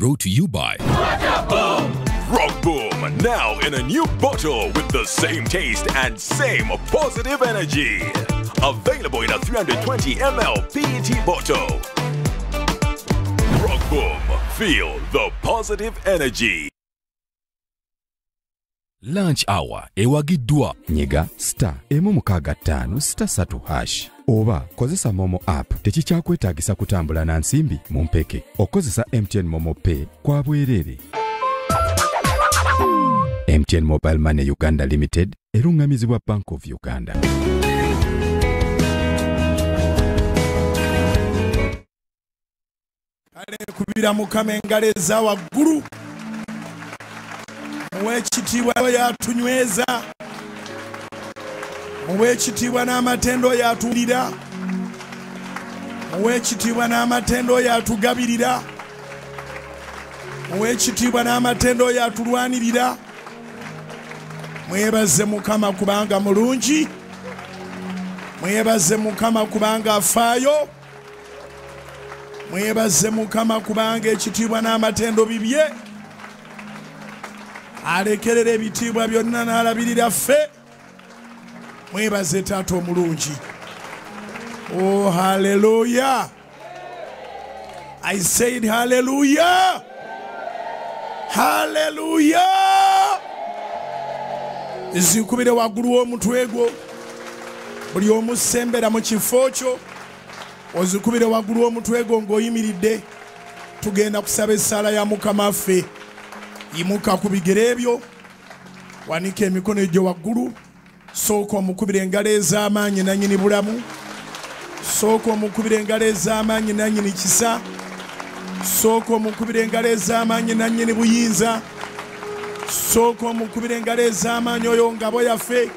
Brought to you by Rock Boom, now in a new bottle with the same taste and same positive energy. Available in a 320 ml PET bottle. Rock Boom, feel the positive energy. Lunch Hour. Ewagiddwa nyiga star. Emu mukaaga ttaano sita ssatu hash oba kozesa momo app tekikyakwetaagisa kutambula na nsimbi mu mpeke. Okozesa mtn momo pay kwa bwereere mtn mobile money uganda limited eruŋŋamizibwa bank of uganda. Kale kubira mukama engalo eza waggulu. Muwe ekitiibwa oyo atunyweza muwe ekitiibwa n'amatendo oyo atuwulira muwe ekitiibwa n'amatendo oyo atugabirira muwe ekitiibwa n'amatendo oyo atulwanirira mwebaze mukama kubanga mulungi. Mwebaze mukama kubanga afaayo. Mwebaze mukama kubanga ekitiibwa n'amatendo bibye. Alekerera ebitiibwa byonna n'alabirira ffe mwebaze taata omulungi. O haleluya i said haleluya haleluya zikubire waggulu w'omutwe gwo. Buli omu sembera mu kifo kyo ozikubire waggulu w'omutwe gwo ng'oyimiridde. Tugenda kusaba essaala ya mukama ffe. Yimuka ku bigere ebyo wanika emikono egyo waggulu sooka omukubira engalo ez'amaanyi nanyini bulamu. Sooka omukubira engalo ez'amaanyi nanyini kisa. Sooka omukubira engalo ez'amaanyi nanyini buyinza. Sooka omukubira engalo ez'amaanyi oyo ngabo yaffe.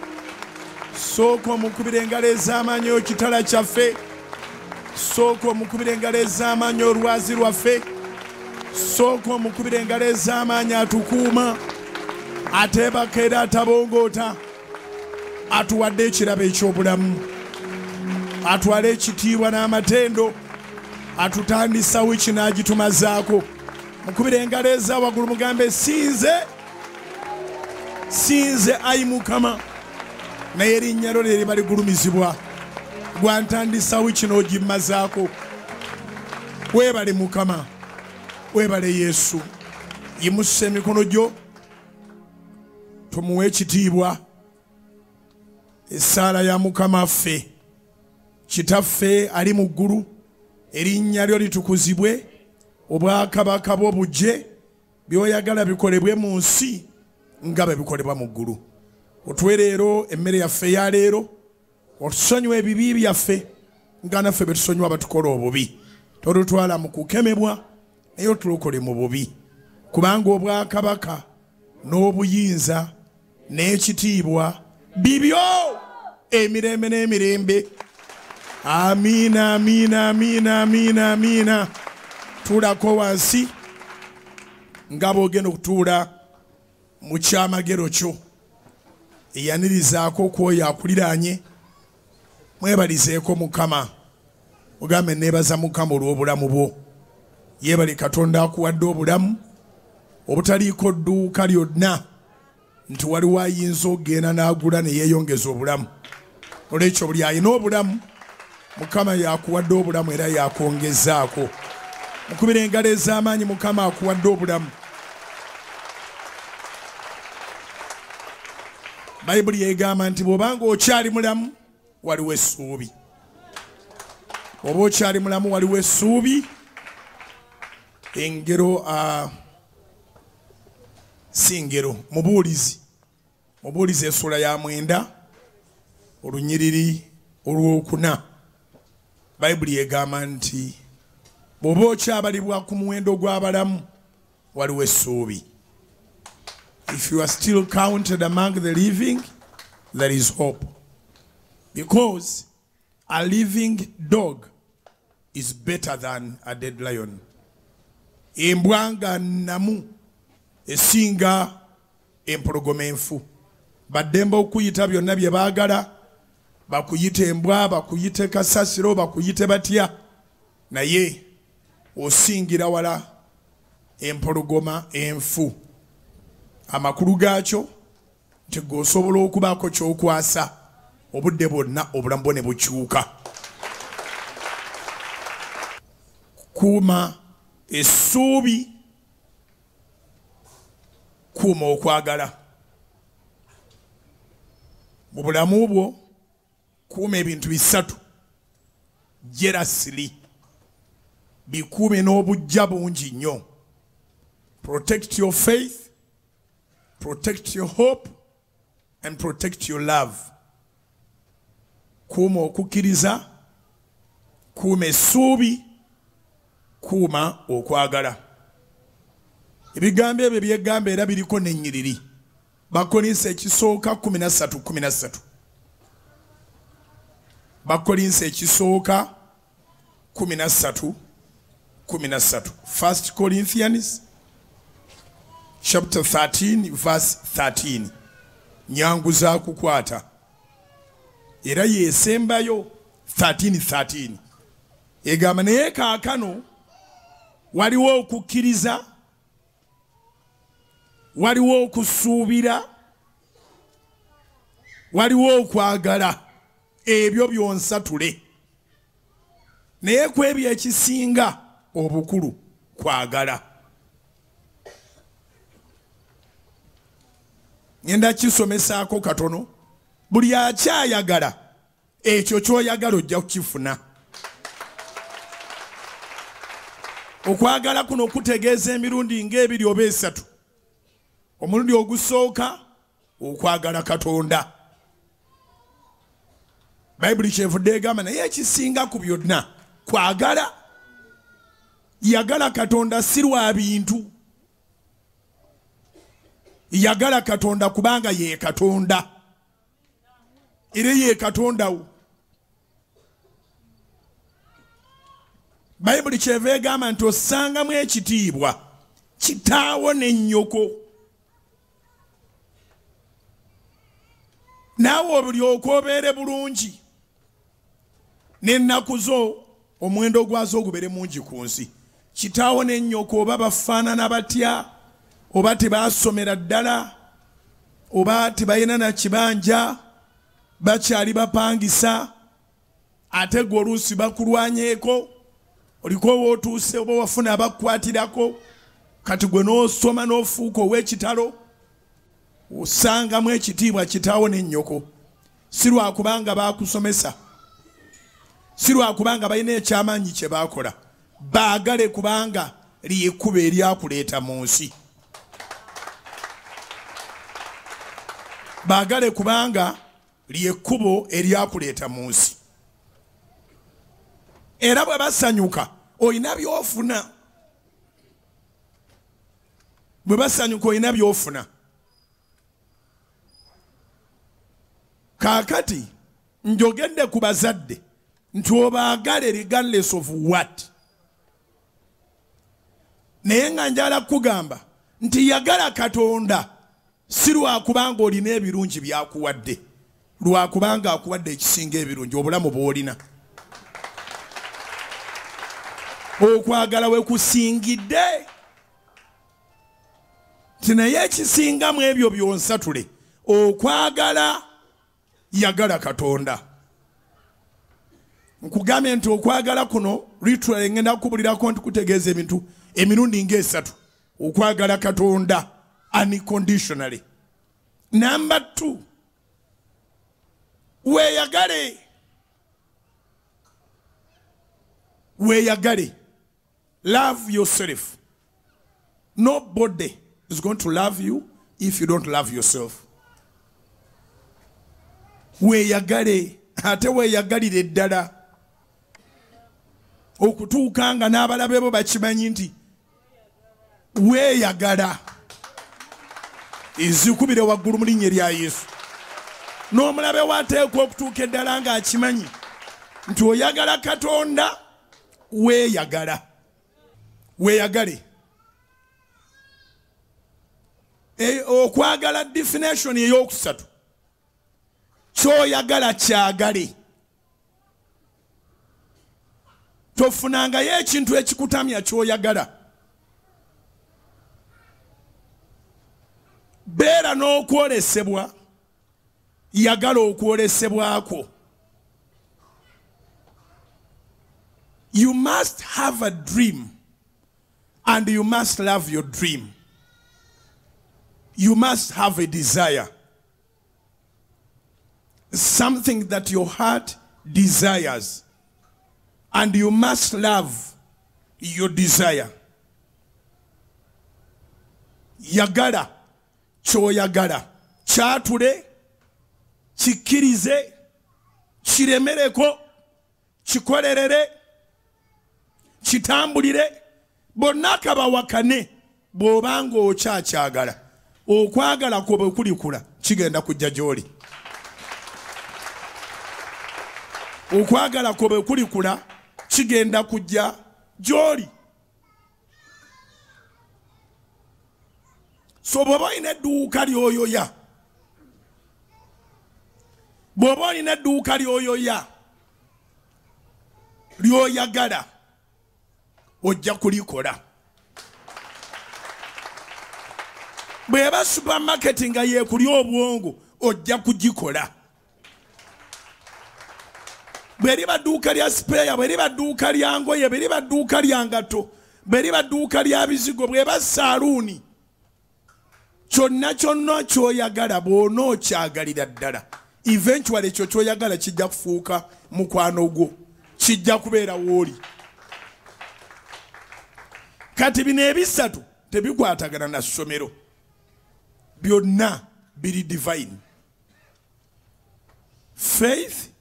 Sooka omukubira engalo ez'amaanyi oyo kitala kyaffe. Sooka omukubira engalo ez'amaanyi olwazi lwaffe. Sooka omukubira engalo ez'amaanyi atukuuma. Ateebaka era atabongoota atuwadde ekirabo eky'obulamu atwala ekitiibwa n'amatendo atutandisa wiiki n'agitumazaako. Mukubira engalo eza waggulu mugambe sinze sinze ayi mukama. Naye erinnya lyo lyeriba ligulumizibwa. Gwantandisa wiiki n'ogimazaako. Weebale mukama weebale yesu. Yimusa emikono gyo tumuwe ekitiibwa essaala ya mukama ffe. Kitaffe ali mu ggulu. Erinnya lyo litukuzibwe. Obwakabaka bwo bujje. Byoyagala bikolebwe mu nsi nga bwe bikolebwa mu ggulu. Otwe leero emmere yaffe eya leero. Otusonyiwa ebibi byaffe nga naffe bwe tusonyiwa batukola obubi. Tolutwala mu kukemebwa naye otulokole mu bubi. Kubanga obwakabaka n'obuyinza n'ekitiibwa bibyo! Emirembe n'emirembe. Amiina amiina amiina amiina amiina tuulako wansi. Nga bwogenda okutuula mu kyamagero kyo eyanirizaako kwoyo akuliraanye mwebalizeeko mukama. Ogambe neebaza mukama olw'obulamu bwo. Yeebale katonda akuwadde obulamu obutaliiko dduuka lyonna nti waliwo ayinza okgenda n'agula ne yeeyongeza obulamu. Olwekyo buli alina obulamu mukama yakuwadde obulamu era yakwongezaako mukubira engalo ez'amaanyi mukama akuwadde obulamu. Bayibuli yegamba nti bw'obanga okyali mulamu waliwo essuubi. Oba okyali mulamu waliwo essuubi engero uh, si ngero mubuulizi mubuulizi essula ya mwenda olunyiriri olwokuna. Bayibuli egamba nti bw'oba okyabalibwa ku muwendo gw'abalamu waliwo essuubi. If you are still counted among the living there is hope. Because a living dog is better than a dead lion. Embwa nga namu esinga empologoma enfu baddembe okuyita byonna bye baagala. Bakuyite embwa bakuyite kasasiro bakuyite batya. Naye osingira wala empologoma enfu. Amakulu gaakyo nti gweosobola okubaako kyokwasa obudde bwonna obulamu bwo ne bukyuka. Kuuma essuubi kuuma okwagala mu bulamu bwo kuuma ebintu bisatu. Jerasiri bikuume n'obujja bungi nnyo. Protect your faith protect your hope and protect your love. Kuuma okukkiriza kuuma essuubi kuuma okwagala. Ebigambo ebyo byegamba era biriko nenyiriri bakolinsa ekisooka 1313 bakolinsa ekisooka 1313 1 corinthians chapter 13 verse 13 nyangu za kukwata. Era yesembayo 1313 egamba naye kaakano waliwo okukkiriza waliwo okusuubira waliwo okwagala ebyo byonsatule. Naye ku ebyo ekisinga obukulu kwagala. Ngenda kisomesaako katono. Buli akyayagala ekyo kyoyagala ojja kukifuna. Okwagala kuno kutegeeza emirundi ng'ebiri oba esatu omulundi ogusooka okwagala katonda. Bayibuli kyevudde egamba naye ekisinga ku byonna kwagala yagala katonda si lwa bintu. Yagala katonda kubanga ye katonda. Era ye katondawo bayibuli kyeva egamba nti osangamu ekitiibwa kitaawo nennyoko naawe obulyoka obeere bulungi. N'ennaku zo omwendo gwazo ogubere mungi ku nsi. Kitaawo nennyoko oba bafaanana batya oba tebasomera ddala oba tebalina na kibanja bakyali bapangisa ate gwe oluusi bakulwanyeeko oliko oba otuuse oba wafuna abakukwatirako kati gwe n'osoma n'ofuuka ow'ekitalo osangamu ekitiibwa kitaawo nennyoko. Si lwakubanga bakusomesa si lwakubanga balina ekyamaanyi kye bakola baagale kubanga lyekkuba eryakuleeta mu nsi. Baagale kubanga lyekkubo eryakuleeta mu nsi. Era bwe basanyuka olina byofuna. Bwe basanyuka olina byofuna kaakati njogedde ku bazadde nti obaagale regardless of what? Naye nga njala kugamba nti yagala katonda si lwakubanga olina ebirungi byakuwadde. Lwakubanga akuwadde ekisinga ebirungi obulamu bw'olina. Okwagala we kusingidde. Nti naye ekisingamu ebyo byonsatule okwagala yagala katonda. Nkugambye nti okwagala kuno literally ngenda kukubulirako nti kutegeeza ebintu emirundi ngaesatu okwagala katonda unconditionally. Number two weeyagale. Weeyagale. Love yourself. Nobody is going to love you if you don't love yourself weeyagale ate weeyagalire ddala. Okutuuka nga n'abalabe bo bakimanyi nti weeyagala. Ezikubire waggulu mu linnya erya yesu. N'omulabe waateekwa okutuuka eddala ng'akimanyi nti oyagala katonda? Weeyagala. Weeyagale. E- okwagala definition ey'okusatu kyoyagala kyagale tofunangayo ekintu ekikutamya kyoyagala. Beera n'okwolesebwa yagala okwolesebwako. You must have a dream and you must love your dream. You must have a desire something that your heart desires. And you must love your desire. Yagala kyoyagala kyatule kikkirize kiremereko kikolerere kitambulire bonna kabawakane bw'obanga okyakyagala okwagala kwo bwe kulikula kigenda kujja gy'oli okwagala kwo bwe kulikula kigenda kujja gy'oli. So bw'oba olina edduuka lyoyoya bw'oba olina edduuka lyoyoya lyoyagala ojja kulikola. Bw'eba supamaketi nga yeekulya obwongo ojja kugikola bweriba dduuka lya sipeeya bweriba dduuka lya ngoye bweriba dduuka lya ngato bweriba dduuka lya bizigo bweba saaluuni. Kyonna kyonna kyoyagala bw'ona okyagalira ddala. Eventually ekyo kyoyagala kijja kufuuka mukwano gwo kijja kubeera wooli kati bino ebisatu tebikwatagana na ssomero. Byonna biri divine. Faith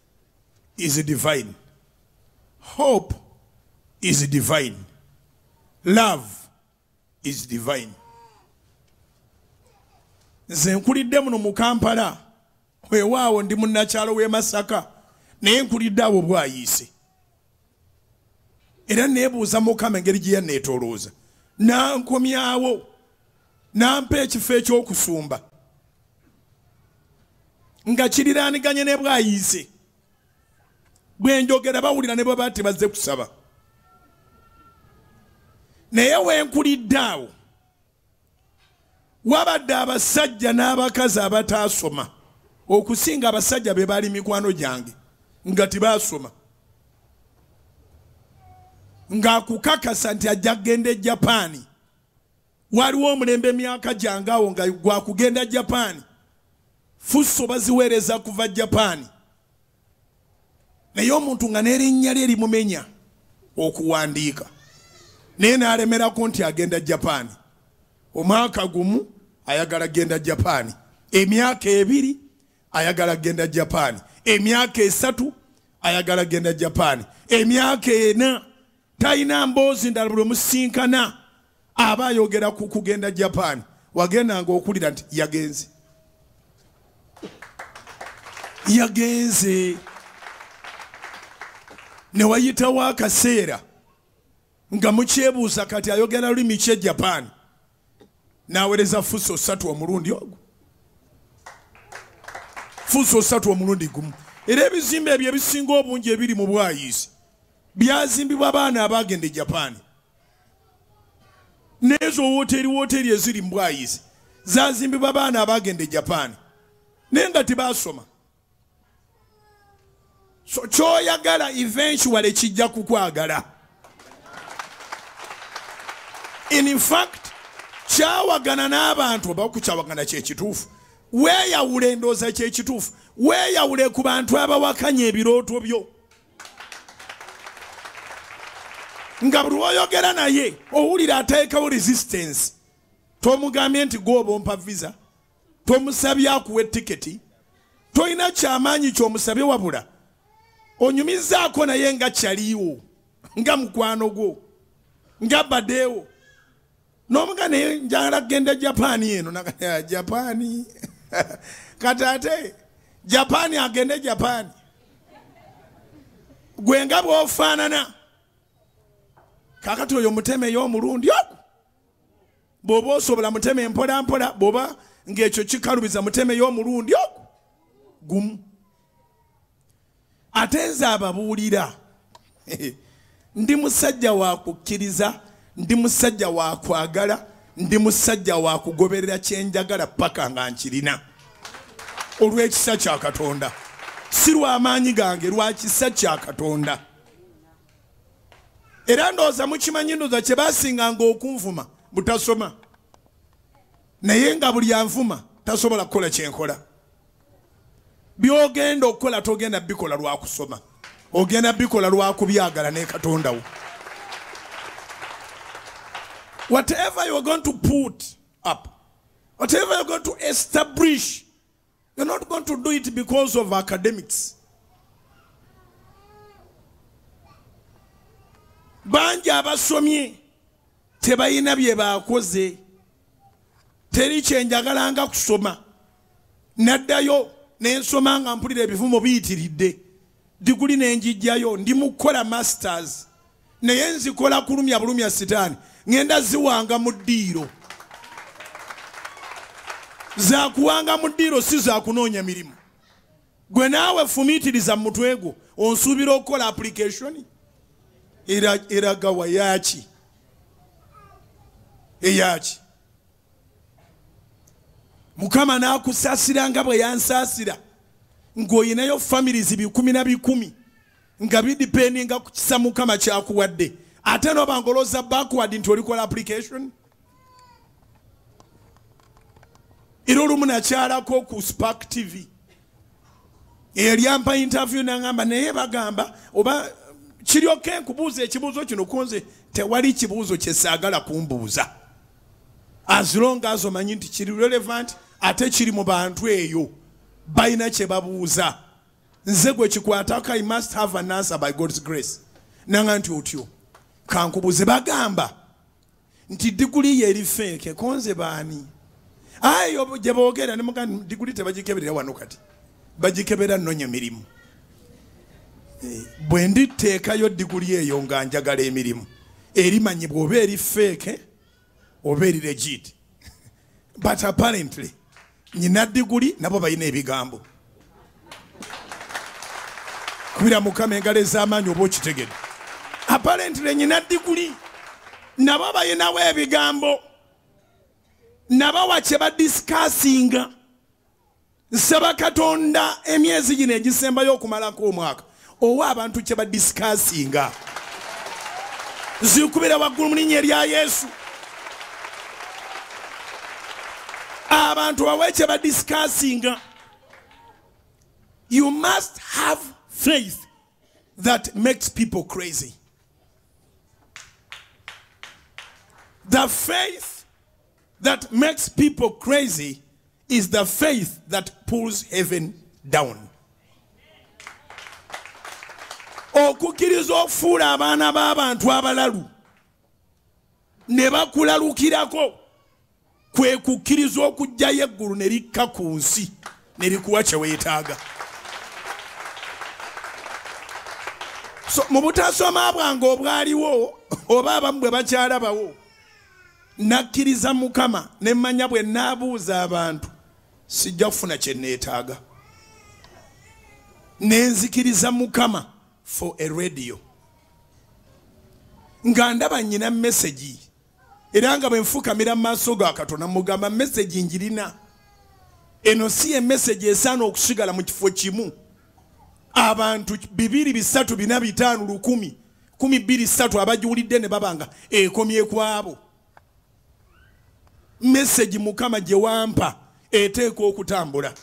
is divine. Hope is divine. Love is divine. Nze nkulidde muno mu kampala. Weewaawo ndi munnakyalo w'e masaka. Naye nkulidde abo bwayiise. Era neebuuza mukama engeri gye yanneetoolooza. Nankomyawo nampa ekifo ekyokusumba nga kiriraaniganye ne bwayiise bwenjogera bawulira ne bweba tebazze kusaba. Naye wenkulidde awo. Wabadde abasajja n'abakazi abataasoma okusinga abasajja be baali mikwano gyange nga tibaasoma. Ng'akukakasa nti ajja kgenda e japaani waliwo omulembe emyaka gyange awo nga gwakugenda japaani fuso baziweereza kuva japaani naye omuntu nga n'erinnya lye limumenya okuwandiika. Naye n'alemerako nti agenda japaani omwaka gumu ayagala genda japaani emyaka ebiri ayagala genda japaani emyaka esatu ayagala genda japaani emyaka ena talina mboozi ndala buli omusinkana aba ayogera ku kugenda japaani wagendanga okulira nti yagenze. Yagenze newayitawo akaseera nga mukyebuuza kati ayogera lulimi kye japaani naweereza fuso satu omulundi ogwo. Fuso satu omulundi gumu. Era ebizimbe ebyo ebisinga obungi ebiri mu bwayiisi byazimbibwa baana abagenda e japaani nezo woteri woteri eziri mu bwayiisi zazimbibwa baana abagenda e japaani naye nga tebasoma so kyoyagala eventually kijja kukwagala. In fact kyawagana n'abantu oba kukyawagana kyekituufu weeyawule endooza kyekituufu weeyawule ku bantu abawakanya ebirooto byo. Nga buli lwoyogera naye owulira ateekawo resistance tomugambye nti gooba ompa visa tomusabye akuwa etiketi tolina kyamaanyi kyomusabye wabula onyumizaako naye nga kyaliiwo nga mukwano gwo nga baddeewo nomuga naye njagala kgenda japaani eno nagaa japaani? Kati ate japaani agende japaani. Gwe nga bwofaanana kakati oyo muteme ey'omulundi ogwo bw'oba osobola muteme empolampola bw'oba ng'ekyo kikalubiza muteme ey'omulundi ogwo gumu ate nze ababuulira. Ndi musajja wa kukkiriza ndi musajja wa kwagala ndi musajja wakugoberera kyenjagala paka nga nkirina. Olw'ekisa kya katonda. Si lw'amaanyi gange lwa kisa kya katonda. Era ndowooza mukimanyi ndowooza kye basinganga okunvuma butasoma. Naye nga buli anvuma tasobola kukola kyenkola byogenda okukola togenda bikola lwakusoma ogenda bikola lwakubyagala ne katondawo whatever you're going to put up whatever you're going to establish you're not going to do it because of academics. Bangi abasomye tebalina bye bakoze. Teri kyenjagalanga kusoma. Naddayo nensoma nga mpulira ebivumo biyitiridde. Diguli nenjijjayo ndi mukukola masters. Naye nzikola kulumya bulumya sitaani. Ŋenda ziwanga mu ddiiro. Zakuwanga mu ddiiro si zakunoonya mirimu. Gwe naawe fumiitiriza mu mutwe gwo onsuubira okukola application? Era- eragawa yaki eyaki mukama n'akusaasira nga bwe yansaasira. Ng'olinayo families bikumi na bikumi nga bidipendinga ku kisa mukama kyakuwadde. Ate noba ngoloza backward nti olikola application? Era olumu nakyalako ku spark tv eyalyampa interview nagamba naye bagamba oba kiryoke nkubuuza ekibuuzo kino kunze tewali kibuuzo kyesaagala kumbuuza. As long as omanyi nti kiri relevant ate kiri mu bantu eyo balina kye babuuza. Nze gwe kikwatako i must have an answer by god's grace. Nanga nti otyo. Kankubuuze bagamba nti diguli ye eri feeke konze baani? Ayo gye boogera nemuga diguli tebagikeberera wano kati. Bagikebera nnonya mirimu. Eh, bwe nditeekayo diguli eyo nga njagala emirimu erimanyibwa oba eri feeke oba eri legit. But apparently nyina diguli nabo balina ebigambo. Kubira mukama engalo ez'amaanyi oba okitegedde. Apparently nyina diguli nabo balinawo ebigambo. Nabawa kye badisikasinga nsaba katonda emyezi gino egisembayo okumalako omwaka owa abantu kye badisikasinga zikubira waggulu mu linnya erya yesu abantu bawe badisikasinga you must have faith that makes people crazy. The faith that makes people crazy is the faith that pulls heaven down. Okukkiriza okufuula abaana b'abantu abalalu ne bakulalukirako kwe kukkiriza okugjayo eggulu ne likka ku nsi ne likuwa kye weetaaga. So mu butasoma bwange obwaliwo oba abamu bwe bakyalabawo nakkiriza mukama ne mmanya bwe naabuuza abantu sijja kufuna kye neetaaga nenzikiriza mukama for a radio. Nga ndaba nnyina mesegi era nga bwe nfukamira mu maaso ga katonda mugamba mesegi njirina eno si emesegi esaana okusigala mu kifo kimu. Abantu bibiri bisatu bina bitaano lukumi kumi bbiri ssatu abagiwulidde ne babanga ekomye kwabo mesegi mukama gye wampa eteeka okutambula.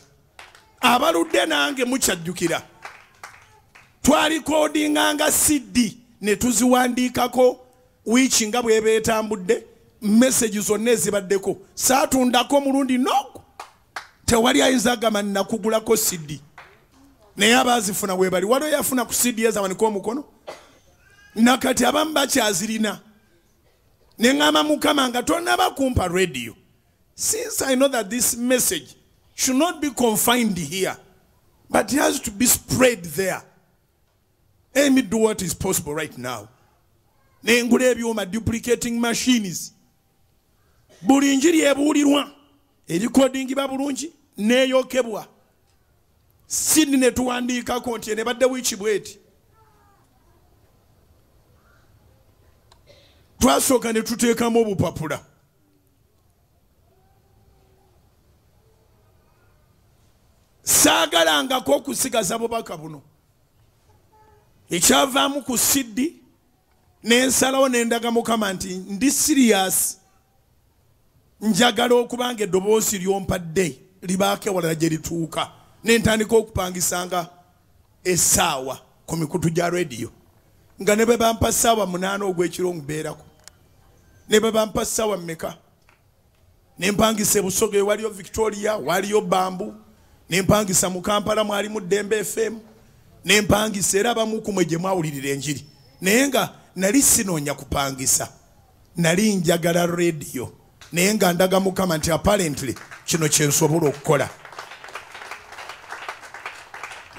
Abaludde nange mukyajjukira. Twalikodinganga siddi ne tuziwandiikako wiiki nga bweba etambudde mesegi zonna ezibaddeko. Saatundako mulundi nogo tewali ayinza agamba ninakugulako siddi naye abazifuna webali waliwo yafuna ku siddi ezawanika omukono? Nakati abamu bakyazirina. Neŋŋamba mukama nga tonaba kumpa radio. Since i know that this message should not be confined here but it has to be spread there. Let me do what is possible right now. Nengula ebyuma duplicating machines buli njiri ebuwulirwa erikodingibwa bulungi neyokebwa sidi netuwandiikako nti enebadde wiiki bweti. Twasooka ne tuteekamu obupapula. Saagalangako okusigaza bubaka buno. Ekyavaamu ku siddi nensalawo nendaga mukama nti ndi siriyasi njagala okuba nga eddoboozi lyompadde libaako ewalala gye lituuka. Nentandika okupangisanga essaawa ku mikutu gya rediyo nga ne bwe bampa ssaawa munaana ogw'ekiro mubeerako ne bwe bampa ssaawa mmeka? Nempangisa ebusoge waliyo victoria waliyo bambu. Nempangisa mu kampala mwalimu ddembe fm nempangisa era abamukumwe gye mwawulirira enjiri. Naye nga nali sinoonya kupangisa. Nali njagala rediyo naye nga ndaga mukama nti apparently kino kyensobola okukola.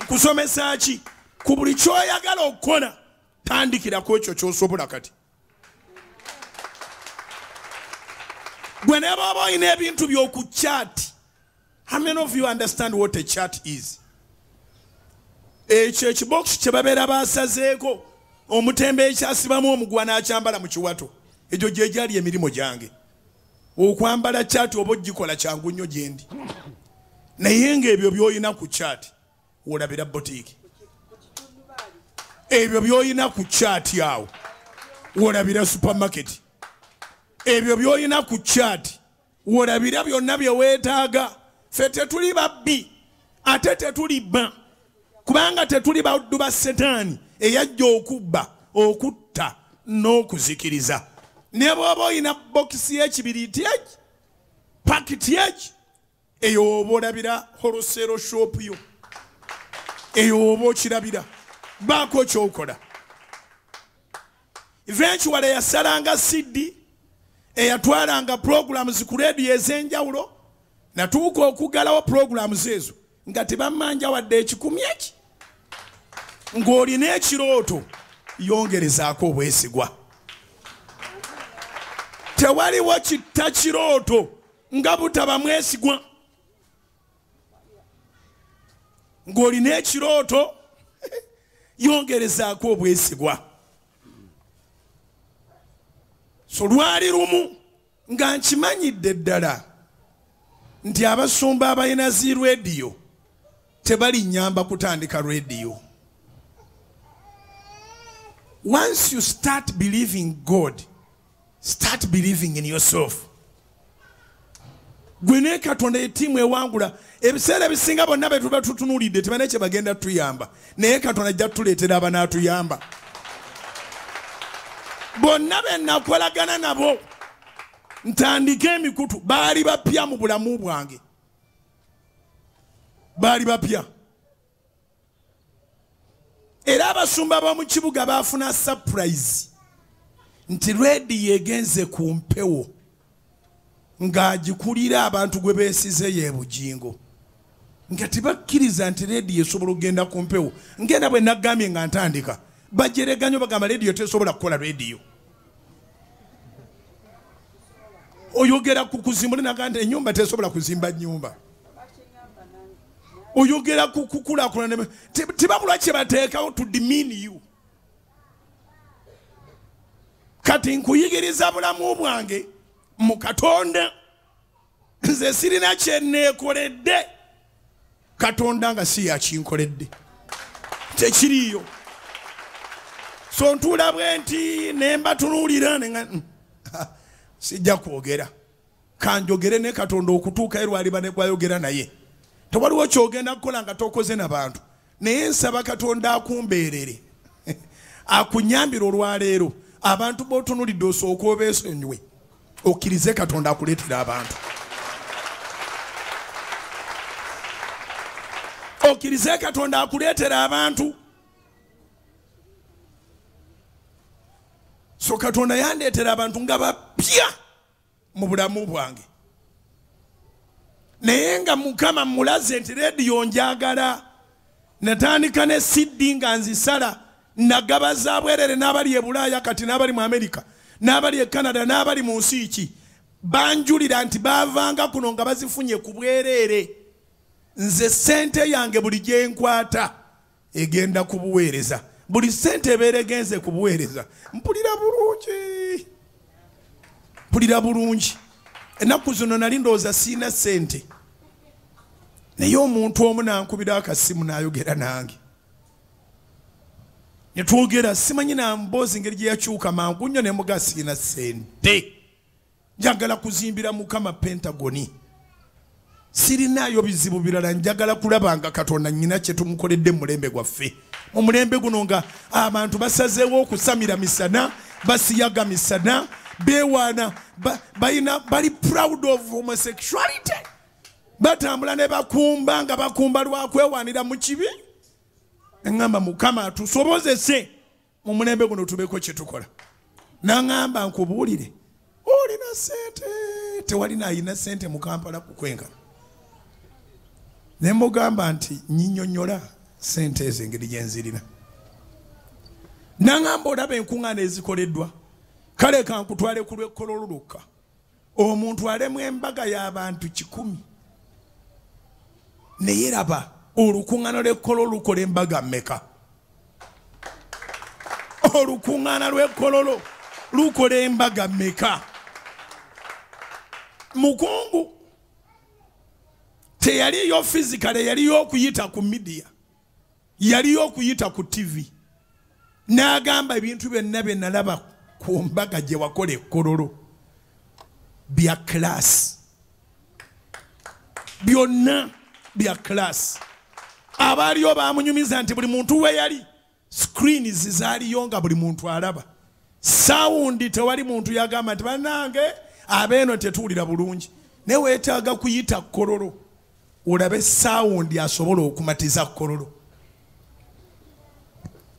Nkusomesa ki? Ku buli kyoyagala okukola tandikiraku ekyo kyosobola kati. Gwe ne baba olina ebintu by'oku chat. How many of you understand what a chat is? Ekyo ekibokisi kye babeera basazeeko omutembe ekyasibamu omugwa n'akyambala mu kiwato. Egyo gye gyali emirimu gyange okwambala kyati oba ogikola kyangu nnyo gye ndi. Naye ng'ebyo by'olina ku kyati olabira botiiki ebyo by'olina ku kyati awo wolabira supamaketi ebyo by'olina ku kyati wolabira byonna bye weetaaga. Ffe tetuli babbi ate tetuli bba. Kubanga tetuli baddu ba setaani eyajja okubba okutta n'okuzikiriza ne bw'oba olina bokisi y'ekibiriiti eki pakiti eki eyo oba olabira holosero shopu yo. Eyo oba okirabira. Baako kyokola. Eventuale yasalanga siddi eyatwalanga programs ku rediyo ez'enjawulo natuuka okugalawo programs ezo nga tebamanja wadde ekikumi eki. Ng'olina ekirooto yongerezaako obwesigwa tewaliwo kitta kirooto nga butaba mwesigwa. Ng'olina ekirooto yongerezaako obwesigwa. So lwali lumu nga nkimanyidde ddala nti abasumba abalina zi rediyo tebalinyamba kutandika rediyo. Once you start believing god start believing in yourself. Gwe ne katonda etiimu ewangula ebiseera ebisinga bonna betuba tutunulidde tebane kye bagenda tuyamba naye katonda ajja tuleetera abanaatuyamba bonna benakolagana nabo ntandike emikutu baali bapya mu bulamu bwange. Baali bapya. Era abasumba b'omu kibuga baafuna surprise nti rediyo egenze ku mpewo ng'agikulira abantu gwe beesizeyo ebugingo nga tebakkiriza nti rediyo esobola okugenda ku mpewo. Ngenda bwe nagambye nga ntandika bajereganyo bagamba rediyo tesobola kukola rediyo oyogera ku kuzimbula naga nti enyumba tesobola kuzimba nyumba oyogera ku kukulakulana tibabula kye bateekawo to demean you kati nkuyigiriza bulamu bwange mu katonda. Nze sirina kyeneekoledde katonda nga si yakinkoledde tekiriyo so ntuula bwe nti nembatunuulira nenga mm, sijja kwogera. Kanjogere ne katonda okutuuka erwaliba negwayogera naye. Tewaliwo kyogenda kukola nga tokoze nabantu naye nsaba katonda akumbeerere akunyambira olwaleero abantu botunulidde osooka obeesonywe okkirize katonda akuleetera abantu. Okkirize katonda akuleetera abantu. So katonda yandeetera abantu nga bapya mu bulamu bwange. Naye nga mukama mulaze nti rediyo njagala natandika ne siddi nga nzisala nagaba za bwerere n'abali e bulaaya kati n'abali mu amerika n'abali e canada n'abali mu nsi ki? Banjulira nti baavanga kuno nga bazifunye ku bwereere nze sente yange buli gyenkwata egenda kubuweereza buli sente ebeera egenze kubuweereza mpulira bulungi. Mpulira bulungi. Ennaku zino nali ndowooza siina sente naye omuntu omu nankubira akasimu n'ayogera nange netwogera simanyi namboozi engeri gye yakyuka mangu nnyo nemuga siina sente njagala kuzimbira mukama pentagoni sirinaayo bizibu birala njagala kulaba nga katonda nyina kyetumukoledde mulembe gwaffe. Mu mulembe guno nga abantu basazeewo okusamira misana basiyaga misana beewaana ba- balina bali proud of homosexuality. Batambula ne bakumba nga bakumba lwakwewaanira mu kibi eŋŋamba mukama atusobozese mu mulembe guno tubeko kyetukola naŋŋamba nkubuulire olina sente tewalina ayina sente mu kampala kukwenkana ne mugamba nti nyinyonyola sente ezo engeri gyenzirina naŋŋamba olaba enkuŋŋaana ezikoleddwa. Kale kankutwale ku lwekkololo lukka omuntu alemu embaga y'abantu kikumi. Naye raba olukuŋŋaana lw'ekkololo lukola embaga mmeka? Olukuŋŋaana lw'ekkololo lukola embaga mmeka? Mukungu teyaliyo fizikale yaliyo okuyita ku midiya yaliyo okuyita ku tv n'agamba ebintu byonna bye nalaba ku mbaga gye wakola ekkololo. Bya kilasi byonna bya kilasi abaaliyo bamunyumiza nti buli muntu we yali screens zaaliyo nga buli muntu alaba. Sawundi tewali muntu yagamba nti bannange abeeno tetuwulira bulungi. Naye weetaaga kuyita kololo olabe sawundi asobola okumatiza kololo.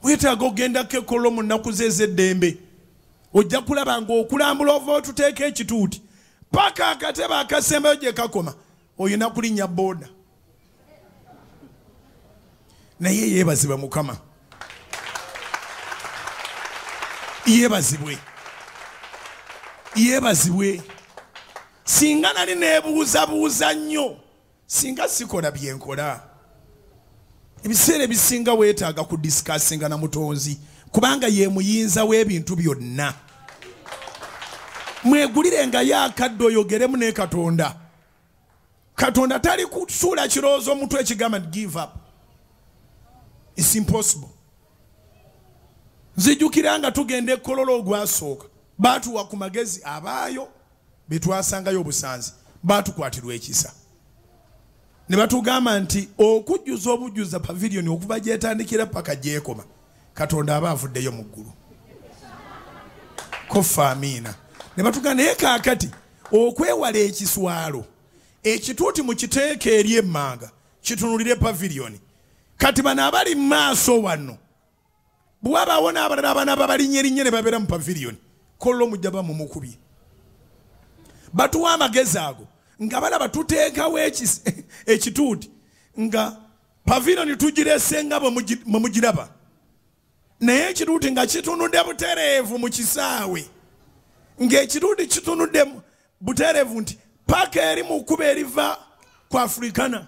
Weetaaga ogendako ekololo mu nnaku ze ez'eddembe ojja kulaba ng'okulambula ova otuteeka ekituuti. Paka akatebe akasembayo gye kakoma oyina kulinnya booda naye yeebazibwe mukama. Yeebazibwe. Yeebazibwe. Singa nali neebuuzabuuza nnyo singa sikola byenkola ebiseera ebisinga weetaaga kudisikasinga na mutonzi kubanga ye muyinza w'ebintu byonna. Mwegulirengayo akadde oyogeremu ne katonda. Katonda tali kusuula kirowoozo omutwe ekigamba nti give up its impossible. Nzijukira nga tugenda ekkololo ogwasooka. Baatuwa ku magezi abaayo betwasangayo obusanzi batukwatirwa ekisa. Ne batugamba nti okujjuza obujjuza paviliyoni okuva gyetandikira paka gyekoma katonda aba avuddeyo mu ggulu. Kofa amiina ne batugamba naye kaakati okwewala ekiswalo ekituuti mu kiteeka eri emmanga kitunulire paviliyoni kati bano abali mu maaso wano bwe wabaawo n'abalala abanaba balinyerinnye ne babeera mu paviliyoni kollo mujja bamumukubye batuwa amagezi ago nga balaba tuteekawo ekituuti nga paviliyoni tugiresenga bwe mugi- mwe mugiraba. Naye ekituuti nga kitunudde butereevu mu kisaawe ng'ekituuti kitunudde butereevu nti paka eri mu kkuba eriva ku afurikana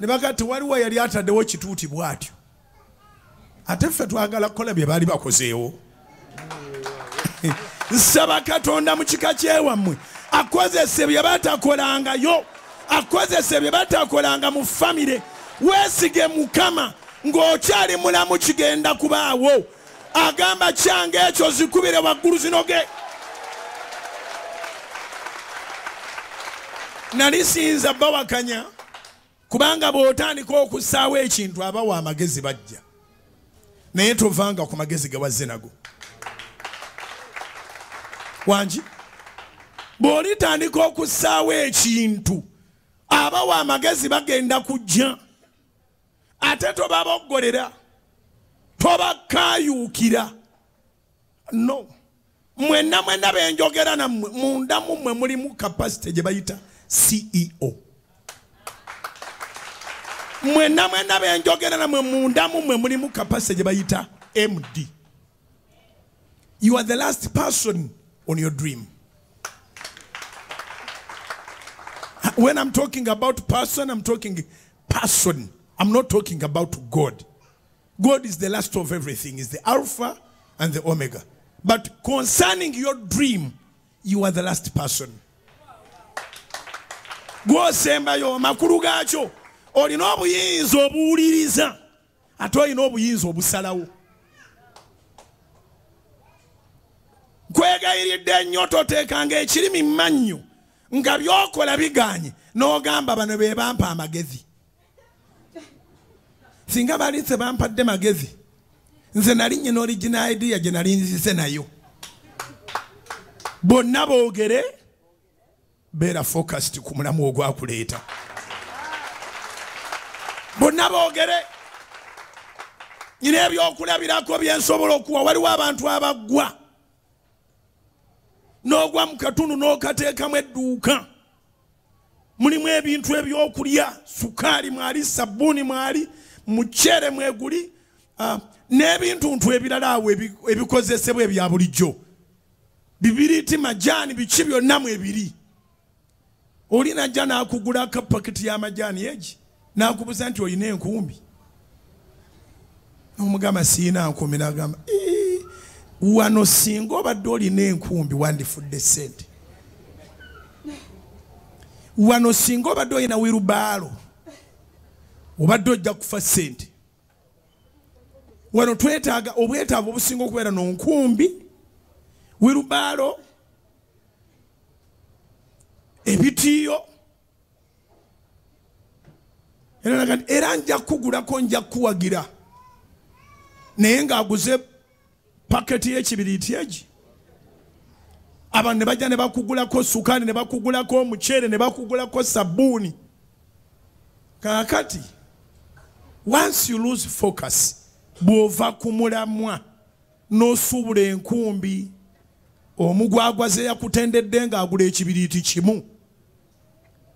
ne baga tewaliwo yali ataddewo kituuti bw'atyo. Ate ffe twagala kukola bye baali bakozeewo. Nsaba katonda mu kika kyewammwe akozese bye batakolangayo akozese bye batakolanga mu famire. Weesige mukama ng'okyali mulamu kigenda kubaawo. Agamba kyange ekyo zikubire waggulu zinoge. Nali siyinza bawakanya kubanga bw'otandika okussaawo ekintu abawa amagezi bajja. Naye tovanga ku magezi ge wazze nago. Wangi bw'olitandika okussaawo ekintu abawa amagezi bagenda kujja. Ate tobaboggolera tobakaayuukira no. Mwenna mwenna benjogera nammwe munda mummwe mulimu kapasite gye bayita ceo kapasite gye bayita md you are the last person on your dream. When i'm talking about person i'm talking person. I'm not talking about god. God is the last of everything. Is the alpha and the omega. But concerning your dream you are the last person olina obuyinza obuwuliriza. Ate olina obuyinza obusalawo. Nkwegayiridde ennyo toteekanga ekirimi mannyo nga byokola biganye n'ogamba bano be bampa amagezi. Singa bali nze bampadde magezi nze nali nyina original idea gye nali nzize nayo. Bonna boogere beera focused ku mulamu ogwakuleeta bonna boogere. Nyina ebyokulabirako byensobola okuwa waliwo abantu abaggwa. N'ogwa mu katundu n'okateekamu edduuka. Mulimu ebintu ebyokulya sukaali mwali sabbuuni mwali muceere mweguli n'ebintuntu ebirala awo ebi- ebikozesebwa ebya bulijjo. Bibiriiti majaani biki byonna mwebiri. Oli najja n'akugulako paketi y'amajaani egi n'akubuza nti olina enkumbi? Nomugamba siina nkumbi. Nagamba "Ee, wano singa obadde olina enkumbi wandifudde sente wano singa obadde olina wirubaalo obadde ojja kufa sente wano twetaaga obwetaavu obusinga okubeera nonkumbi wirubaalo ebitiiyo era nja kugulako nja kuwagira. Naye ng'aguze paketi y'ekibiriiti egi. Abantu ne bajja ne bakugulako sukaani ne bakugulako omuceere ne bakugulako sabbuuni. Kaakati once you lose focus bw'ova ku mulamwa n'osuubula enkumbi omugwagwaze yakutendedde ng'agula ekibiriiti kimu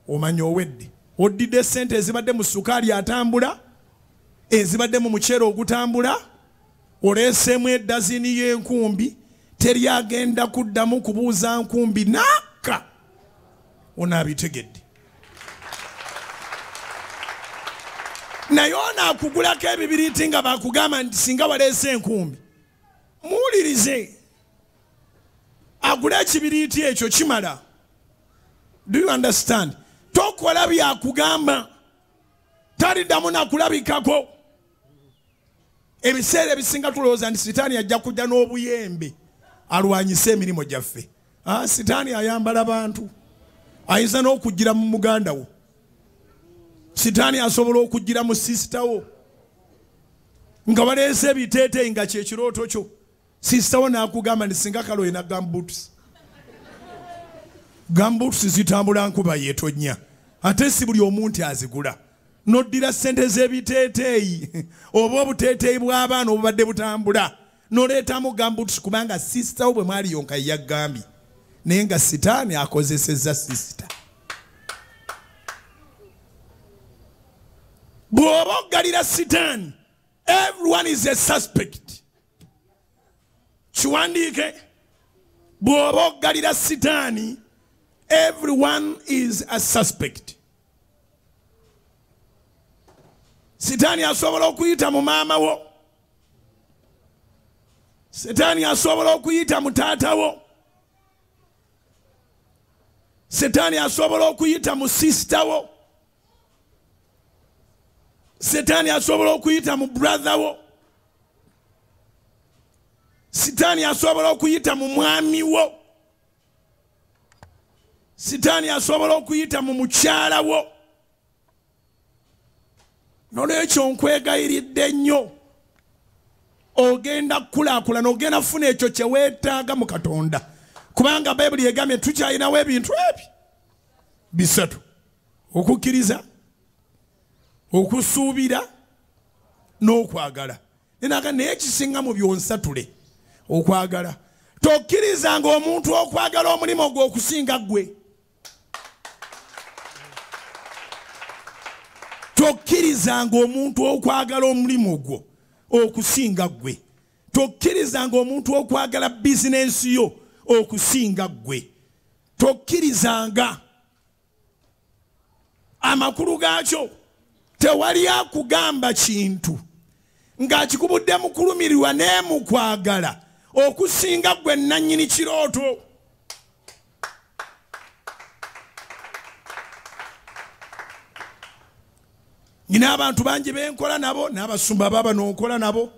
omanya owedde oddidde sente ezibadde mu sukaali atambula ezibadde mu muceere ogutambula oleeseemu eddazini y'enkumbi teri agenda kuddamu kubuuza nkumbi naaka onaabitegedde naye onaakugulako ebibiriiti nga bakugamba nti singa waleese enkumbi muwulirize. Agule ekibiriiti ekyo kimala. Do you understand tokola byakugamba taliddamu nakulabikako ebiseera ebisinga tulowooza nti sitaani ajja kujja n'obuyembe alwanyise emirimu gyaffe. Ah, sitaani ayambala bantu. Ayinza n'okujjira mu muganda wo. Sitaani asobola okujjira mu sisita wo. Nga baleese ebiteeteeyi nga kyekirooto kyo. Sisita wo n'akugamba nti singa kale oyina gambutusi gambutusi zitambula nkuba yeetonnya ate si buli omu nti azigula. Noddira sente z'ebiteeteeyi. Oba obuteeteeyi bw'abaana obubadde butambula. Noleetamu gambutusi kubanga sisita wo bwe mwali yonka yeyagambye naye nga sitaani akozesezza sisita bw'oba oggalira sitaani everyone is a suspect. Kiwandiike? Bw'oba oggalira sitaani everyone is a suspect. Sitaani asobola okuyita mu maama wo. Sitaani asobola okuyita mu taata wo. Sitaani asobola okuyita mu sisita wo. Sitaani asobola okuyita mu buratha wo. Sitaani asobola okuyita mu mwami wo sitaani asobola okuyita mu mukyala wo. Nolwekyo nkwegayiridde nnyo. Ogenda kukulaakulana ogenda kufuna ekyo kyeweetaaga mu katonda. Kubanga bayibuli egambye tukyalinawo ebintu ebi. Bisatu. Okukkiriza okusuubira n'okwagala. Nenaga naye ekisinga mu byonsatule okwagala. Tokkirizanga omuntu okwagala omulimu gwe okusinga ggwe tokkirizanga omuntu okwagala omulimu gwo okusinga ggwe. Tokkirizanga omuntu okwagala bizinensi yo okusinga ggwe. Tokkirizanga. Amakulu gaakyo tewali akugamba kintu. Ng'akikubudde mu kulumirirwa naye mu kwagala okusinga ggwe nannyini kirooto nyina abantu bangi benkola nabo n'abasumba baba nonkola nabo.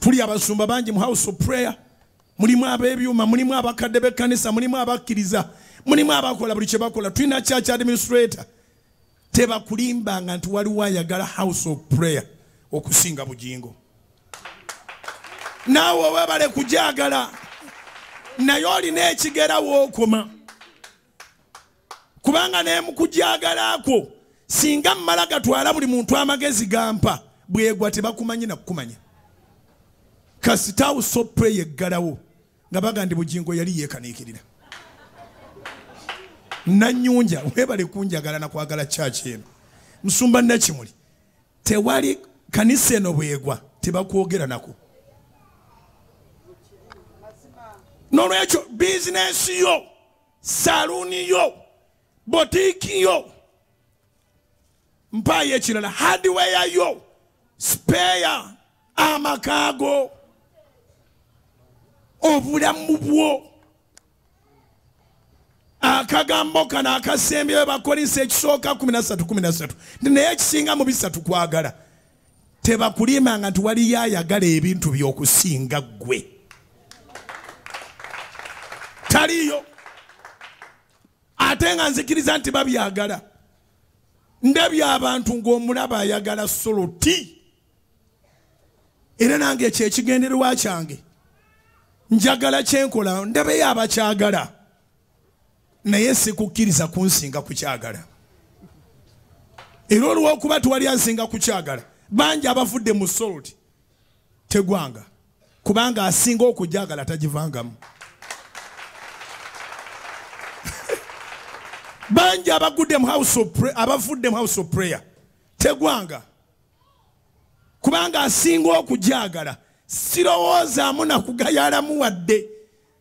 Tuli abasumba bangi mu house of prayer. Mulimu ab'ebyuma mulimu abakadde b'ekkanisa mulimu abakkiriza mulimu abakola buli kye bakola. Tulina church administrator. Tebakulimbanga nti waliwo ayagala house of prayer okusinga bugingo. Naawe webale kujagala naye olina ekigera wookoma kubanga nemukujagalaako singa mmala gatwala buli muntu amagezi gampa bwegwa tebakumanyi nakukumanya. Kasitawo sopre yeggalawo nga baga ndi bugingo yali yeekaniikirira. Nanyunja webale kunjagala nakwagala kyaki eno. Musumba nakimuli tewali kanisa eno bwegwa tebakwogera nako. Nolwekyo bizinesi yo saluuni yo botiiki yo mpaayo ekirala hardweya yo. Speya. Amakaago obulamu bwo akagambo kano akasembyeyo bakolisa ekisooka 13 nti naye ekisinga mu bisatu kwagala. Tebakulimanga nti waliyo ayagala ebintu byokusinga ggwe. Taliyo. Ate nga nzikiriza nti babyagala ndabya abantu ng'omulaba ayagala soloti era nange ekyo ekigendererwa kyange. Njagala kyenkola ndabeyo abakyagala. Naye sikukkiriza kunsinga kukyagala era olwokuba tewali ansinga kukyagala bangi abavudde mu soloti tegwanga. Kubanga asinga okujagala tagivangamu prayer abavudde mu house of prayer. Tegwanga. Kubanga asinga okujagala. Sirowoozaamu nakugayalamu wadde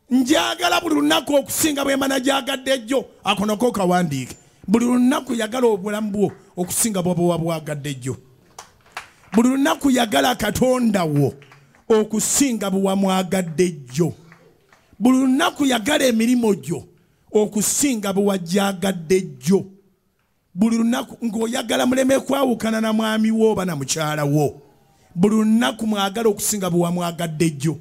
njagala buli lunaku okusinga bwemba najagadde jjo akonoko kawandiike buli lunaku yagala obulamu bwo okusinga bwoba bwagadde jjo. Buli lunaku yagala katonda wo okusinga bwewamwagadde jjo. Buli lunaku yagala emirimu gyo okusinga bwewajjagadde jjo. Buli lunaku ng'oyagala muleme kwawukana na mwami wo oba na mukyala wo. Buli lunaku mwagala okusinga bwewamwagadde jjo.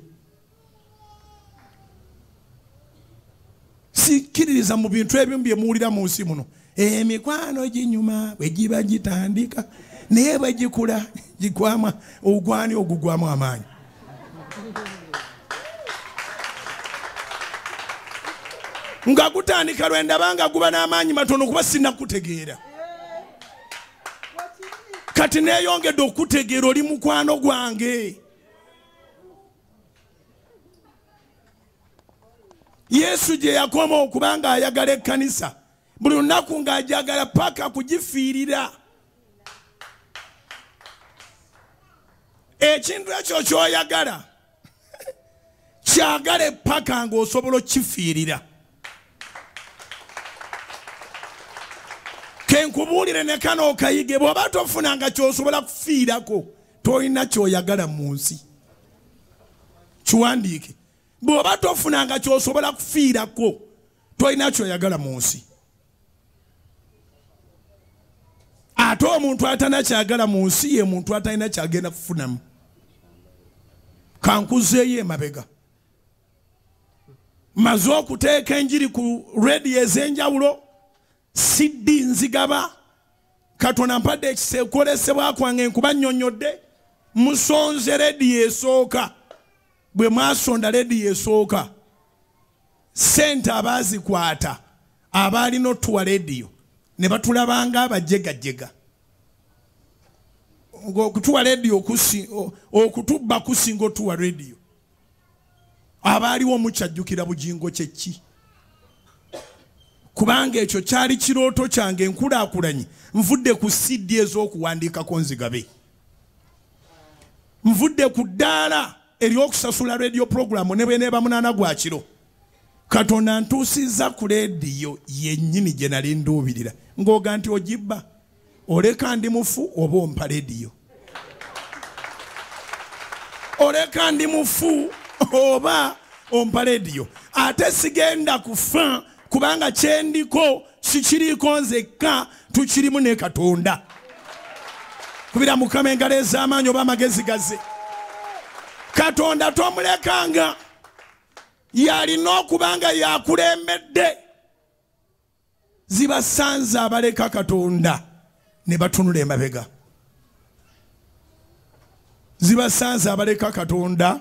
Sikkiririza mu bintu ebimu bye muwulira mu nsi muno. Emikwano ginyuma bwe giba gitandika naye bwe gikula gikwama ogwani ogugwamu amaanyi nga gutandika lwendaba nga guba n'amaanyi matono kuba sinakutegeera. Kati neeyongedde okutegeera oli mukwano gwange. Yesu gye yakoma okuba nga ayagala ekkanisa buli lunaku ng'ajagala paka kugifiirira. Ekintu ekyo kyoyagala kyagala epaka ng'osobola okkifiirira kenkubuulire ne kano okayige bw'oba tofunanga kyosobola kufiirako tolina kyoyagala mu nsi. Kiwandiike. Bw'oba tofunanga kyosobola kufiirako tolina kyoyagala mu nsi. Ate omuntu atalina kyagala mu nsi ye muntu atalina kyagenda kufunamu. Kankuzeeyo emabega. Maze okuteeka enjiri ku rediyo ez'enjawulo siddi nzigaba. Katonda mpadde ekisekolesebwa kwange enkuba nnyonnyodde. Musonze rediyo esooka bwe mwasonda rediyo esooka sente abaazikwata abaalina otuwa rediyo ne batulabanga abajegajega ngaokutuwa rediyo okutubba kusinga otuwa rediyo abaaliwo mukyajjukira bugingo kyeki kubanga ekyo kyali kirooto kyange enkulaakulanye nvudde ku siddi ez'okuwandiikako nzigabe. Nvudde ku ddaala ery'okusasula rediyo puroguramu ne bweneeba munaana gwa kiro. Katonda ntuusizza ku rediyo yennyini gye nali nduubirira ng'oga nti ogibba oleka ndi mufu oba ompa rediyo oleka ndi mufu oba ompa rediyo ate sigenda kufa kubanga kyendiko sikiriiko nzekka tukirimu ne katonda. Kubira mukama engalo ez'amaanyi oba amagezi gaze katonda tomulekanga yalina okuba nga yakulembedde. Zibasanze abaleka katonda ne batunula emabega. Zibasanze abaleka katonda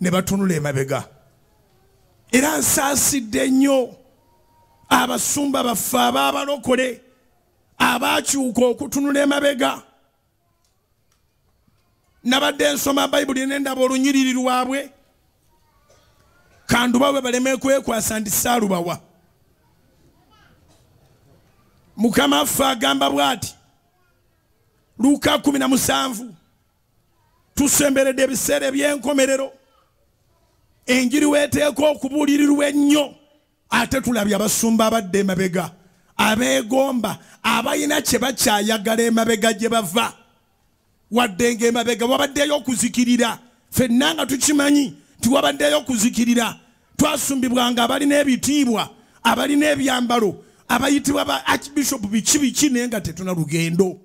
ne batunula emabega. Era nsaasidde nnyo abasumba baffe abaabalokole abakyuka okutunula emabega. Nabadde nsoma bayibuli nendaba olunyiriri lwabwe. Kanduba bwe baleme kwekwasa nti saalubawa mukama ffe agamba bw'ati luka 17 tusemberedde ebiseera eby'enkomerero. Enjiri weeteeka okubuulirirwa ennyo ate tulabye abasumba abadde emabega. Abeegomba abalina kye bakyayagala emabega gye bava. Wadde nga emabega wabaddeyo okuzikirira. Ffenna nga tukimanyi nti wabaddeyo okuzikirira. Twasumbibwanga abalina ebitiibwa abalina ebyambalo abayitibwa ba archbishop biki biki naye nga tetuna lugendo.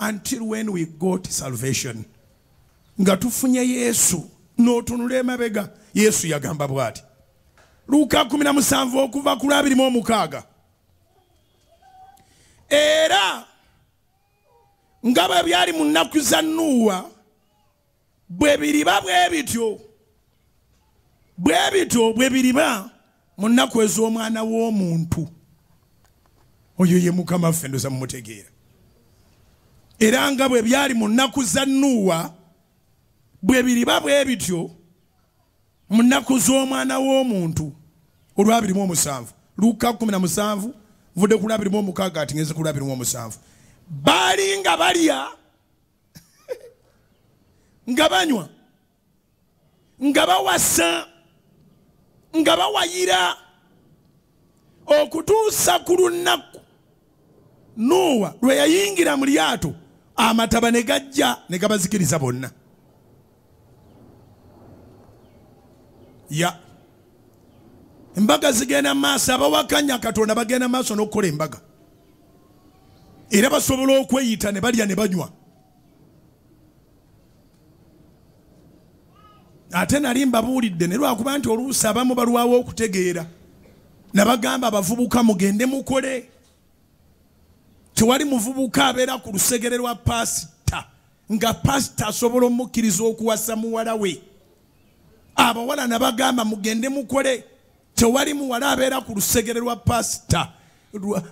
Until when we got salvation. Nga tufunye yesu n'otunula emabega. Yesu yagamba bw'ati luka 17 okuva ku lwabirimu omukaaga era nga bwe byali mu nnaku za nuuwa bwe biriba bwe bityo bwe bityo bwe biriba mu nnaku ez'omwana w'omuntu. Oyo ye mukama ffe ndoza mumutegeera. Era nga bwe byali mu nnaku za nuuwa bwe biriba bwe bityo mu nnaku z'omwana w'omuntu olwabirimu omusanvu. Luka 17 vudde ku lwabirimu omukaaga ati ngeze ku lwabirimu omusanvu. Baali nga balya nga banywa nga bawasa nga bawayira. Okutuusa ku lunaku nuuwa lwe yayingira mu lyato amataba ne gajja ne gabazikiriza bonna ya. Embaga zigenda maaso abawakanya katonda bagenda maaso n'okukola embaga. Era basobola okweyita ne balya ne banywa. Ate nali mbabuulidde ne lwakuba nti oluusi abamu balwawo okutegeera. Nabagamba abavubuka mugende mukole. Tewali muvubuka abeera ku lusegere lwa pasita nga pasita asobola omukkiriza okuwasa muwala we abawala nabagamba mugende mukole. Tewali muwala abeera ku lusegere lwa pasita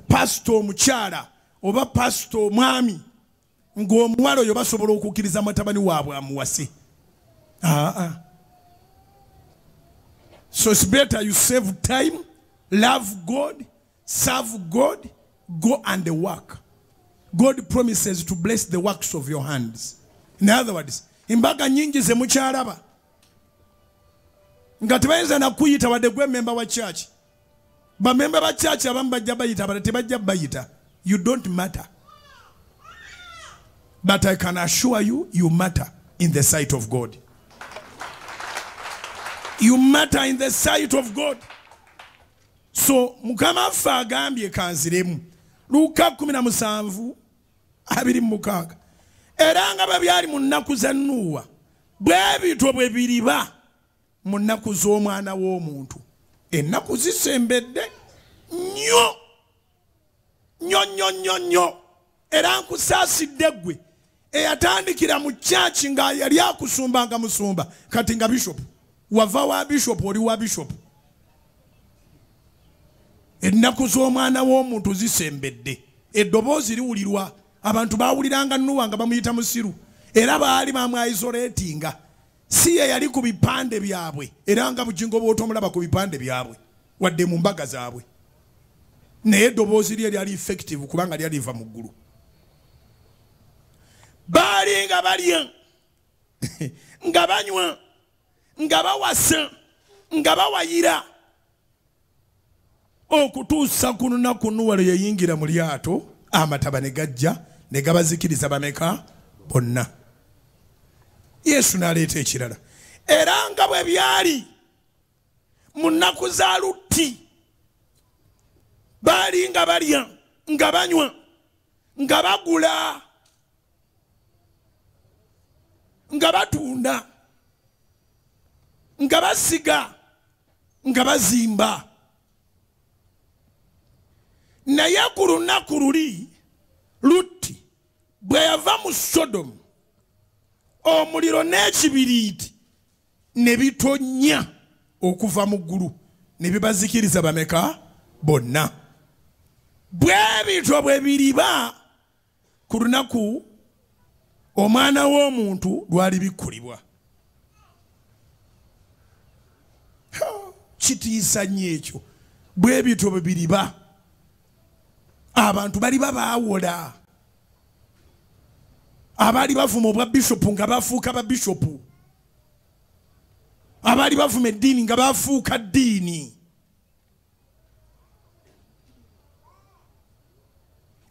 pasita omukyala oba pasita omwami ng'omuwala oyo basobola okukkiriza mutabani waabwe amuwase. Aa so its better you save time love god serve god go and work. God promises to bless the works of your hands. In other words embaga nyingi zemukyalaba nga tebayinza nakuyita wadde gwe memba wa church. Bamemba ba church abamu bajja bayita abala tebajja bayita. You don't matter. But i can assure you you matter in the sight of god. You matter in the sight of god. So mukama ffe agambye kanziremu. Luka 17 26 era nga bwe byali mu nnaku za nuuwa bwe bityo bwe biriba mu nnaku z'omwana w'omuntu. Ennaku zisembedde nnyo. Nnyo nnyo nnyo nnyo. Era nkusaasidde ggwe. Eyatandikira mu kyaki nga yali akusumbanga musumba. Kati nga bishopu wava wa bishopu oli wa bishopu ennaku z'omwana w'omuntu zisembedde. Eddoboozi liwulirwa. Abantu bawuliranga nuwa nga bamuyita musiru. Era baali bamwayisoleetinga si ye yali ku bipande byabwe era nga bugingo bwotomulaba ku bipande byabwe wadde mu mbaga zaabwe. Naye eddoboozi lye lyali effective kubanga lyali liva mu ggulu. Baali nga balya nga banywa nga bawasa nga bawayira. Okutuusa ku lunaku nuwa lwe yayingira mu lyato amataba ne gajja ne gabazikiriza bameka bonna yesu n'aleeta ekirala. Era nga bwe byali mu nnaku za lutti baali nga balya nga banywa nga bagula nga batunda nga basiga nga bazimba. Naye ku lunaku luli lutti bwe yava mu sodomu omuliro n'ekibiriiti ne bitonya okuva mu ggulu ne bibazikiriza bameka bonna. Bwe bityo bwe biriba ku lunaku omwana w'omuntu lwali bikkulibwa. Ha, kitiisa nnyo ekyo. Bwe bityo bwe biriba. Abantu baliba baawola abaali bavuma obwa bishopu nga bafuuka ba bishopu abaali bavuma eddiini nga bafuuka ddiini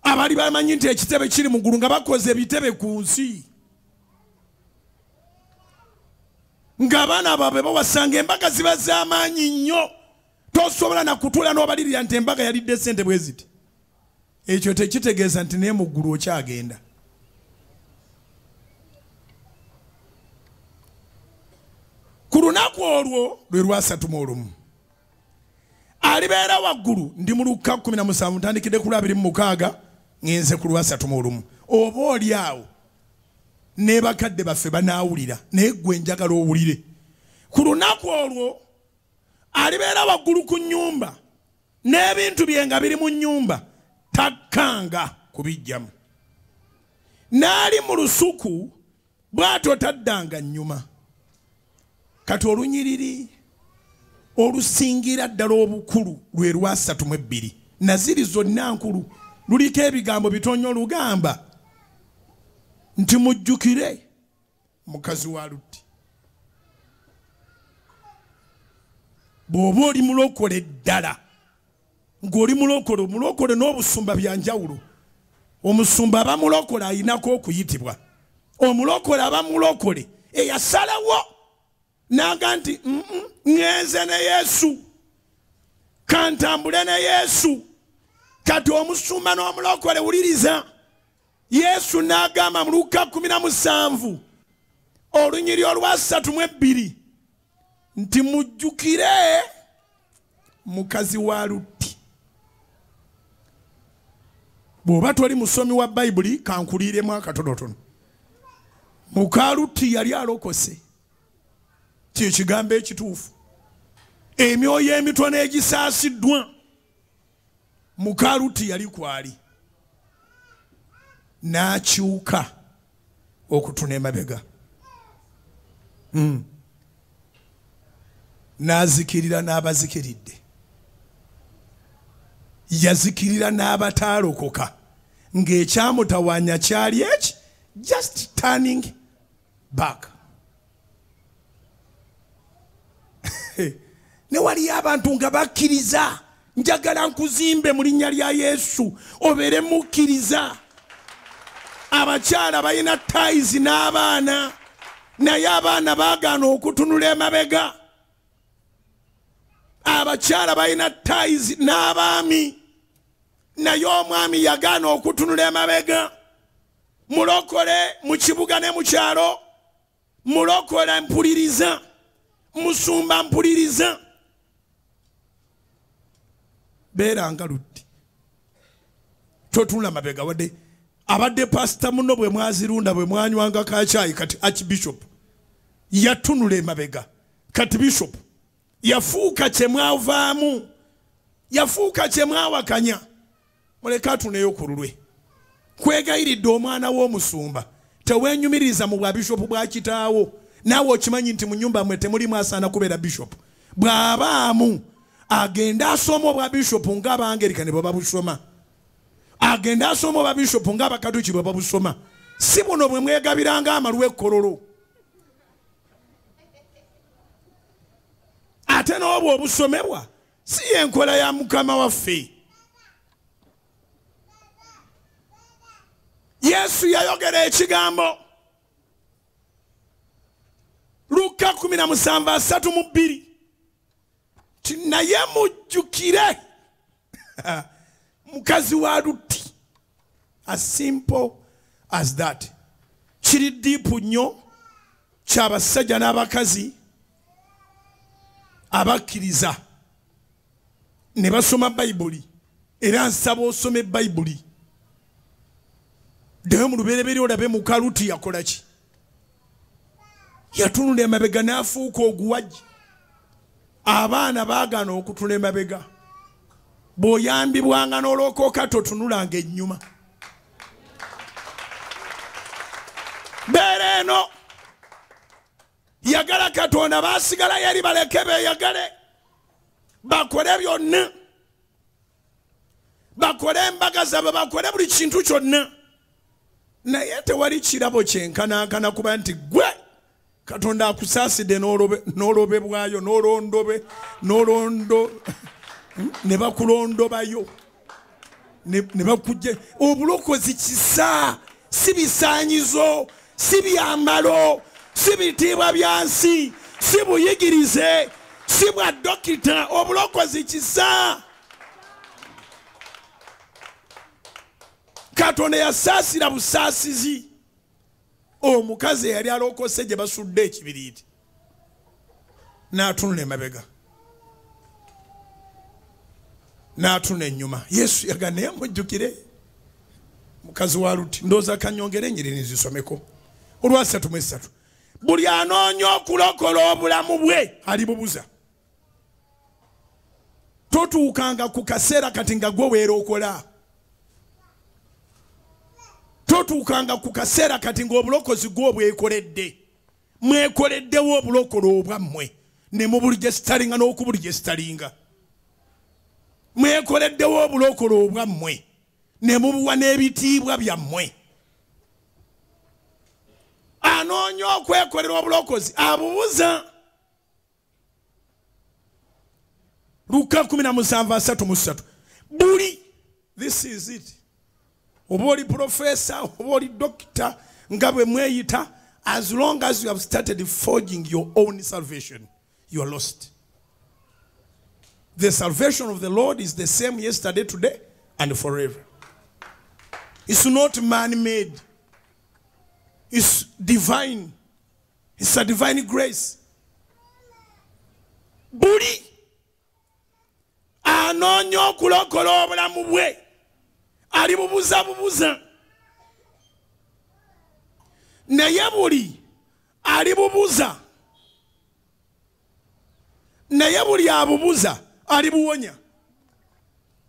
abaali bamanyi nti ekitebe kiri mu ggulu nga bakoze ebitebe ku nsi. Ng'abaana baabwe bawasanga embaga ziba z'amaanyi nnyo. Tosobola nakutuula n'obalirira nti embaga yalidde sente bwe ziti. Ekyo tekitegeeza nti naye mu ggulu okyagenda ku lunaku olwo lwe lwasatu mu olumu alibeera waggulu ndi mu lukka 17 ntandikidde ku lwabiri mu mukaaga ŋenze ku lwasatu mu olumu. Oba oli awo ne bakadde baffe banaawulira naye gwe njagala owulire. Ku lunaku olwo alibeera waggulu ku nnyumba n'ebintu bye nga biri mu nnyumba takkanga kubijjamu n'ali mu lusuku bw'atyo taddanga nnyuma kati olunyiriri olusingira ddala obukulu lwe lwasatu mu ebbiri. Naziri zonna nkulu. Luliko ebigambo bitonya olugamba nti mujjukire mukazi wa lutti. Bw'oba oli mulokole ddala ng'oli mulokole omulokole n'obusumba byanjawulo omusumba aba mulokole ayinako okuyitibwa. Omulokole aba mulokole eyasalawo naga nti "Mm-mm, ŋŋenze ne yesu. Kantambule ne yesu. Kati omusumba n'omulokole wuliriza. Yesu n'agamba mu luka 17 olunyiri olwasatu mu ebbiri nti mujjukire mukazi wa lutti. Bw'oba toli musomi wa bayibuli kankuliiremu akatonotono. Muka lutti yali alokose kyekigambo ekituufu. Emyoyo emitono egisaasiddwa muka lutti yali kwali. N'akyuka okutuna emabega. Mm. n'azikirira n'abazikiridde. Yazikirira n'abataalokoka ng'ekyamutawanya kyali eki? Just turning back ne waliyo abantu nga bakkiriza. Njagala nkuzimbe mu linnya lya yesu obeere mukkiriza. Abakyala balina tayizi n'abaana naye abaana baagaana okutunula emabega. Abakyala balina tayizi n'abaami naye omwami yagaana okutunula emabega. Mulokole mu kibuga ne mu kyalo mulokole mpuliriza musumba mpuliriza beeranga luddi totunula mabega wadde abadde pasita muno bwe mwazirunda bwe mwanywanga kakyayi kati archbishop yatunula emabega. Kati bishop yafuuka kyemwavaamu yafuuka kyemwawakanya muleke atuneyo ku lulwe. Kwegayiridde omwana w'omusumba tewenyumiriza mu bwa bishopu bwa kitaawo. Naawe okimanyi nti mu nyumba mwe temulimu asaana kubeera bishopu bw'abaamu agende asoma obwa bishopu ng'abangerikani bwe babusoma agende asoma obwa bishopu ng'abakatuki bwe babusoma si buno bwe mwegabiranga amalu ekkololo ate n'obwo obusomebwa si yenkola ya mukama waffe. Yesu yayogera ekigambo. Luka 17 ti naye mujjukire mukazi wa lutti as simple as that. Kiri diipu nnyo kyabasajja n'abakazi. Abakkiriza ne basoma bayibuli era nsaba osome bayibuli ddayo mu lubereberye olabe mukaluti yakola ki? Yatunula emabega n'afuuka oguwajji abaana baagana okutula emabega. Bw'oyambibwanga n'olokooka totunulanga ennyuma. Beera eno. Yagala katonda basigala yali baleke beeyagale. Bakole byonna. Bakole embaga zaabwe bakole buli kintu kyonna. Naye tewali kirabo kyenkanankana kuba nti gwe katonda akusaasidde n'olobe- n'olobebwayo n'olondobe n'olondo ne bakulondobayo ne bakujja obulokozi kisa si bisaanyizo si byambalo si bitiibwa bya nsi si buyigirize si bwa dokita. Obulokozi kisa. Katonda yasaasira busaasizi omukazi eyali alokose gye basudde ekibiriiti n'atunula emabega. N'atuna ennyuma. Yesu yaga naye mujjukire. Mukazi wa luti ndowooza kanyongere enyiriri zisomeko. Olwasatu mu esatu buli anoonya okulokola obulamu bwe alibubuza. Totuukanga ku kaseera kati nga gwe weerokola totuukanga ku kaseera kati ng'obulokozi gw'obwekoledde mwekoleddewo obulokolo obwammwe ne mu buli gye sitalinga n'okubuli gye sitalinga. Mwekoleddewo obulokolo obwammwe ne mubuwa n'ebitiibwa byammwe. Anoonya okwekolera obulokozi abubuza luka 17 buli this is it oba oli profesa oba oli mweyita as long as you have started forging your own salvation you are lost. The salvation of the lord is the same yesterday today and forever. It's not man-made. It's divine. It's a divine grace. Buli anoonya okulokola obulamu alibubuza bubuza naye buli alibubuza naye buli abubuza alibuwonya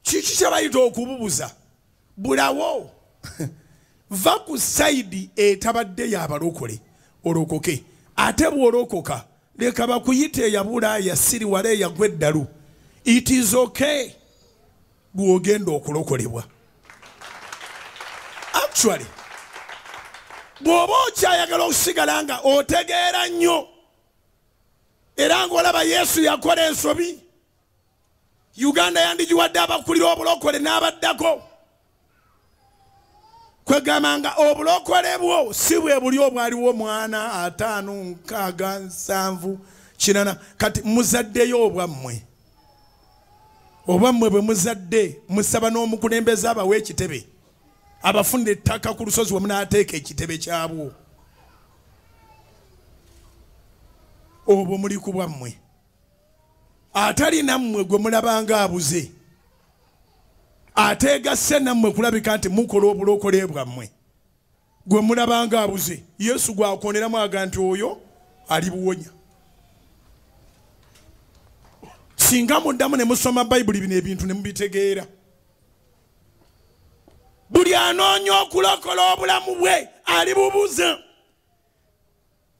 kiki kyebayita okububuza bulawo. Va ku sayidi etabadde yabalokole olokoke. Ate bw'olokoka leka bakuyita eyabulaaya siriwala eyagwa eddalu it is okay. Lwogenda okulokolebwa actually bw'oba okyayagala okusigala nga otegeera nnyo era ng'olaba yesu yakola ensobi uganda yandigiwadde abakulira obulokole n'abaddako. Kwegamba nga obulokole bwo si bwe buli obwaliwo mwana ataano nkaaga nsanvu kinana. Kati muzaddeyo obwammwe? Obwammwe bwe muzadde musaba n'omukulembeze abawa ekitebe abafunda ettaka ku lusozi we munaateeka ekitebe kyabwo. Obwo muli ku bwammwe. Atali nammwe gwe mulabanga abuze ateegasse nammwe kulabika nti mukola obulokole bwammwe. Gwe mulabanga abuze yesu gwakoneramu aga nti oyo ali buwonya. Singa muddamu ne musoma bayibuli bino ebintu ne mubitegeera buli anoonya okulokola obulamu bwe alibubuza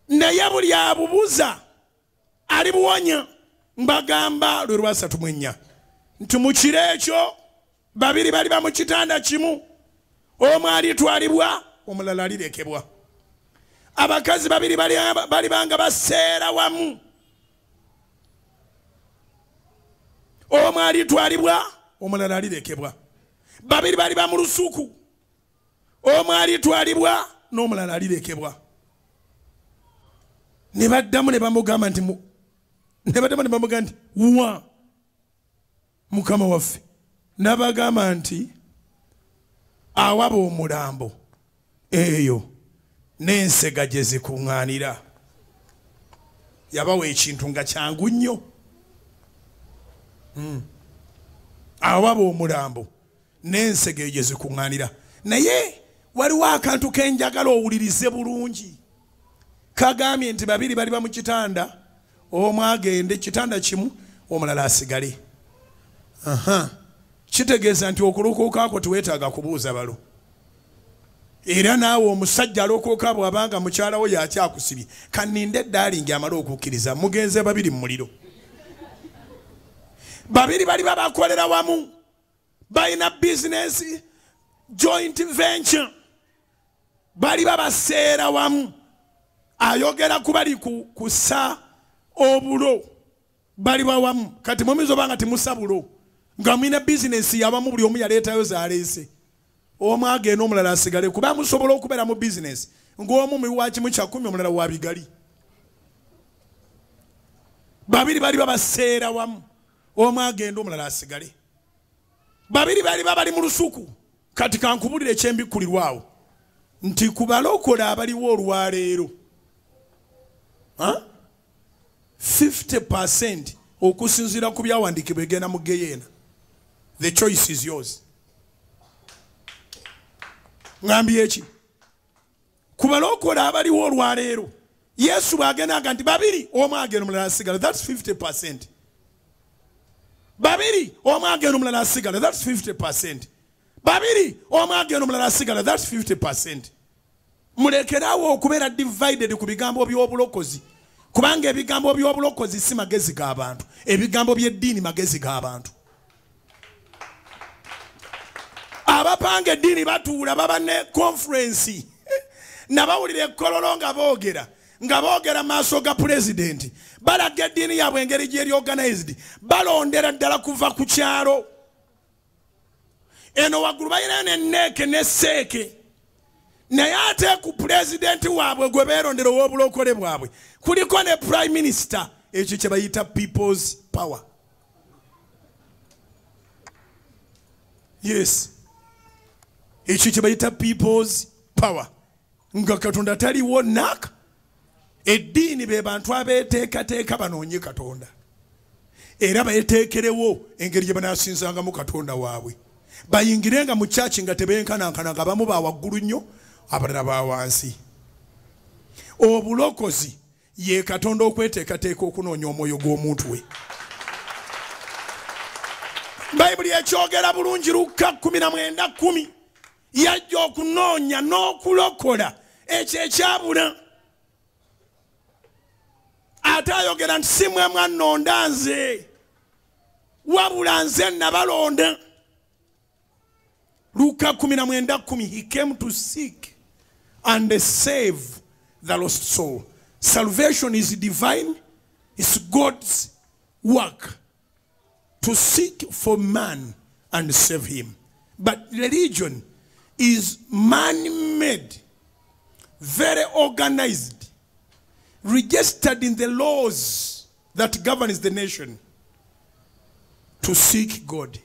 naye buli abubuza alibuwonya mbagamba lwe lwasatu mu ennya. Nti mu kiro ekyo babiri baliba mu kitanda kimu. Omu alitwalibwa omulala alirekebwa. Abakazi babiri bali- balibanga baseera wamu. Omu alitwalibwa omulala alirekebwa babiri baliba mu lusuku. Omu alitwalibwa n'omulala alirekebwa ne baddamu ne bamugamba nti ne baddamu ne bamugamba nti wa mukama waffe. Nabagamba nti awaba omulambo eyo n'ensega gye zikuŋŋaanira. Yabawa ekintu nga kyangu nnyo. Mm. awo baba omulambo n'ensege gye zikuŋŋaanira. Naye waliwo akantu kenjagala owulirize bulungi. Kagambye nti babiri baliba mu kitanda omu agende kitanda kimu omulala asigale. Kitegeeza nti okulokoka ako teweetaaga kubuuza balo era naawe omusajja alokoka bw'abanga mukyalawo yakyakusibye kaninde eddaalingi amale okukkiriza. Mugenze babiri mu muliro. Babiri bali babakolera wamu balina bizinesi joint venture. Bali babaseera wamu. Ayogera ku bali ku- kusa obulo. Bali bawamu kati muyinza oba nga temusa bulo. Nga mwina bizinesi yabamu buli omu yaleetayo zaleese omu agenda omulala asigale kuba musobola okubeera mu bizinesi ngaomu muwa kimu kyakumi omulala wa bigali. Babiri bali babaseera wamu. Omu agenda omulala asigale babiri bali babali mu lusuku. Kati kankubulire ekyembikkulirwawo nti ku balokola abaliwo olwaleero Ha? 50 okusinziira ku byawandiikibwa egenda mu geyeena the choice is yours. Ŋambye eki ku balokola abaliwo olwaleero yesu bw'agendaga nti babiri omu agenda omulala asigala. Thats 50 babiri omu agenda omulala asigala thats 50 babiri omu agenda omulala asigala thats 50 mulekerawo okubeera divided ku bigambo by'obulokozi kubanga ebigambo by'obulokozi si magezi g'abantu ebigambo by'eddiini magezi g'abantu abapanga eddiini batuula baba ne conferensi nabawulira ekkololo nga boogera nga boogera maaso ga pulezidenti balaga eddiini yaabwe engeri gyeri organized balondera ddala kuva ku kyalo. Eno waggulu balinayo neneeke ne seeke naye ate ku pulezidenti waabwe gwe beerondera ow'obulokole bwabwe kuliko ne prime minister ekyo kye bayita peoples power. Yes. Ekyo kye bayita peoples power. Nga katonda taliwo naka eddiini be bantu abeteekateeka banoonye katonda. Era beteekerewo engeri gye banaasinzangamu katonda waabwe. Bayingirenga mu kyaki nga tebenkanankana nga bamu bawaggulu nnyo abalala bawansi obulokozi ye katonda okweteekateeka okunoonya omwoyo gw'omuntu we. Bayibuli ekyogera bulungi lukka 19 yajja okunoonya n'okulokola ekyo ekyabula ate ayogera nti si mwannonda nze wabula nze nabalonda. Luka 19 he came to seek and save the lost soul. Salvation is divine it's god's work to seek for man and save him. But religion is man-made very organized registered in the laws that governs the nation to seek god.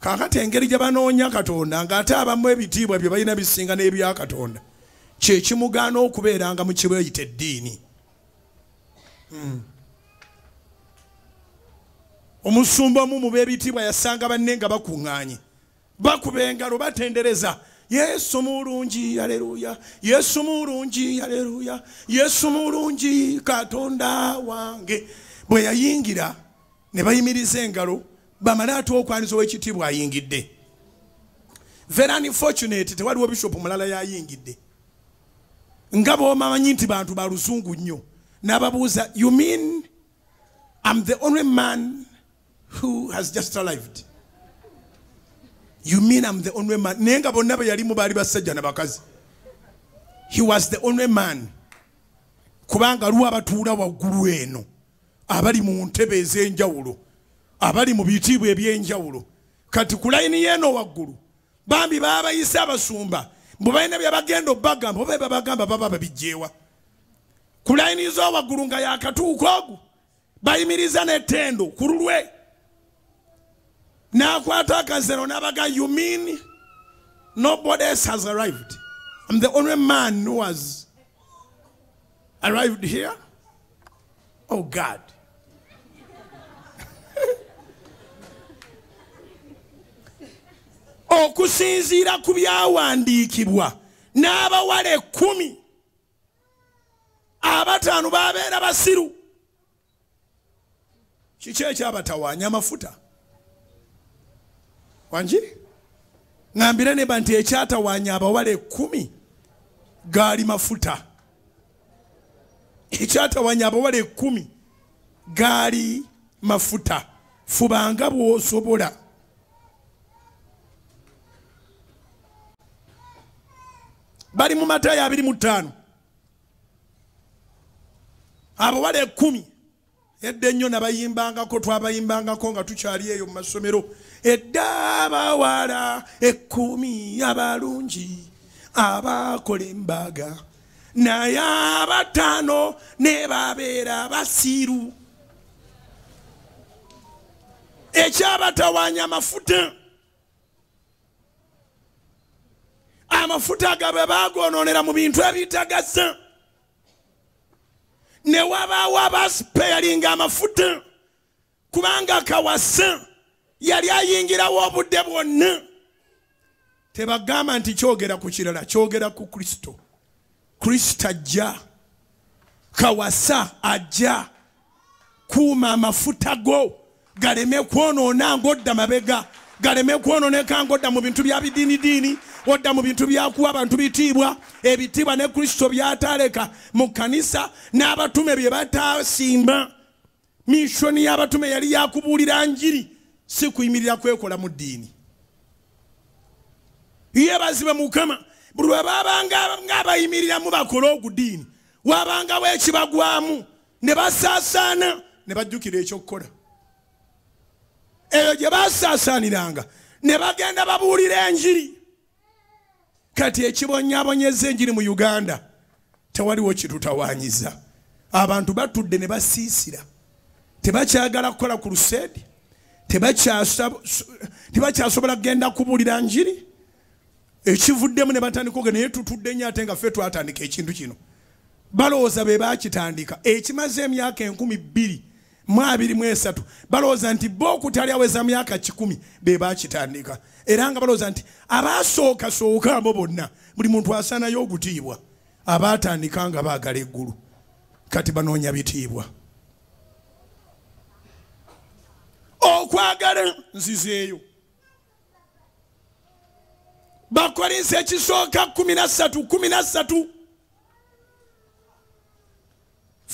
Kakati engeri gye banoonya katonda ng'ate abamu ebitiibwa bye balina bisinga n'ebya katonda. Kyekimugaana okubeeranga mu kibweyita eddiini Hmm. omusumba omu mu b'ebitiibwa yasanga banne nga bakuŋŋaanye. Bakuba engalo batendereza yesu mulungi aleluya yesu mulungi aleluya yesu mulungi katonda wange. Bwe yayingira ne bayimiriza engalo bamale ate okwaniza ow'ekitiibwa ayingidde. Very unfortunate tewaliwo bishopu mulala yayingidde. Nga bwomanyi nti bantu ba lusungu nnyo n'ababuuza you mean i'm the only man who has just arrived you mean i'm the only man? Naye nga bonna be yalimu baali basajja na bakazi. He was the only man. Kubanga lwa abatuula waggulu eno abali mu ntebe ez'enjawulo abali mu bitiibwa eby'enjawulo. Kati ku layini yeeno waggulu bambi baba bayise abasumba bwe balina bye bagenda obbagamba oba babagamba baba babijjeewa. Ku layini z'owaggulu nga yakatuuka ogu bayimiriza n'ettendo ku lulwe n'akwata akazero n'abaga you mean nobody else has arrived? I'm the only man who has arrived here? Oh god. Okusinziira ku byawandiikibwa n'abawala ekkumi abataano babeera basiru. Kiki ekyabatawaanya amafuta wanjiri ŋambire neba nti ekyatawaanya abawala ekkumi gaali mafuta. Ekyatawaanya abawala ekkumi gaali mafuta. Fubanga bw'osobola. Bali mu matayo abiri mu ttaano. Abawala ekkumi edda ennyo nabayimbangako twabayimbangako nga tukyali eyo mu masomero. Edda abawala ekkumi abalungi abakola embaga. Naye abataano ne babeera basiiru. Ekyabatawaanya amafuta. Amafuta gabwe bagononera mu bintu ebitagasa ne wabaawo abasipeyalinga amafuta kubanga kawasa yali ayingirawo obudde bwonna. Tebagamba nti kyogera ku kirala kyogera ku kristo. Kristo ajja kawasa ajja kuuma amafuta go galeme kwonoona ngaodda mabega galeme kwononeka ngaodda mu bintu bya bidiinidiini odda mu bintu byakuwa abantu bitiibwa ebitiibwa ne kristo byataleka mu kanisa n'abatume bye batasimba. Mishoni y'abatume yali yakubuulira njiri si kuyimirira kwekola mu ddiini. Yebazibe mukama buli lwe babanga ngaabayimiriramu bakola ogudiini wabangawo ekibagwamu ne basaasaana ne bajjukira ekyokukola eyo gye basaasaaniranga ne bagenda babuulira enjiri kati ekibonyabonyeza enjiri mu uganda tewaliwo kitutawanyiza abantu batudde ne basiisira. Tebakyagala kukola ku luseedi tebakyasobola kugenda kubuulira njiri. Ekivuddemu ne batandika oge naye tutudde nyo ate nga ffe twatandika ekintu kino. Balowooza be bakitandika. Ekimaze emyaka enkumi bbiri mu abiri mu esatu. Balowooza nti bo okutali aweza myaka kikumi be bakitandika. Era nga balowooza nti abasookasooka abo bonna buli muntu asaanayo ogutiibwa abaatandika nga baagala eggulu. Kati banoonya bitiibwa. Okwagala nzizeeyo bakolinsi ekisooka 13 13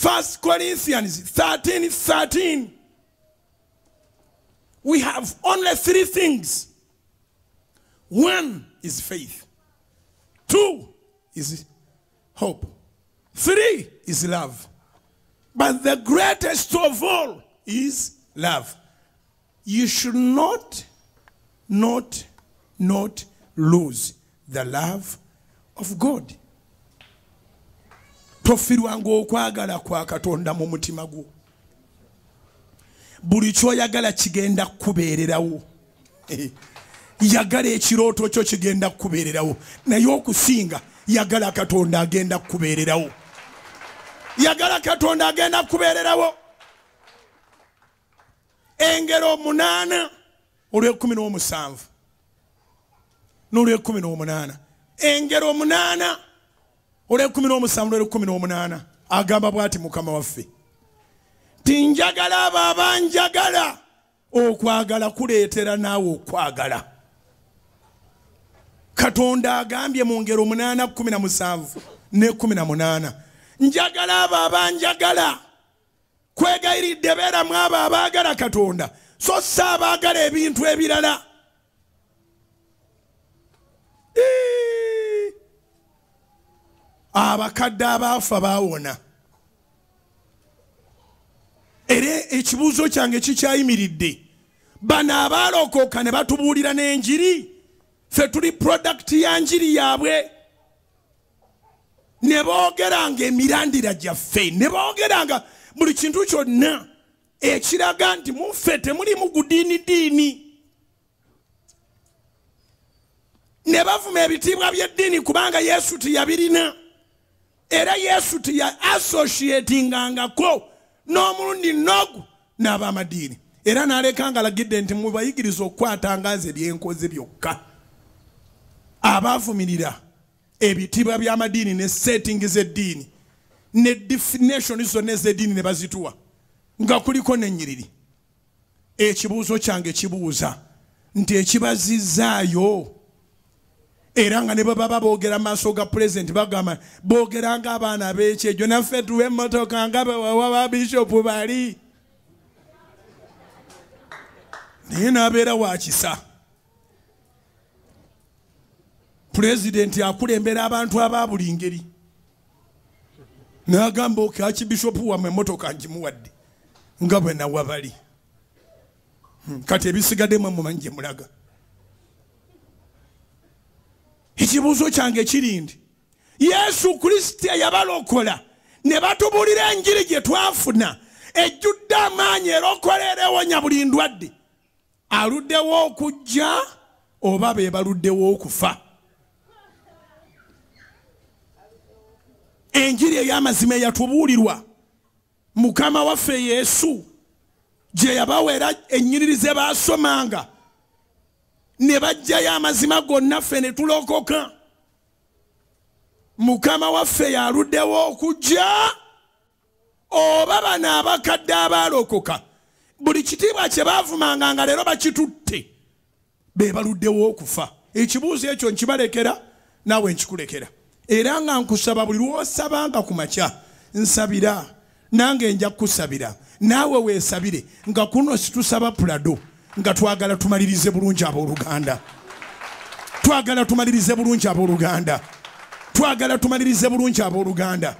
1 corinthians 13 13 we have only three things. One is faith. Two is hope. Three is love. But the greatest of all is love. You should not not not lose the love of god tofirwanga okwagala kwa katonda mu mutima gwo. Buli kyoyagala kigenda kukubeererawo. Yagala ekirooto kyo kigenda kukubeererawo. Naye okusinga yagala katonda agenda kukubeererawo. Yagala katonda agenda kukubeererawo. Engero munaana olwekumi n'omusanvu. N'olwekumi n'omunaana. Engero munaana olwekumi n'omusanvu n'olwekumi n'omunaana agamba bw'ati mukama waffe ti njagala abo abanjagala okwagala kuleetera naawe okwagala katonda agambye mu ngero munaana kumi na musanvu ne kumi na munaana njagala abo abanjagala kwegayiridde beeramu abo abaagala katonda so si abaagala ebintu ebirala Eee. Abakadde abaafa baawona. Era ekibuuzo kyange kikyayimiridde. Bano abaalookooka ne batubuulira n'enjiri. Ffe tuli prodakiti ya njiri yaabwe. Ne boogeranga emirandira gyaffe ne boogeranga buli kintu kyonna. Ekiraga nti muffe temulimu gudiinidiini. Ne bavuma ebitiibwa by'eddiini kubanga yesu teyabirina era yesu teya associatingangako n'omulundi nogu n'abamadiini. Era n'aleka nga alagidde nti mubayigiriza okukwatanga nze byenkoze byokka. Abaavumirira ebitiibwa by'amadiini ne settingi z'eddiini ne definition zonna ez'eddiini ne bazituwa nga kuliko n'ennyiriri. Ekibuuzo kyange kibuuza nti ekibazizaayo era nga ne baba boogera maaso ga pulezidenti bagamba boogera ng'abaana ab'ekyejo naffe tuwa emmotoka nga bewawa ba bishopu bali. Naye n'abeera wa kisa. Pulezidenti akulembera abantu aba buli ngeri. N'agamba oke akibishopu wammwe emmotoka ngimuwadde nga bwe nawa bali? Hmm, kati ebisigaddemu mumanyi gye mulaga ekibuuzo kyange kiri nti yesu kristo yabalokola. Ne batubuulira enjiri gye twafuna. Ejjudde amaanyi erokola era ewonya buli ndwadde. Aluddewo okujja oba be baluddewo okufa enjiri ey'amazima eyatubuulirwa. Mukama waffe yesu gye yabaweera ennyiriri ze baasomanga ne bajjayo amazima gonna ffe ne tulokoka mukama waffe yaluddewo okujja oba bano abakadde abaalokoka buli kitiibwa kye baavumanga nga leero bakitutte be baluddewo okufa. Ekibuuzo ekyo nkibalekera naawe nkikulekera. Era nga nkusaba buli lwosabanga ku makya nsabira. Nange nja kukusabira. Naawe weesabire nga kuno situsaba pulado nga twagala tumalirize bulungi abooluganda. Twagala tumalirize bulungi abooluganda. Twagala tumalirize bulungi abooluganda.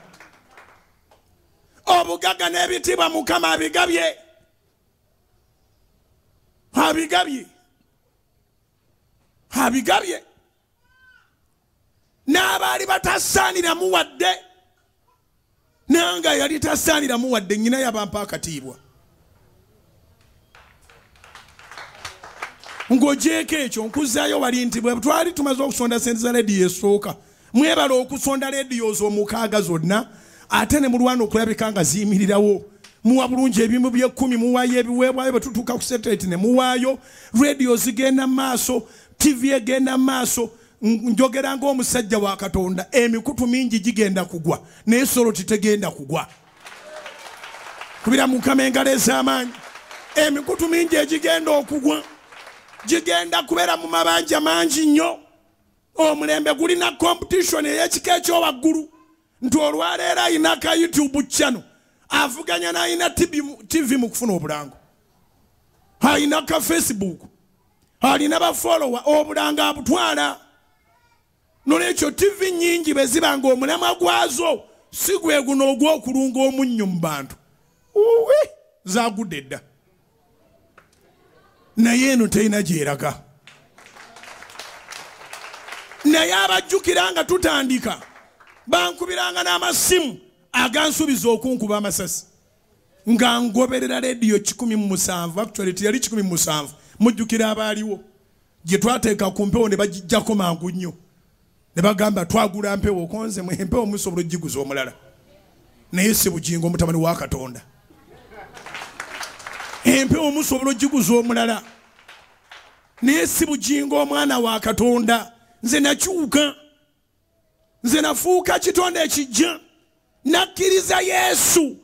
Obugagga n'ebitiibwa mukama abigabye. Abigabye. Abigabye. N'abaali batasaaniramu wadde nanga yali tasaaniramu wadde nyina yabampa akatiibwa ng'ogyeko ekyo nkuzaayo wali nti bwe twali tumaze okusonda sente za lediyo esooka mwebala okusonda lediyo z'omukaaga zonna ate ne mulwana okulabika nga ziyimirirawo. Muwa bulungi ebimu byekumi muwaayo ebiweebwayo bwe tutuuka ku setereti ne muwaayo rediyo zigenda maaso tivi egenda maaso njogera ng'omusajja wa katonda emikutu mingi gigenda kugwa naye soloti tegenda kugwa. Kubira mukama engalo ez'amaanyi. Emikutu mingi egigenda okugwa gigenda kubeera mu mabanja mangi nnyo. Omulembe gulina kompetitioni ey'ekika ekyowaggulu. Nti olwaleero ayina ka youtube chano avuganya n'ayina tv mu kufuna obulango. Ayina ka facebook. Alina bafolowa obulango abutwala. Nolwekyo tv nyingi bwe ziba nga omulamwa gwazo si gwe guno ogw'okulunga omunnyo mu bantu. Uwe zagudde dda naye eno terina gyeraga. Naye abajjukira nga tutandika. Bankubiranga n'amasimu agansuubiza okunkuba amasasi. Nga ngoberera rediyo 17 actually teyali 17 mujjukira abaaliwo. Gye twateeka ku mpewo ne bagijjako mangu nnyo. Ne bagamba twagula mpewo konze mu empewo musobola ogiguza omulala. Naye si bugingo omutabani wa katonda empewo musobola ogiguza omulala. Naye si bugingo omwana wa katonda. Nze nakyuka. Nze nafuuka kitonda ekijja. Nakkiriza yesu.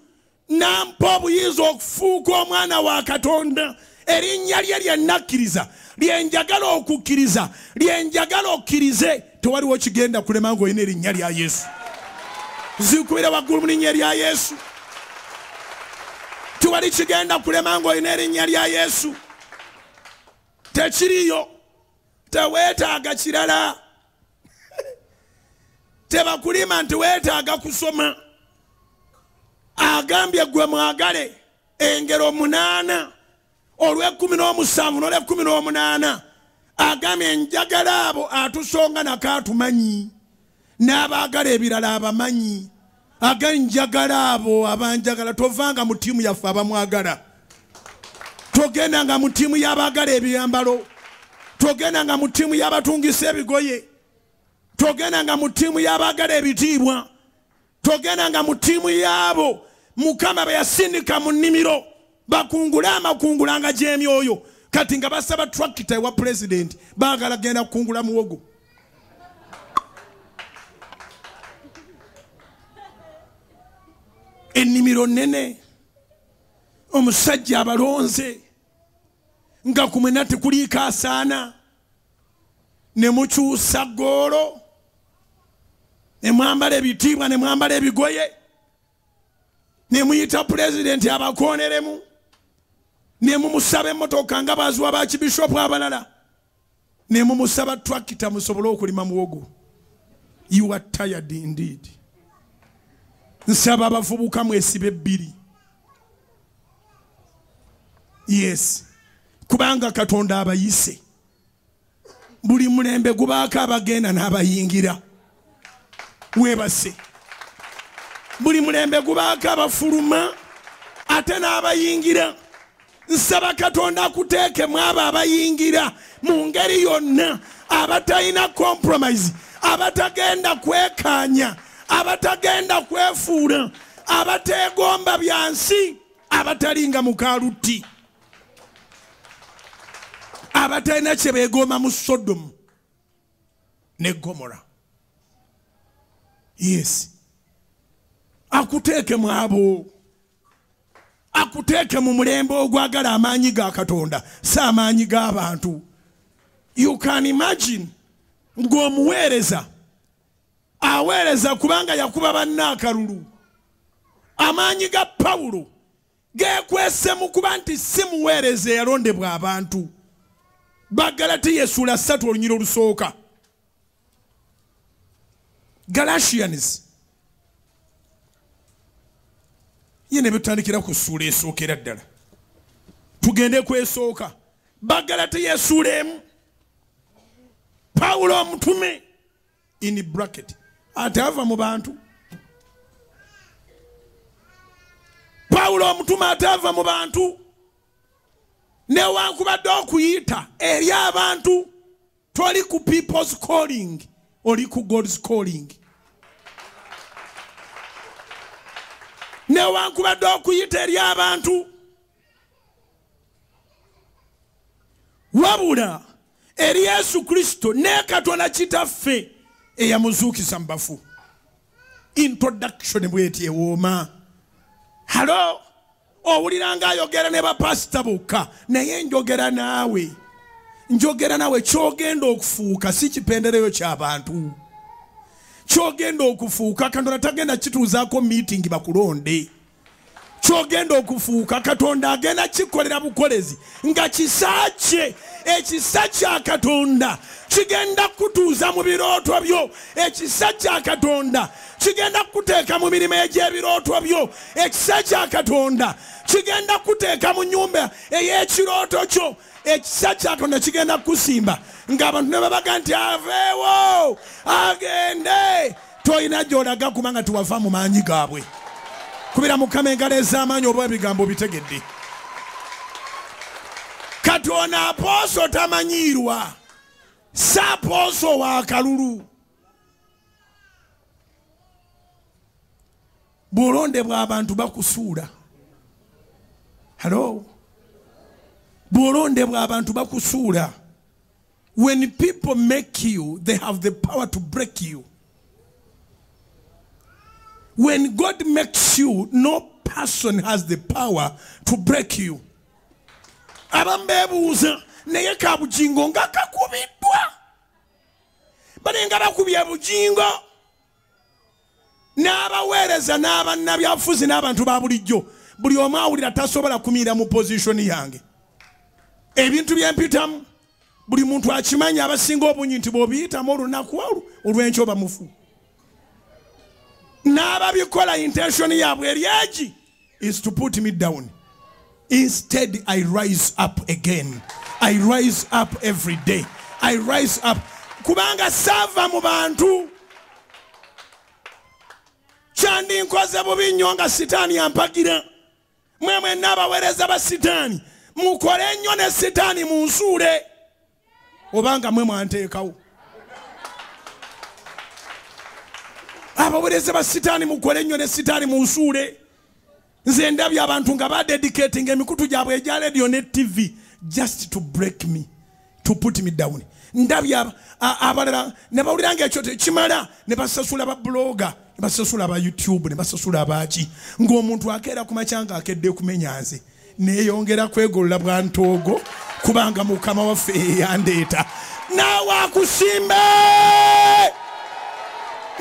Nampa obuyinza okufuuka omwana wa katonda. Erinnya lye lye nakkiriza. Lyenjagala okukkiriza. Lyenjagala okkirize. Tewaliwo kigenda kulema ngaolina erinnya lya yesu. Zikubira waggulu mu linnya lya yesu tewali kigenda kulema ngaolina erinnya lya yesu. Tekiriyo teweetaaga kirala. Tebakulima nti weetaaga kusoma. Agambye gwe mwagale engero munaana olw'ekkumi n'omusanvu n'olw'ekkumi n'omunaana. Agambye njagala abo atusonga nako atumanyi n'abaagala ebirala abamanyi aga njagala abo abanjagala tovanga mu ttiimu yaffe abamwagala. Togenda nga mu ttiimu y'abaagala ebyambalo togenda nga mu ttiimu y'abatungisa ebigoye. Togenda nga mu ttiimu y'abaagala ebitiibwa. Togenda nga mu ttiimu yaabo mukama be yasindika mu nnimiro. Bakungule amakungula nga gy'emyoyo. Kati nga basaba trakita ewa pulezidenti baagala genda kukungula muwogo ennimiro nene omusajja abalonze. Nga ku mwena tekuliiko asaana. Ne mukyusa goolo ne mwambala ebitiibwa ne mwambala ebigoye. Ne muyita pulezidenti abakoneremu. Ne mumusaba emmotoka nga baziwa bakibishopu abalala. Ne mumusaba trakita musobole okulima muwogo. You are tired indeed nsaba abavubuka mwesiba ebbiri. Yes. Kubanga katonda abayise. Buli mulembe gubaako abagenda n'abayingira. Webase buli mulembe gubaako abafuluma ate n'abayingira. Nsaba katonda akuteekemu abo abayingira mu ngeri yonna abatalina compromise abatagenda kwekaanya abatagenda kwefuula abateegomba byansi abatalinga mukalutti abatalina kye beegomba mu sodomu ne gomora. Yes. Akuteeke mu abo. Akuteeke mu mulembe ogwagala amaanyi ga katonda si amaanyi g'abantu you can imagine ng'omuweereza aweereza kubanga yakuba banne akalulu amaanyi ga pawulo geekwese mu kuba nti si muweereza eyalondebwa abantu. Bagalatiya essuula ssatu olunyiro olusooka. Galatians. Ye ne bitandikira ku ssuula esookera ddala. Tugende kwesooka. Bagalatiya essuula emu pawulo omutume in bracket ate ava mu bantu. Pawulo omutume ate ava mu bantu. Newankubadde okuyita eri abantu toli ku people's calling oli ku god's calling. Newankubadde okuyita eri abantu. Wabula eri yesu kristo ne katonda kitaffe eyamuzuukiza mu bafu introduction bweti ewooma. Halo owulira ngaayogera ne bapasita bokka naye njogera naawe. Njogera naawe kyogenda okufuuka si kipendereyo ky'abantu kyogenda okufuuka katonda tagenda kituuzaako miitingi bakulonde kyogenda okufuuka katonda agenda kikolera bukolezi nga kisa kye ekisa kya katonda kigenda kutuuza mu birooto byo ekisa kya katonda kigenda kuteeka mu mirimu egy'ebirooto byo ekisa kya katonda kigenda kuteeka mu nyumba ey'ekirooto kyo ekisa kya katonda kigenda kusimba ng'abantu ne babaga nti aveewo agende. Tolina gy'olaga kubanga tiwava mu maanyi gaabwe kubira mukama engalo ez'amaanyi oba ebigambo bitegedde katonda apooso tamanyiirwa si apooso wa kalulu bw'olondebwa abantu bakusuula. Halo bw'olondebwa abantu bakusuula. When people make you they have the power to break you when god makes you no person has the power to break you. Abamu beebuuza naye ka bugingo nga kakubiddwa bale nga bakubye bugingo n'abaweereza n'abannabyafuzi n'abantu ba bulijjo buli omu awulira tasobola kumiira mu pozishoni yange. Ebintu byempitamu buli muntu akimanyi abasinga obungi nti bw'obiyitamu olunaku olwo olw'enkyo bamufu n'ababikola intention yaabwe eryegi is to put me down. Instead i rise up again. I rise up every day. I rise up. Kubanga saava mu bantu. Kyandinkoze bubi nnyo nga sitaani ampagira mwe mwenna abaweereza ba sitaani. Mukole ennyo ne sitaani mu nsuule obanga mwe mwanteekawo abaweereza ba sitaani mukole ennyo ne sitaani munsuule nze ndabye abantu nga badedicatinga emikutu gyabwe egya radio ne tv just to break me to put me down. Ndabye abalala ne bawulira nga ekyo tekimala ne basasula babuloga ne basasula aba youtube ne basasula abaaki ng'omuntu akeera ku makyanga akedde kumenya nze neeyongera kwegolola bwantoogo kubanga mukama waffe yeyandeeta naawe akusimbe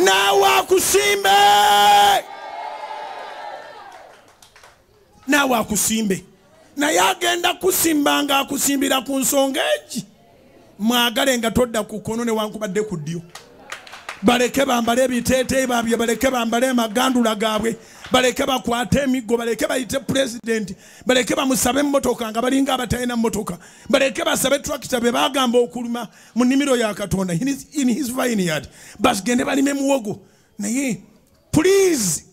naawe akusimbe naawe akusimbe naye agenda kusimba nga akusimbira ku nsonga egi. Mwagale nga todda ku kkono newankubadde ku ddyo. Baleke bambale ebiteeteeyi babye baleke bambale emagandula gaabwe baleke bakwate emiggo baleke bayite pulezidenti baleke bamusabe emmotoka nga balinga abatalina mmotoka. Baleke basabe tractor be bagamba okulima mu nnimiro ya katonda in his- in his vineyard. Bagende balime muwogo. Naye please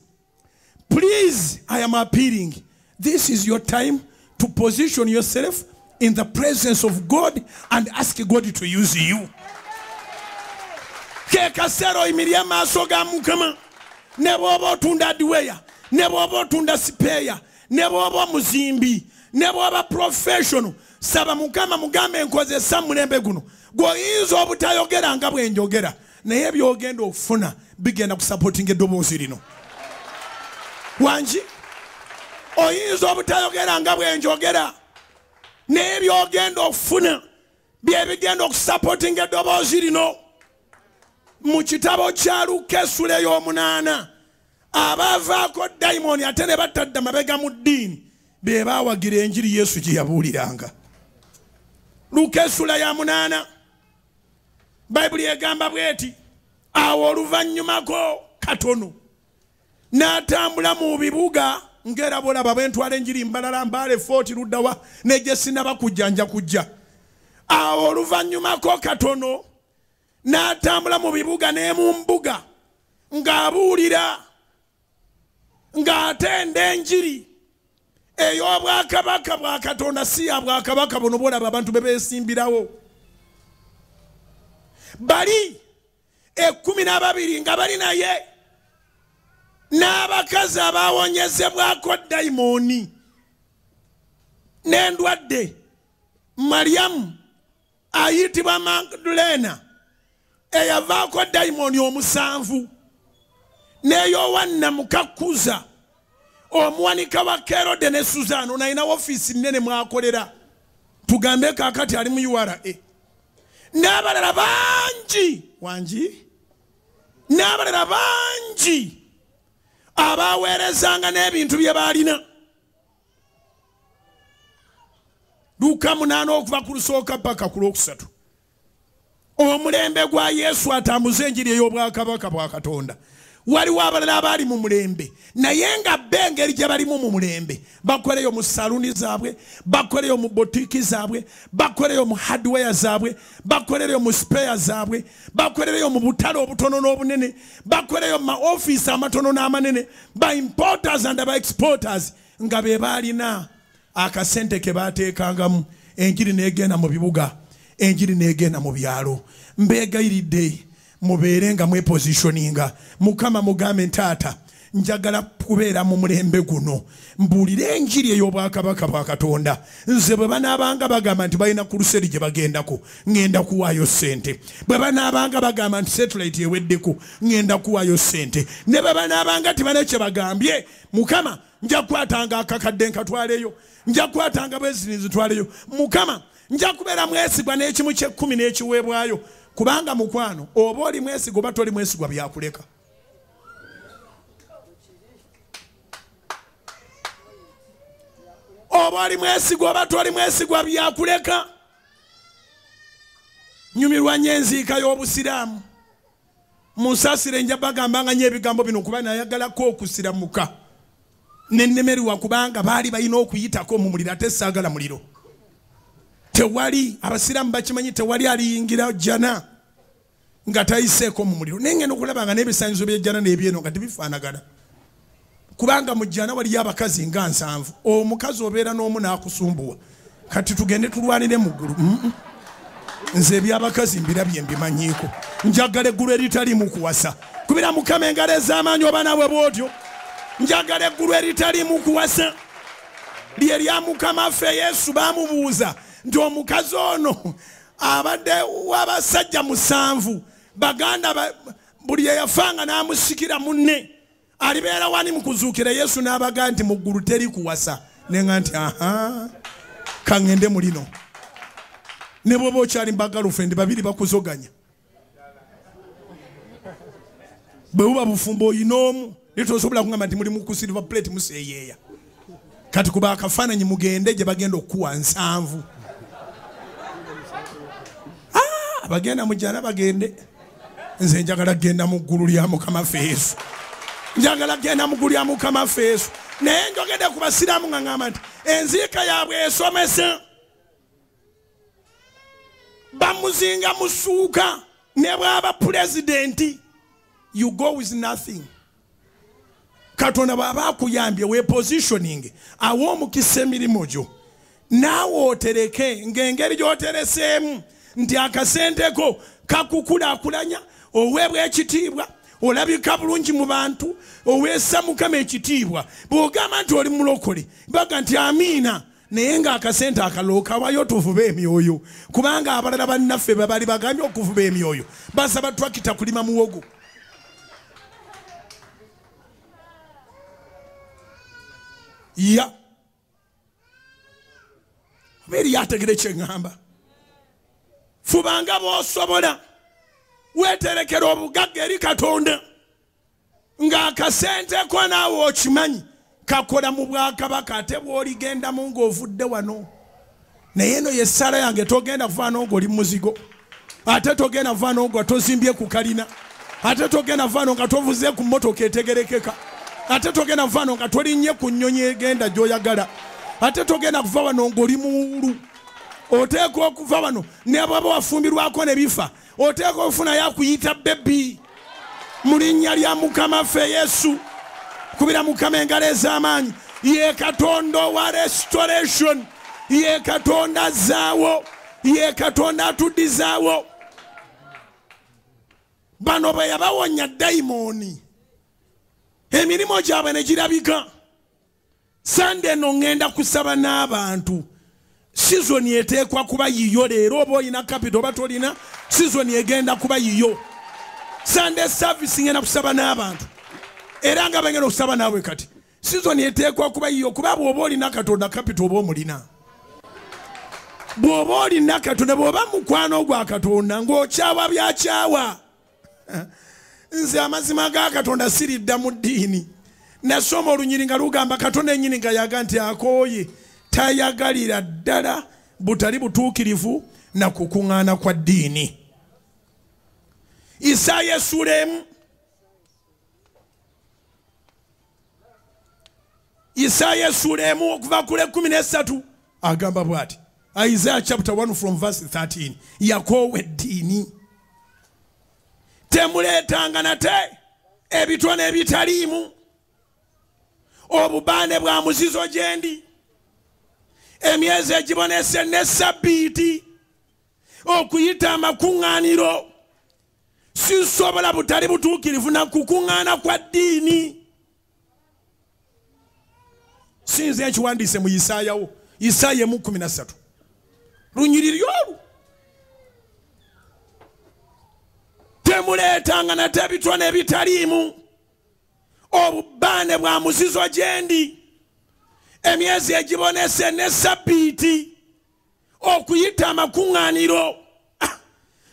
please i am appealing. This is your time to position yourself in the presence of god and ask god to use you. Ke kaseera maaso ga mukama. Ne bw'oba otunda adiweya ne bw'oba otunda sipeeya ne bw'oba omuzimbi ne bw'oba professional saba mukama mugambe nkozesa mulembe guno. Gw'oyinza obutayogera nga bwe njogera naye by'ogenda okufuna bigenda kusapootinga eddoboozi lino. Wangi oyinza obutayogera nga bwe njogera naye by'ogenda okufuna bye bigenda okusapootinga eddoboozi lino. Mu kitabo kya luka essula ey'omunaana abaavaako dayimoni ate ne batadda mabega mu ddiini be baawagira enjiri yesu gye yabuuliranga. Luka essula ya munaana. Bayibuli egamba bweti awo oluvannyumako katono. N'atambula mu bibuga ng'era bolaba bwentwala enjiri mbalala mbaale footi luddawa negye sinaba kujja nja kujja awo oluvannyumako katono. N'atambula mu bibuga ne mu mbuga ng'abuulira ng'atenda enjiri. Ey'obwakabaka bwa katonda si ya bwakabaka buno bwolaba abantu be beesimbirawo. Bali ekkumi n'ababiri nga bali naye n'abakazi abawonyezebwako dayimooni. N'endwadde maryamu ayitibwa magdulena eyavaako dayimooni omusanvu n'eyowanna mukakuza. Omuwanika wa kerode ne suzana ono alina ofiisi nnene mwakolera. Tugambe kakati ali mu ura n'abalala bangi. Wangi? N'abalala bangi. Abaweerezanga n'ebintu bye baalina. Luka munaana okuva ku lusooka paka ku lwokusatu. Omulembe gwa yesu atambuza enjiri ey'obwakabaka bwa katonda waliwo abalala abaali mu mulembe. Naye nga bo engeri gye balimu mu mulembe bakoleyo mu saluni zaabwe bakoleyo mu botiiki zaabwe bakoleyo mu hardware zaabwe bakoleyo mu speya zaabwe bakoleyo mu butale obutono n'obunene bakoleyo mu maofiisi amatono n'amanene ba importers and ba exporters nga be baalina. Akasente ke baateekangamu. Enjiri n'egenda mu bibuga enjiri n'egenda mu byalo. Mbeegayiridde mubeere nga mwepositioninga mukama mugambe ntaata njagala kubeera mu mulembe guno. Mbuulire enjiri ey'obwakabaka bwa katonda. Nze bwe banaabanga bagamba nti balina kuruseri gye bagendako ŋŋenda kuwaayo ssente. Bwe banaabanga bagamba nti satellite eweddeko ŋŋenda kuwaayo ssente. Ne bwe banaabanga tibane kye bagambye mukama nja kukwatanga akakadde nkatwaleyo nja kukwatanga bwezini zitwaleyo mukama nja kubeera mwesigwa n'ekimu kyekkumi n'ekiweebwayo kubanga mukwano oba oli mwesigwa oba toli mwesigwa byakuleka. Oba oli mwesigwa oba toli mwesigwa byakuleka. Nyumirwa nnyo enziika y'obusiraamu. Munsasire nja bagamba nga nyo ebigambo bino kuba nayagalako okusiramuka. Nenemerwa kubanga baali balina okuyitako mu muliro ate saagala muliro tewali abasiraamu bakimanyi tewali aliyingira jjana nga tayiseeko mu muliro. Naye ngenda okulaba nga n'ebisanyizo byejjana n'ebyeno nga tebifaanagana. Kubanga mu jjana waliyo abakazi nga nsanvu. Omukazi obeera n'omu n'akusumbuwa. Kati tugende tulwanire mu ggulu. Nze ebyabakazi mbirabye mbimanyiiko. Njagala eggulu eritali mu kuwasa. Kubira mukama engalo ez'amaanyi oba nawe bwotyo. Njagala eggulu eritalimu kuwasa. Lye lya mukama ffe yesu bamubuuza nti omukazi ono abadde w'abasajja musanvu baganda ba- buli eyafanga n'amusikira munne alibeera wani mu kuzuukira yesu n'abaga nti mu ggulu teri kuwasa. Nenga nti aha kaŋŋende mu lino. Ne bwoba okyali mbagalufendi babiri bakuzoganya. Bwe buba bufumbo oyina omu naye tosobola kugamba nti muli mu kusiriva plate museeyeeya. Kati kuba akafaananyi mugende gye bagenda okukuwa nsanvu Abagenda mujjana bagende. Nze njagala kgenda mu ggulu lya mukama feesu. Njagala kgenda mu ggulu lya mukama feesu. Naye njogedde ku basiraamu nga ŋŋamba nti enziika yaabwe esomesa bamuzinga musuuka ne bwaba pulezidenti you go with nothing. Katonda bw'aba akuyambye wepositioning awa omukisa emirimu gyo. Naawe otereke ng'engeri gy'otereseemu nti akasenteko kakukulaakulanya oweebwa ekitiibwa olabika bulungi mu bantu oweesa mukama ekitiibwa. Bw'ogamba nti oli mulokole baga nti amiina naye ng'akasente akaloo kawayo tuvube emyoyo. Kubanga abalala bannaffe be bali bagambye okuvuba emyoyo. Basaba twakita kulima muwogo. Ya. Oba eri yategere kyeŋŋamba fubanga bw'osobola weeterekera obugagga eri katonda ng'akasenteko naawe okimanyi kakola mu bwakabaka ate bw'oligendamu ng'ovudde wano. Naye eno yessaala yange togenda kufaana ng'oli muzigo. Ate togenda kufaana nga tozimbye ku kalina. Ate togenda kufaana nga tovuze ku motoka etegerekeka. Ate togenda kufaano nga tolinnye ku nnyonyi egenda gy'oyagala. Ate togenda kuva wano ng'oli muwulu oteeka okuva wano ne bwaba wafumbirwako ne bifa. Oteeka okufunayo akuyita bebi mu linnya lya mukama ffe yesu. Kubira mukama engalo ez'amaanyi. Ye katonda owa restoration. Ye katonda azaawo ye katonda atuddizaawo. Bano bwe yabawonya dayimooni emirimu gyabwe ne girabika. Sande eno ŋŋenda kusaba n'abantu sizoni eteekwa kuba yiyo leero oba olina kapito oba tolina sizoni egenda kuba yiyo. Sande savisi ŋŋenda kusaba n'abantu. Era nga bagenda okusaba naawe kati sizoni eteekwa kuba yiyo kuba bw'oba olina katonda kapito oba omulina. Bw'oba olina katonda bw'oba mukwano gwa katonda ng'okyawa byakyawa. Nze amazima ga katonda siridda mu ddiini. Nasoma olunyiri nga lugamba katonda ennyini nga yaga nti akooye tayagalira ddala butali butuukirivu na kukuŋŋaana kwa ddiini. Isaaya essuula emu. Isaaya essuula emu okuva ku lekumi nesatu agamba bw'ati isaiah chapter 1 from verse 13 yakoowa eddiini temuleetanga nate ebitone ebitaliimu. Obubaane bwa muzizo gye ndi emyezi egibonese ne sabbiiti okuyita amakuŋŋaaniro. Sisobola butali butuukirivu na kukuŋŋaana kwa ddiini. Sinze ekiwandiise mu isaayawo isaaya emu 13 lunyiriri olwo. Temuleetanga nate ebitone ebitaliimu. Obubaane bwa muzizo gye ndi emyezi egibonese ne sabbiiti okuyita amakuŋŋaaniro. Ah,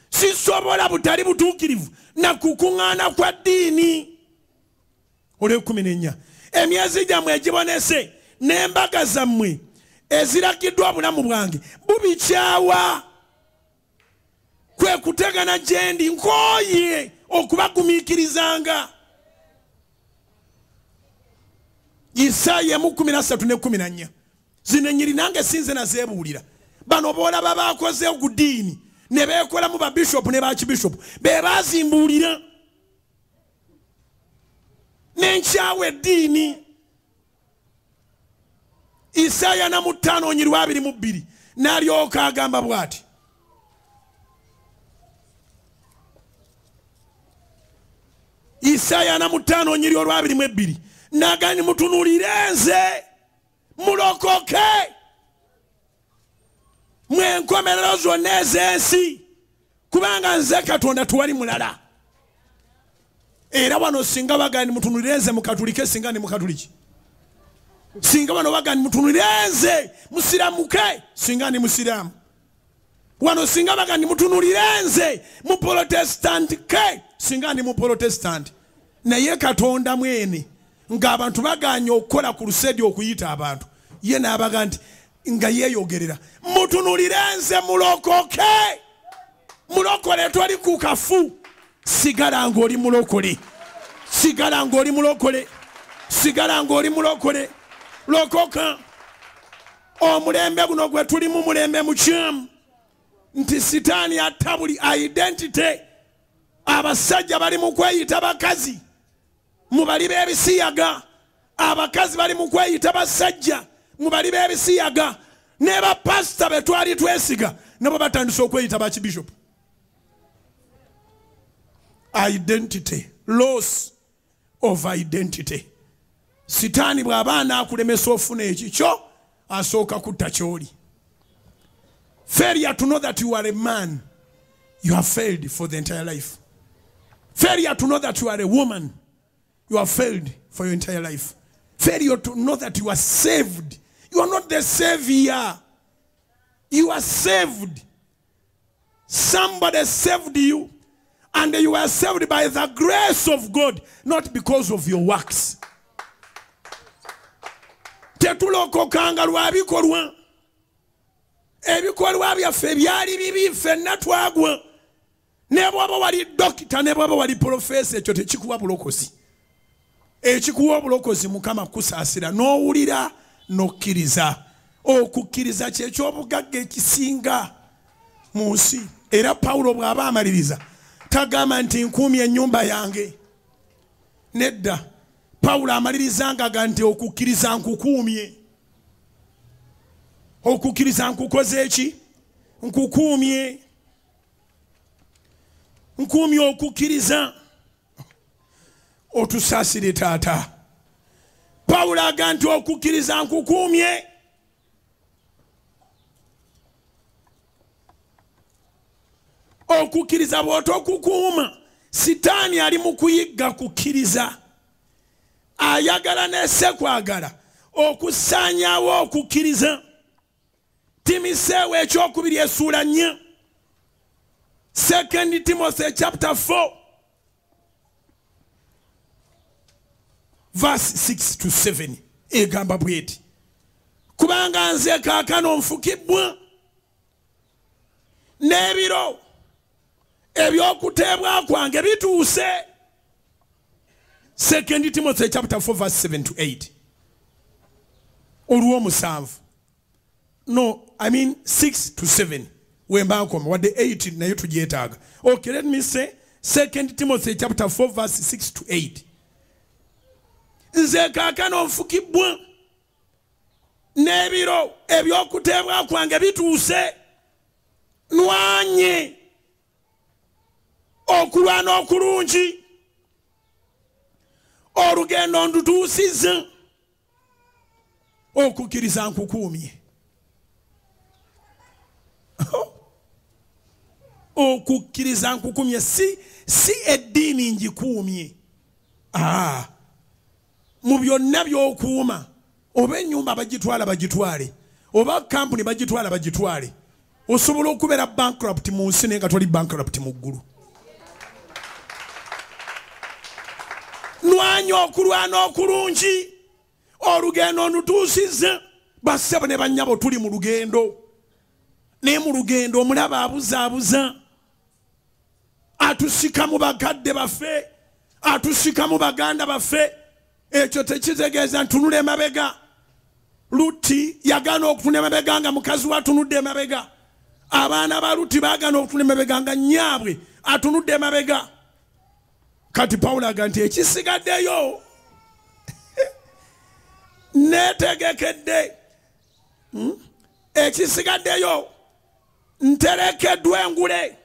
sisobola butali butuukirivu na kukuŋŋaana kwa ddiini. Olwekumi nenya emyezi gyammwe egibonese n'embaga zammwe eziragiddwa obulamu bwange bubikyawa. Kwe kutegana gye ndi nkooye okubagumiikirizanga isaaya emu 13 ne 14 zino enyiri nange sinze nazeebuulira bano boolaba bakoze ku ddiini ne beekolamu babishopu ne bakibishopu be bazimbuulira nenkyawa eddiini. Isaaya na mu ttaano onyirwa abiri mu bbiri n'alyoka agamba bw'ati. Isaaya ana mu ttaano nyiri olwabiri mu ebbiri naga ni mutunulire nze mulokoke. Mwe enkomerero zonna ez'ensi kubanga nze katonda tuwali mulala. Era wano singa baga ni mutunulire nze mukatulike singa ni mukatuliki singa wano baga ni mutunulire nze musiramuke singa ni musiraamu wano singa baga ni mutunulire nze muprotestant ke singa ndi muprotestant naye katonda mwene ng'abantu baganye okukola ku lusedi okuyita abantu. Ye n'abaga nti nga yeeyogerera mutunulire nze mulokoke mulokole toli ku kafu. Sigala ng'oli mulokole sigala ng'oli mulokole sigala ng'oli mulokole lokoka omulembe guno gwe tulimu mulembe mukyamu. Nti sitaani atta buli identity. Abasajja bali mu kweyita bakazi mu bali b'ebisiyaga abakazi bali mu kweyita basajja. Mu bali b'ebisiyaga ne bapasita be twali twesiga nabo batandise okweyita bakibishopu identity. Loss of identity. Sitaani bw'aba anaakulemesa ofuna ekikyo asooka kutta kyoli. Failure to know that you are a man you have failed for the entire life. Failure to know that you are a woman you have failed for your entire life. Failure to know that you are saved. You are not the savior. You are saved. Somebody saved you and you are saved by the grace of god not because of your works. Wali wali ekikuwa obulokozi mukama kusaasira n'owulira n'okkiriza. Okukkiriza kyekyobugagga ekisinga mu nsi. Era pawulo bw'aba amaliriza tagamba nti nkuumye ennyumba yange. Nedda pawulo amalirizangaga nti okukkiriza nkukuumye. Okukkiriza nkukoze eki? Nkukuumye. Nkuumye okukkiriza otusaasire taata. Pawulo aga nti okukkiriza nkukuumye. Okukkiriza bw'otokukuuma sitaani ali mu kuyigga kukkiriza. Ayagala nese kwagala okusaanyaawo okukkiriza. Timiseewo ekyokubiri essuula nnya. Second timothy chapter 4 verse 6 to 7 egamba bweti kubanga nze kaakano nfukibwa n'ebiro ebyokuteebwa kwange bituuse. Second timothy chapter 4 verse 7 to 8 olw'omusanvu no i mean 6 to 7 wemba nkoma wadde 8 naye tugyetaaga. Okay let me say second timothy chapter 4 verse 6 to 8 nze kaakano nfukibwa n'ebiro ebyokuteebwa kwange bituuse nwanye okulwana okulungi. Olugendo ndutuusiza okukkiriza nkukuumye. Okukkiriza nkukumye si si eddiini njikuumye aa mu byonna byokuuma. Oba ennyumba bagitwala bagitwale. Oba kampuni bagitwala bagitwale. Osobola okubeera bankrupt mu nsi naye nga toli bankrupt mu ggulu. Nwanya okulwana okulungi. Olugendo ndutuusiza bassebo ne bannyabo tuli mu lugendo. Naye mu lugendo omulaba abuzaabuza. Atusika mu bakadde baffe atusika mu baganda baffe ekyo tekitegeeza ntunula emabega. Luti yagaana okutuna emabega nga mukazi we atunudde emabega. Abaana ba luti baagaana okutuna emabega nga nyaabwe atunudde emabega. Kati pawulo aga nti ekisigaddeyo neetegekedde. Hmm? ekisigaddeyo nterekeddwa engule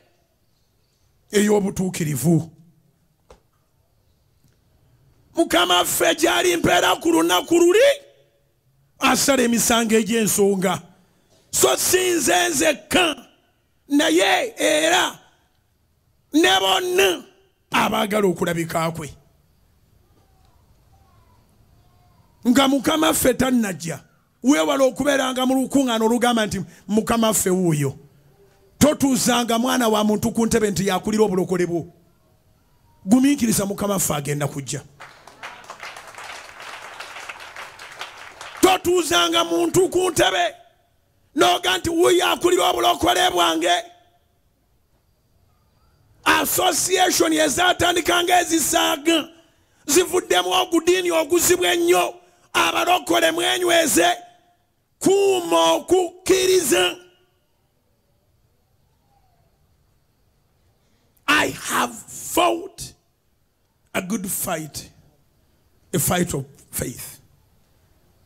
ey'obutuukirivu mukama ffe gyali mpeera ku lunaku luli asala emisango egy'ensonga. So sinze nzekka naye era ne bonna abaagala okulabika kwe. Nga mukama ffe tannajja weewala okubeeranga mu lukuŋŋaana olugamba nti mukama ffe wuuyo. Totuuzanga mwana wa muntu ku ntebe nti yakulira obulokole bwo. Gumiikiriza mukama ffe agenda kujja totuuzanga muntu ku ntebe. Noga nti wuyo akulira obulokole bwange. Association ezatandikanga ezisaaga zivuddemu ogudiini oguzibwa ennyo abalokole mwenyweze kuuma okukkiriza. I have fought a good fight a fight of faith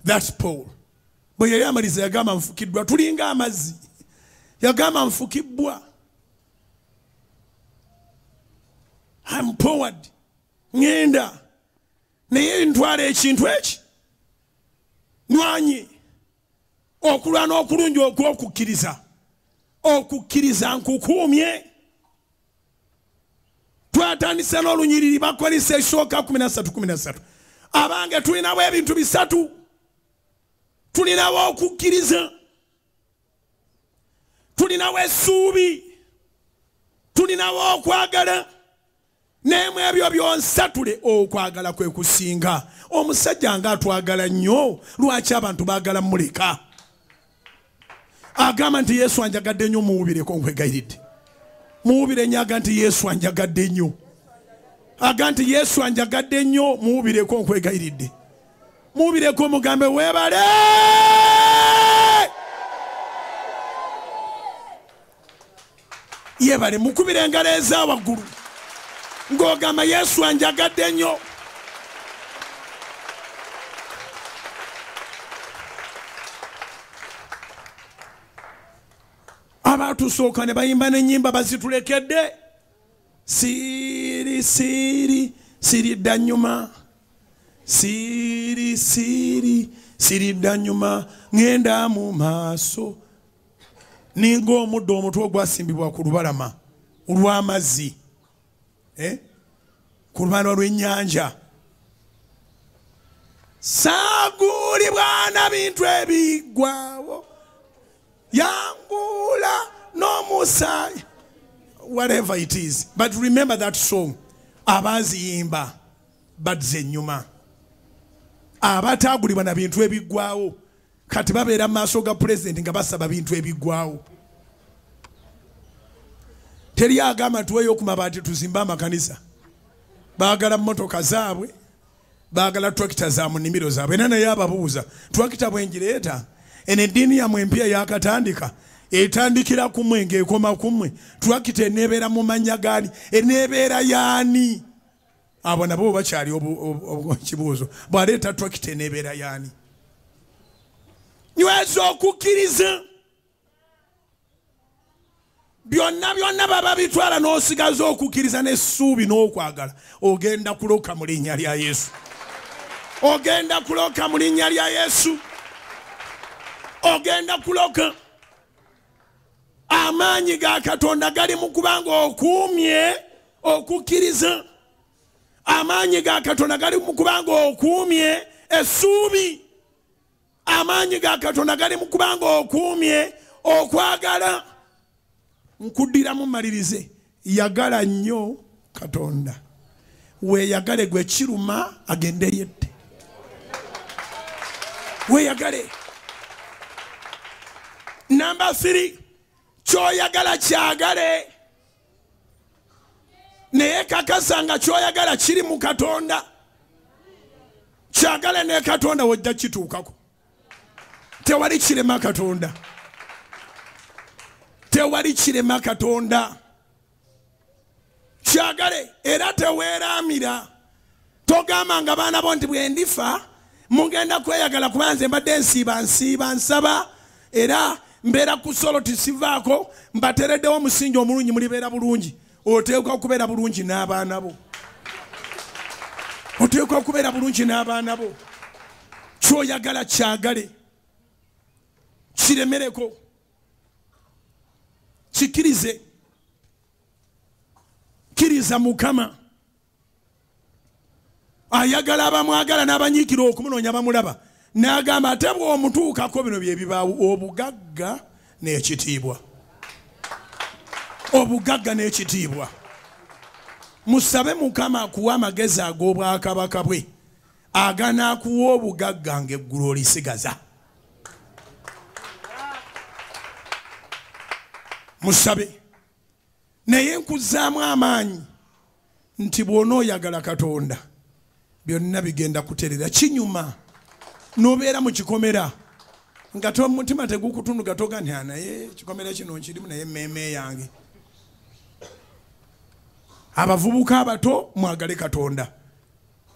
thats paul. Bwe yali amaliza yagamba nfukiddwa. Tulinga amazzi. Yagamba nfukibbwa empowered ŋŋenda. Naye ntwala ekintu eki? Nwanyi. Okulwana okulungi okwokukkiriza okukkiriza. Nkukuumye. Twatandise n'olunyiriri bakolisa ekisooka 13 abange tulinawo ebintu bisatu tulinawo okukkiriza tulinawo essuubi tulinawo okwagala neemu ebyo byonsatule okwagala kwe kusinga. Omusajja nga atwagala nnyo lwaki abantu baagala muleka agamba nti yesu anjagadde nnyo muwubireko nkwegayiridde. Muwubire nnyo aga nti yesu anjagadde nnyo. Aga nti yesu anjagadde nnyo muwubireko nkwegayiridde muwubireko mugambe weebale yebale mukubire engalo eza waggulu. Ng'ogamba yesu anjagadde nnyo. Abatusooka ne bayimba n'ennyimba bazitulekedde. Siiri siiri siridda nnyuma siiri siiri siridda nnyuma ŋŋenda mu maaso. Ninga omuddo omutwe ogwasimbibwa ku lubalama olw'amazzi eh? ku lubalama lw'ennyanja. Saagulibwa na bintu ebiggwawo yangula n'omusaayi. Whatever it is. But remember that song. Abaziyimba bazza ennyuma abataagulibwa na bintu ebiggwawo kati babeera mu maaso ga pulezidenti nga basaba bintu ebiggwawo teri agamba nti weeyo ku mabaati tuzimbe amakanisa. Baagala motoka zaabwe baagala tractor za mu nnimiro zaabwe. Era naye ababuuza tractor bwengireeta eno eddiini yammwe empya yakatandika. Etandikira kumwe ng'ekoma kumwe tractor eneebeera mu mannya gaani? Eneebeera yaani abo nabo bakyali kibuuzo. Bw'aleeta tractor eneebeera yaani? Nyweza okukkiriza. Byonna byonna baba bitwala n'osigaza okukkiriza n'essuubi n'okwagala. Ogenda kuloka mu linnya lya yesu. Ogenda kuloka mu linnya lya yesu. Ogenda kuloka amaanyi ga katonda gali mu kubanga okuumye okukkiriza amaanyi ga katonda gali mu kubanga okuumye essuubi. Amaanyi ga katonda gali mu kubanga okuumye okwagala. Nkuddiramu malirize. Yagala nnyo katonda. Weeyagale gwe kiruma agende yedde. Weeyagale. Namba 3 kyoyagala kyagale naye kakasa nga kyoyagala kiri mu katonda kyagale ne katonda wojja kituukako tewali kirema katonda. Tewali kirema katonda. Kyagale era teweeramira. Togamba nga baana bo nti bwe ndifa mugenda kweyagala kuba nze mbadde nsiiba nsiiba nsaba. Era mbeera ku solo tisivaako mbatereddewo omusingi omulungi mulibeera bulungi oteekwa okubeera bulungi n'abaana bo. Oteekwa kubeera bulungi n'abaana bo. Kyoyagala kyagale. Kiremereko. Kikirize. Kkiriza mukama. Ayagala abamwagala n'abanyiikira okumunoonya bamulaba. N'agamba ate bw'omutuukako bino byebibaawo obugagga n'ekitiibwa obugagga n'ekitiibwa. Musabe mukama akuwa amagezi ag'obwakabaka bwe aganaakuwa obugagga ng'eggulu olisigaza. Musabe naye nkuzaamu amaanyi nti bw'onooyagala katonda byonna bigenda kuterera. Kinyuma n'obeera mu kikomera nga to- mutima tegukutunuga toga nti "Ah, kikomera kino nkirimu naye emmeeme yange abavubuka abato mwagale katonda.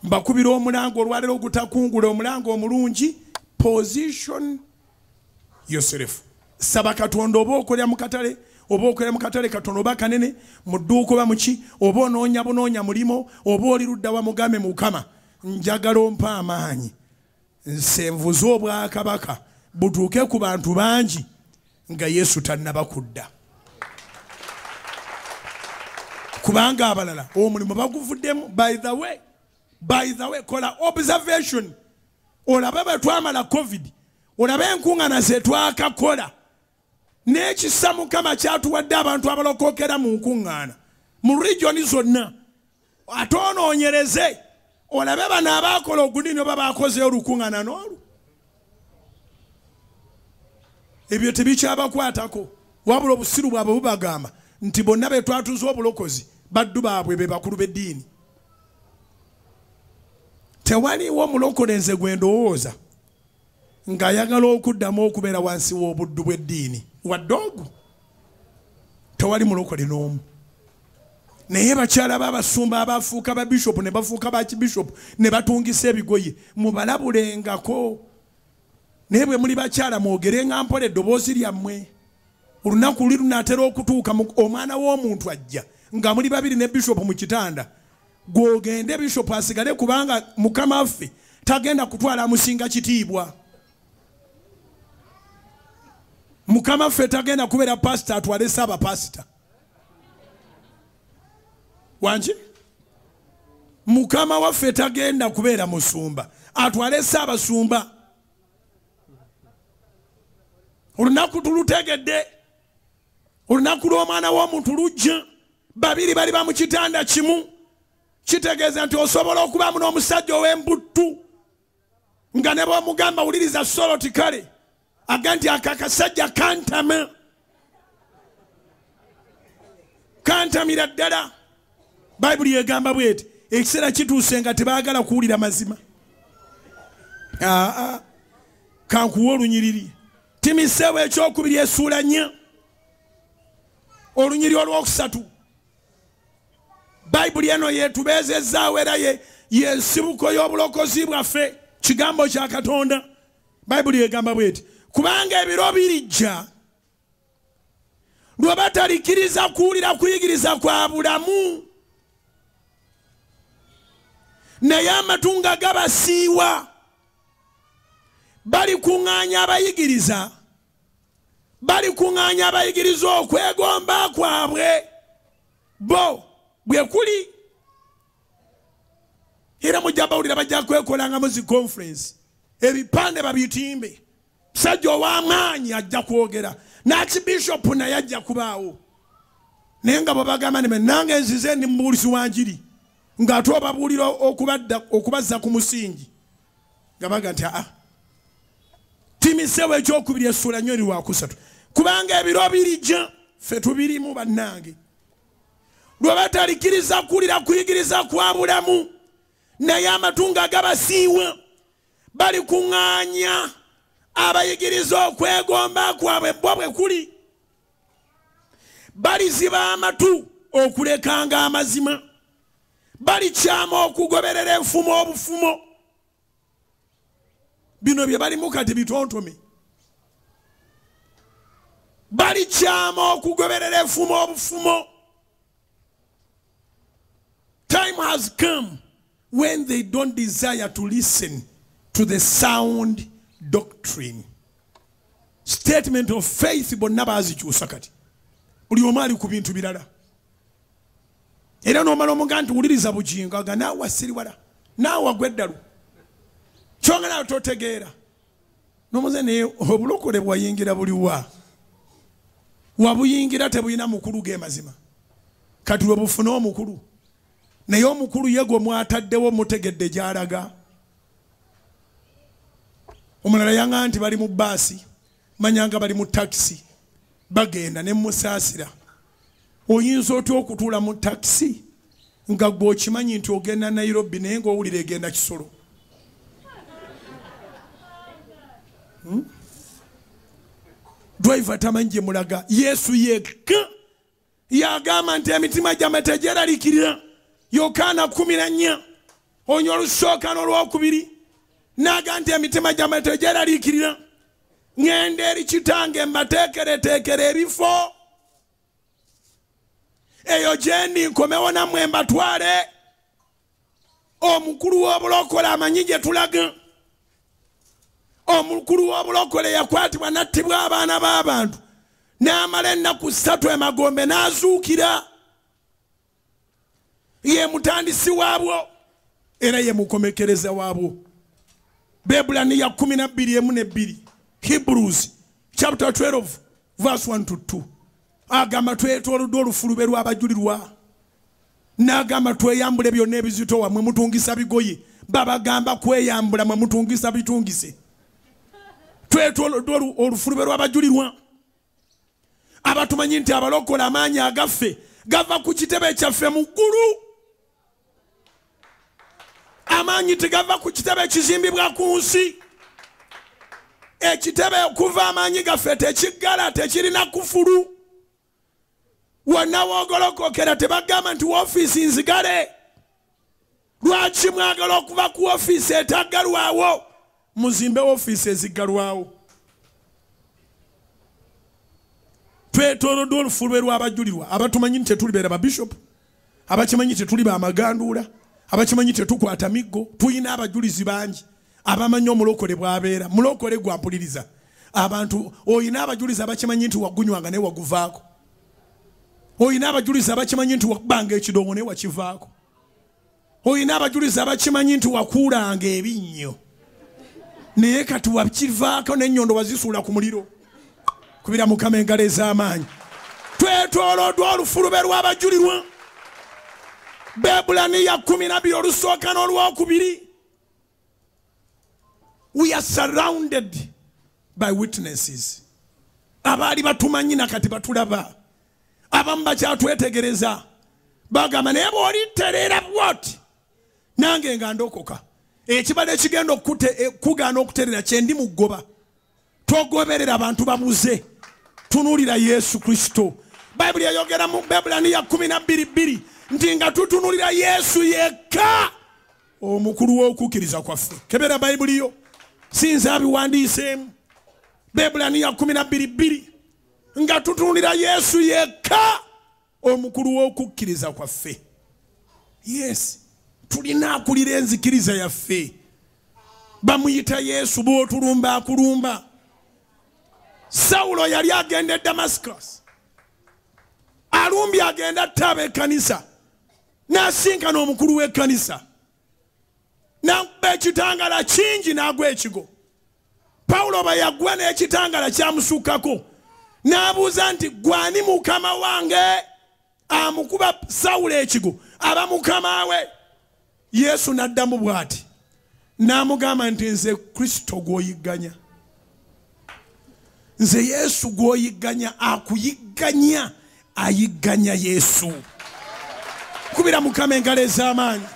Mbakubira omulango olwaliro ogutakungula omulango omulungi position yourself saba katonda oba okolera mu katale oba okolera mu katale katono oba kanene mu dduuka oba muki oba onoonya bunoonya mulimo oba oli ludda wa mugambe mukama njagala ompa amaanyi. Nsenvuze obwakabaka butuuke ku bantu bangi nga yesu tannaba kubanga abalala omulimu baguvuddemu. By the way by the way kola observation. Olabe bwe twamala covid olabe enkuŋŋana ze twakakola. N'ekisa mukama kyatuwadde abantu abalokokera mu nkuŋŋaana mu regioni zonna. Ate onoonyereze olabe bano abaakola ogudini oba bakozeyo olukuŋŋaana n'olu? Ebyo tebikyabakwatako wabula obusiru bwabwe bubagamba nti bonna be twatuza obulokozi baddu baabwe be bakulu b'eddiini. Tewaliwo omulokolenze gwe ndowooza ng'ayagala okuddamu okubeera wansi w'obuddu bw'eddiini. Wadde ogwo? Tewali mulokole n'omu. Naye bakyala b'abasumba abafuuka babishopu ne bafuuka bakibishopu ne batungisa ebigoye mubalabulengako naye bwe muli bakyala mwogere nga mpola eddoboozi lyammwe. Olunaku luli lunaatera okutuuka omwana w'omuntu ajja nga muli babiri ne bishopu mu kitanda. Gwogende bishopu asigale kubanga mukama waffe tagenda kutwala amusinga kitiibwa. Mukama waffe tagenda kubeera pasita atwale saaba pasita. Wangi mukama waffe tagenda kubeera musumba atwale saabasumba olunaku tulutegedde olunaku lw'omwana w'omuntu lujja babiri bali ba mu kitanda kimu. Kitegeeza nti osobola okubaamu n'omusajja ow'embuttu. Nga ne bwomugamba wuliriza soloti kale. Aga nti aka kasajja kantama. Kantamira ddala. Bayibuli yegamba bweti ekiseera kituuse nga tebaagala kuwulira mazima. Aa kankuwa olunyiriri. Timiseewo ekyokubiri esuula nnya. Olunyiri olwokusatu bayibuli eno yetubeezezaawo era ye- yensibuko y'obulokozi bwaffe. Kigambo kya katonda. Bayibuli yegamba bweti kubanga ebiro birijja lwe batalikiriza kuwulira kuyigiriza kwa bulamu. Naye amatu nga gabasiiwa balikuŋŋaanya abayigiriza balikuŋŋaanya abayigiriza okwegomba kwabwe. Bo bwe kuli. Era mujja bawulira bajja kwekolangamu zi conference. Ebipande babitimbe musajja ow'amaanyi ajja kwogera. Nakibishopu naye ajja kubaawo. Naye nga bwebagamba nime nange nzize ndi mubuulisi wanjiri ng'ate obabuulira okubazza ku musingi. Nga baga nti aa. Timisewo ekyokubiri essuula nnyo eri lwakusatu. Kubanga ebiro birijja ffe tubirimu bannange lwe batalikiriza kuwulira kuyigiriza kwa bulamu naye amatungo agabasiiwa. Balikuŋŋaanya abayigiriza okwegomba kwabwe bo bwe kuli. Baliziba amatu okulekanga amazima. Balikyama okugoberera enfumo obufumo. Bino bye balimu kati bitontome. Balikyama okugoberera enfumo obufumo time has come when they don't desire to listen to the sound doctrine. Statement of faith bonna baazikyusa kati buli omu ali ku bintu birala. Era n'omala omuga nti wuliriza bugingo aga naawe siriwala naawe agwa eddalu. Kyonga naawe totegeera. Nomuze naye obulokole bwayingira buliwa wabuyingira tebulina mukulu ge mazima. Kati we bufune omukulu naye omukulu ye gwe mwataddewo mutegedde gyalaga. Omulala yanga nti bali mu baasi manyanga bali mu takisi bagenda ne musaasira. Oyinza otya okutuula mu takisi nga gwe okimanyi nti ogenda nairobi naye ngaowulira egenda kisolo. Hmm? driver tamanyi gye mulaga. Yesu yekka yagamba nti emitima gyamwe tegyeraliikirira yokaana kumi na nnya. Onya olusooka n'olwokubiri naga nti emitima gyamwe tegyeraliikirira ŋŋenda eri kitange mbateekereteekera ebifo eyo gyendi nkomewo nammwe mbatwale. Omukulu w'obulokole amanyi gye tulaga. Omukulu w'obulokole yakwatibwa nattibwa abaana b'abantu. N'amala ennaku ssatu emagombe n'azuukira ye mutandisi waabwo era ye mukomekereza waabwo. Bebulaniya 12 emu nebbiri hebrews chapter 12 verse 1 to 2 agamba twetolodde olufulube lw'abajulirwa n'agamba tweyambule byonna ebizitowa mwe mutungisa bigoye. Babagamba kweyambula mwe mutungisa bitungise. Twetolodde olu- olufulube lw'abajulirwa abatumanyi nti abalokola amaanyi agaffe gava ku kitebe kyaffe mu ggulu amaanyi tegava ku kitebe ekizimbibwa ku nsi. Ekitebe okuva amaanyi gaffe tekiggala tekirina kufulu. Wonna woogolokokera tebagamba nti woofiisi nzigale. Lwaki mwagala okuva ku woofiisi etaggalwawo? Muzimbe woofiisi eziggalwawo. Twetolodde olufulube lw'abajulirwa. Abatumanyi nti tetulibeera babishopu abakimanyi tetuli bamaganduula abakimanyi tetukwata miggo tulina abajulizi bangi. Abamanyi omulokole bwabeera mulokole gwampuliriza abantu oyina abajulizi abakimanyi nti wagunywanga naye waguvaako? Oyina abajulizi abakimanyi nti wakubanga ekidongo naye wakivaako? Oyina abajulizi abakimanyi nti wakuulanga ebinnyo? Naye kati wakivaako n'ennyondo wazisuula ku muliro? Kubira mukama engalo ez'amaanyi. Twetoloddwa olufulube lw'abajulirwa bebulaniya 12 olusooka n'olwokubiri. We are surrounded by witnesses. Abaali batumanyi nakati batulaba. Abamu bakyatwetegereza. Bagamba naye bwolitereera bwoti nange nga ndokoka ekibala ekigenda okute- eh, okuterera kyendi mugoba togoberera abantu babuze. Tunuulira yesu kristo. Bayibuli eyogera mu bebulaniya 12 nti nga tutunulira yesu yekka omukulu w'okukkiriza kwaffe. Kebera bayibuliyo sinza abiwandiiseemu. Bebulaniya 12 nga tutunulira yesu yekka omukulu w'okukkiriza kwaffe. Yes tulina akulira enzikiriza yaffe. Bamuyita yesu bwotulumba akulumba. Sawulo yali agenda e damascus. Alumbye agenda attaaba ekkanisa n'asinkana omukulu w'ekkanisa. Nakuba ekitangala kingi n'agwa ekigo. Pawulo bwe yagwa n'ekitangala kyamusukkako n'abuuza nti gwani mukama wange amukuba sawulo ekigo? Aba mukama we? Yesu n'addamu bw'ati n'amugamba nti nze kristo gw'oyigganya. Nze yesu gw'oyigganya akuyigganya ayigganya yesu kubira mukama engalo ez'amaanyi.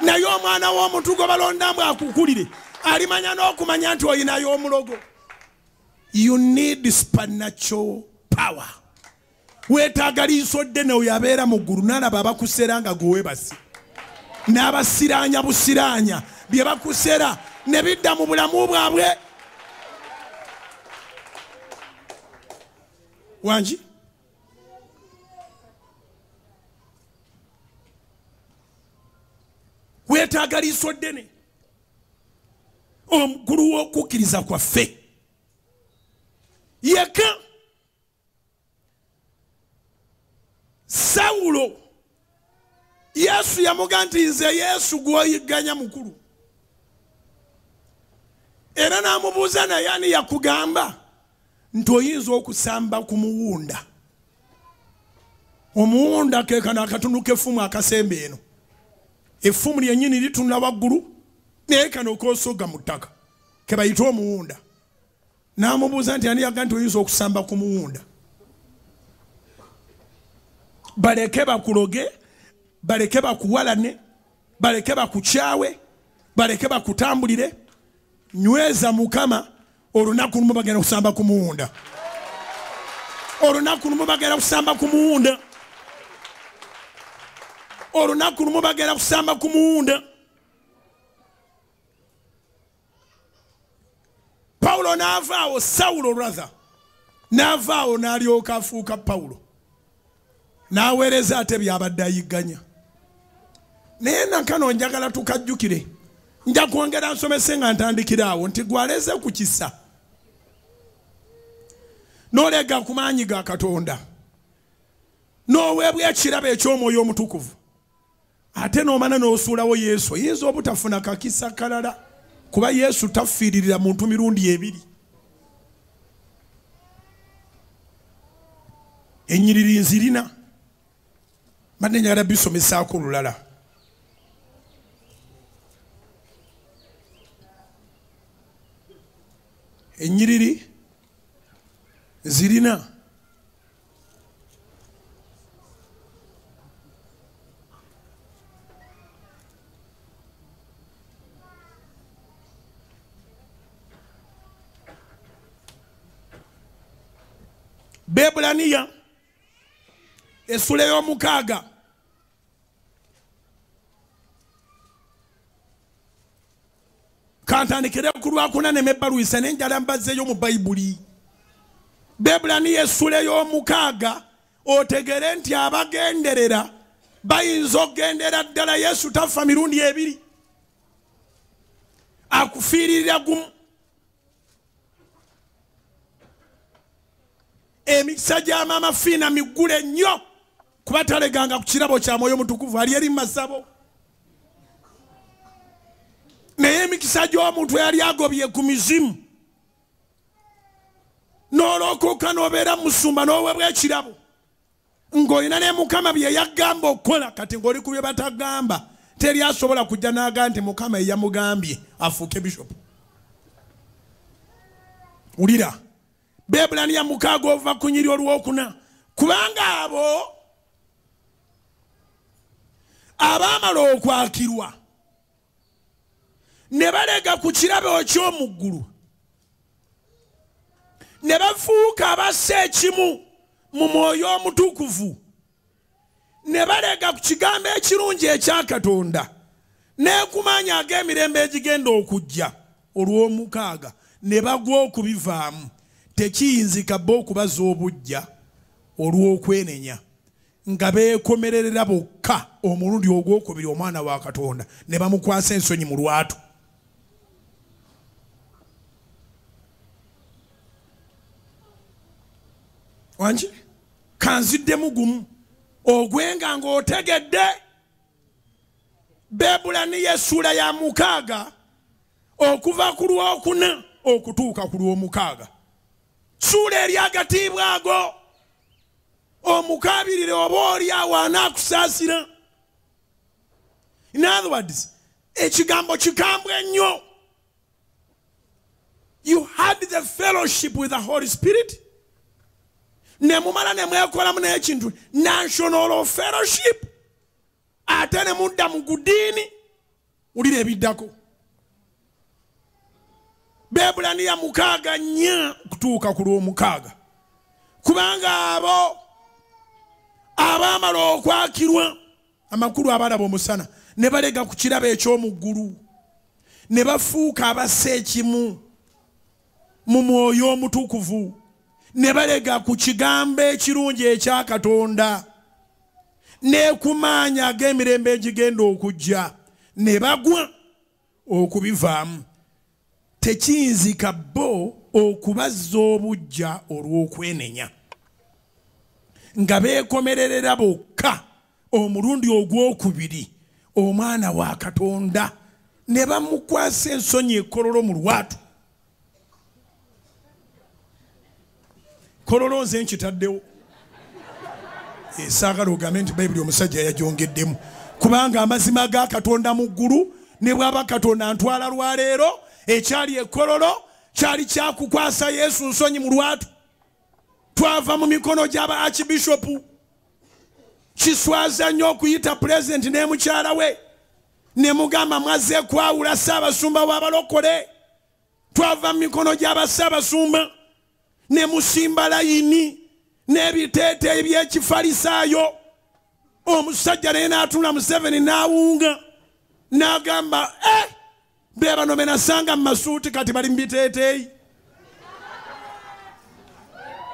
Naye omwana w'omuntu gwe balondamu akukulire alimanya n'okumanya nti oyinayo omulogo. You need supernatural power. Weetaaga liiso ddene oyo abeera mu ggulu n'alaba abakusera nga gwe webasi n'abasiraanya busiraanya bye bakusera ne bidda mu bulamu bwabwe. Wangi twetaaga liiso ddene. Omukulu w'okukkiriza kwaffe. Yekka sawulo. Yesu yamuga nti nze yesu gwoyigganya mukulu. Era n'amubuuza naye ani yakugamba nti oyinza okusamba ku muwunda? Omuwunda kekano akatundu k'effumu akasembe eno effumu lyennyini litunula waggulu naye kano kosoga mu ttaka kebayite omuwunda. N'amubuuza nti ani yaga nti oyinza okusamba ku muwunda? Baleke bakuloge baleke bakuwalane baleke bakukyawe baleke bakutambulire nyweza mukama olunaku lumu bagenda kusamba ku muwunda. Olunaku lumu bagenda kusamba ku muwunda olunaku lumu bagenda kusamba ku muwunda. Pawulo n'avaawo sawulo rather n'avaawo n'alyoka afuuka pawulo n'aweereza ate byabadde ayigganya. Naye nakano njagala tukajjukire. Nja kwongera nsomese nga ntandikira awo nti gwaleze ku kisa. N'olega ku maanyi ga katonda. N'oweebwa ekirabo eky'omwoyo omutukuvu ate n'omana n'osuulawo yesu. Oyinza obutafuna kakisa kalala? Kuba yesu tafiiririra muntu mirundi ebiri. Enyiriri nzirina. Mbadde njagala bisomesaako olulala. Enyiriri zirina bebulaniya essula y'omukaaga kantandikire ku lwakuna nemebbaluisa nenjala mbazzeyo mu bayibuli bebulaniya essula y'omukaaga otegere nti abagenderera bayinza okugendera ddala yesu tafa mirundi ebiri. Akufiiririra gumu emikisa gyamaama fiina miggule nnyo. Kuba taleganga ku kirabo kya mwoyo mutukuvu ali eri masabo. Naye emikisa gy'omuntu eyali agobye ku mizimu. N'olwokuuka n'obeera musumba n'owebwa ekirabo. Ng'olina ne mukama bye yagamba okukola kati ng'oli ku bye batagamba teri asobola kujja n'aga nti mukama eyamugambye afuuke bishopu wulira bebulaniya mukaaga ova ku nyiri olwokuna. Kubanga abo abaamala okwakirwa ne balega ku kirabo ekyomuggulu ne bafuuka abassa ekimu mu mwoyo omutukuvu. Ne balega ku kigambo ekirungi ekya katonda. Nekumanya ag'emirembe egigenda okujja olw'omukaaga ne bagwa okubivaamu tekiyinzika bo okubaza obujja olw'okwenenya nga beekomererera bokka omulundi ogwokubiri omwana wa katonda ne bamukwasa ensonyi mu lwatu. Wangi kanziddemu gumu. Ogwenga ng'otegedde bebulaniya essula ya mukaaga okuva ku lwokuna okutuuka ku lw'omukaaga suula eri agatiibwa ago omukabirire oba oli awo anaakusaasira. In other words ekigambo kikambwe ennyo you had the fellowship with the holy spirit. Ne mumala ne mwekolamu n'ekintu national fellowship. Ate ne mudda mu gudiini wulira ebiddako bebulaniya mukaaga nnya kutuuka ku lw'omukaaga kubanga abo abaamala okwakirwa amakulu abalaba omusana ne balega ku kirabo eky'omu ggulu. Ne bafuuka abassa ekimu mu mwoyo omutukuvu. Ne balega ku kigambo ekirungi ekya katonda. Ne ku maanyi ag'emirembe egigenda okujja. Ne bagwa okubivaamu tekiyinzika bo okubazza obujja olw'okwenenya. Nga beekomererera bokka omulundi ogwokubiri omwana wa katonda ne bamukwasa ensonyi ekololo mu lwatu. Kololo nze nkitaddewo. Esaagala ogambe nti bayibuli omusajja yagyongeddemu kubanga amazima ga katonda mu ggulu ne bwaba katonda ntwala lwaleero ekyali ekololo kyali kyakukwasa yesu nsonyi mu lwatu. Twava mu mikono gy'aba archibishopu. Kiswaza nnyo okuyita pulezidenti ne mukyala we. Ne mugamba mwazze kwawula ssaabasumba w'abalokole twava mu mikono gy'abassaabasumba ne musimba layini n'ebiteeteeyi by'ekifalisaayo. Omusajja naye n'atula museveni n'awunga. N'agamba e be bano be nasanga mu masuuti kati bali mu biteeteeyi.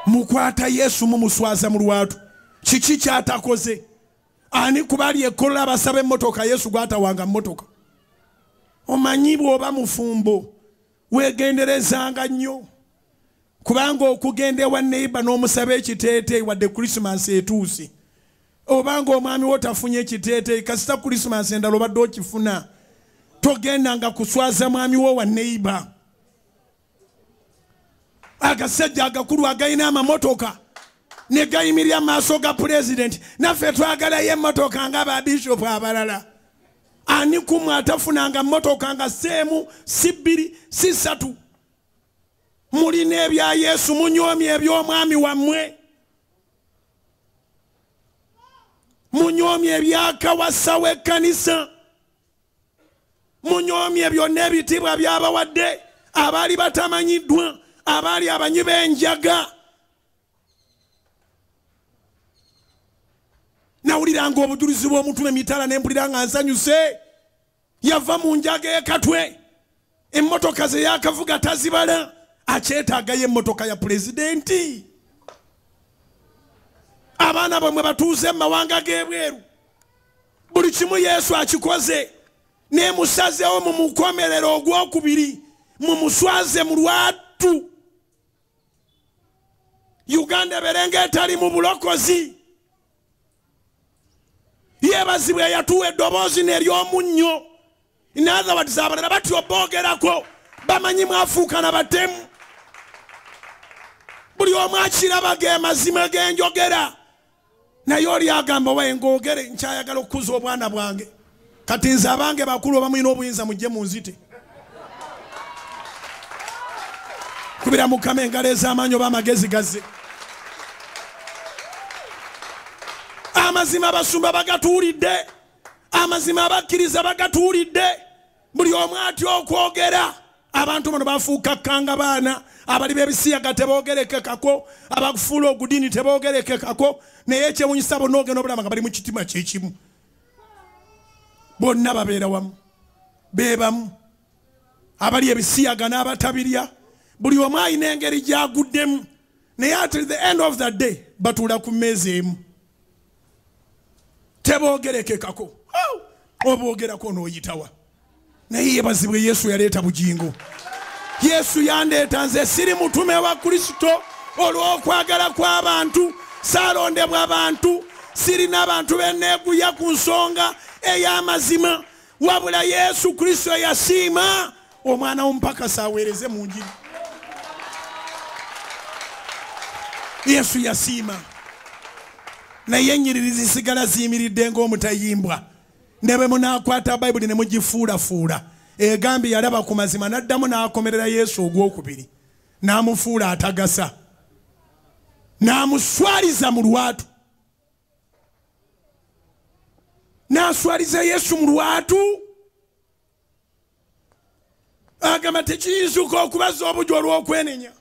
Mukwata yesu mumuswaza mu lwatu. Kiki kyatakoze? Ani kubali ekolola abasaba emmotoka yesu gwatawanga mmotoka. Omanyi bw'oba mufumbo weegenderezanga nnyo. Kubanga okugenda ewa neiba n'omusaba ekiteeteeyi wadde krisimansi etuuse. Obanga omwami wo tafunye ekiteeteeyi kasita krisimansi endala obadde okifuna togendanga kuswaza mwami wo wa neiba agasajja agakulu agalina amamotoka ne gayimirira mu maaso ga pulezidenti naffe twagalayo emmotoka nga babishopu abalala. Ani kumwe atafunanga mmotoka nga seemu si bbiri si ssatu? Mulina ebya yesu munyoomye eby'omwami wammwe. Munyoomye ebyakawasa w'ekkanisa munyoomye byonna ebitiibwa byabawadde abaali batamanyiddwa abaali abanyi b'enjaga. Nawuliranga obujulizi bw'omutume emitala ne mpulira nga nsanyuse yava mu njaga ekatwe. Emmotoka ze yakavuga tazibala akyetaagayo emmotoka ya pulezidenti. Abaana bamwe batuuze mu mawanga g'ebweru. Buli kimu yesu akikoze nemusazewo mu mukomerero ogwokubiri mumuswaze mu lwatu. Uganda eberenga etali mu bulokozi. Yebazibwa yatuwa eddoboozi nery'omunnyo inathawadis abalala batyo boogerako bamanyi mwafuukana batemu. Buli omu akiraba ge mazima genjogera. Naye oli agamba waye ngaogere nkyayagala okukuza obwana bwange kati nze abange bakulu obamulina obuyinza mujje munzite. Kubira mukama engalo ez'amaanyi oba amagezi gazze. Amazima abasumba bagatuulidde amazima abakkiriza bagatuulidde. Buli omu atya okwogera? Abantu bano bafuuka kkanga baana abali b'ebisiyaga teboogerekekako abakufuula ogudiini teboogerekekako naye ekyewunyisa bonna ogenda obulaba nga bali mu kitima kyekimu bonna babeera wamu. Beebamu abali ebisiyaga n'abatabirya. Buli omu alina engeri gyaguddemu. Naye at the end of the day batuula ku mmeeza emu. Teboogerekekako. Oboogerako n'oyitawa. Naye yebazibwe yesu yaleeta bugingo. Yesu yandeeta nze siri mutume wa kristo olw'okwagala kw'abantu saalondebwa abantu sirina abantu beneeguya ku nsonga ey'amazima. Wabula yesu kristo yasiima omwana w'omupakasi aweereze mu njiri. Yesu yasiima. Naye enyiriri zisigala ziyimiridde ng'omutayimbwa. Ne bwe munaakwata bayibuli ne mugifuulafuula egambye yalaba ku mazima n'addamu n'akomerera yesu ogwokubiri. N'amufuula atagasa. N'amuswaliza mu lwatu n'aswaliza yesu mu lwatu. Agamba tekiyinzuka okubaza obujja olw'okwenenya?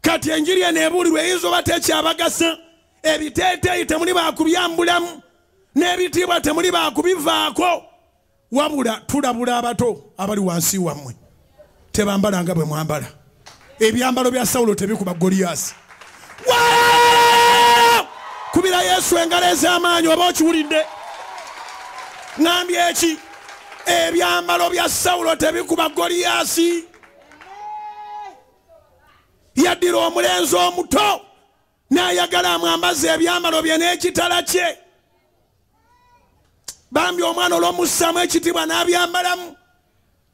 Kati enjiri eno ebuulirwa eyinza oba tekyabagasa? Ebiteeteeyi temuli bakubyambulamu n'ebitiibwa temuli bakubivaako. Wabula tulabula abato abali wansi wammwe tebambala nga bwe mwambala. Ebyambalo bya sawulo tebikuba goliyasi kubira yesu engalo ez'amaanyi oba okiwulidde. Ŋambye eki ebyambalo bya sawulo tebikuba goliyasi yaddira omulenzi omuto n'ayagala amwambaza ebyambalo bye n'ekitala kye. Bambi omwana olw'omussamu ekitiibwa n'abyambalamu.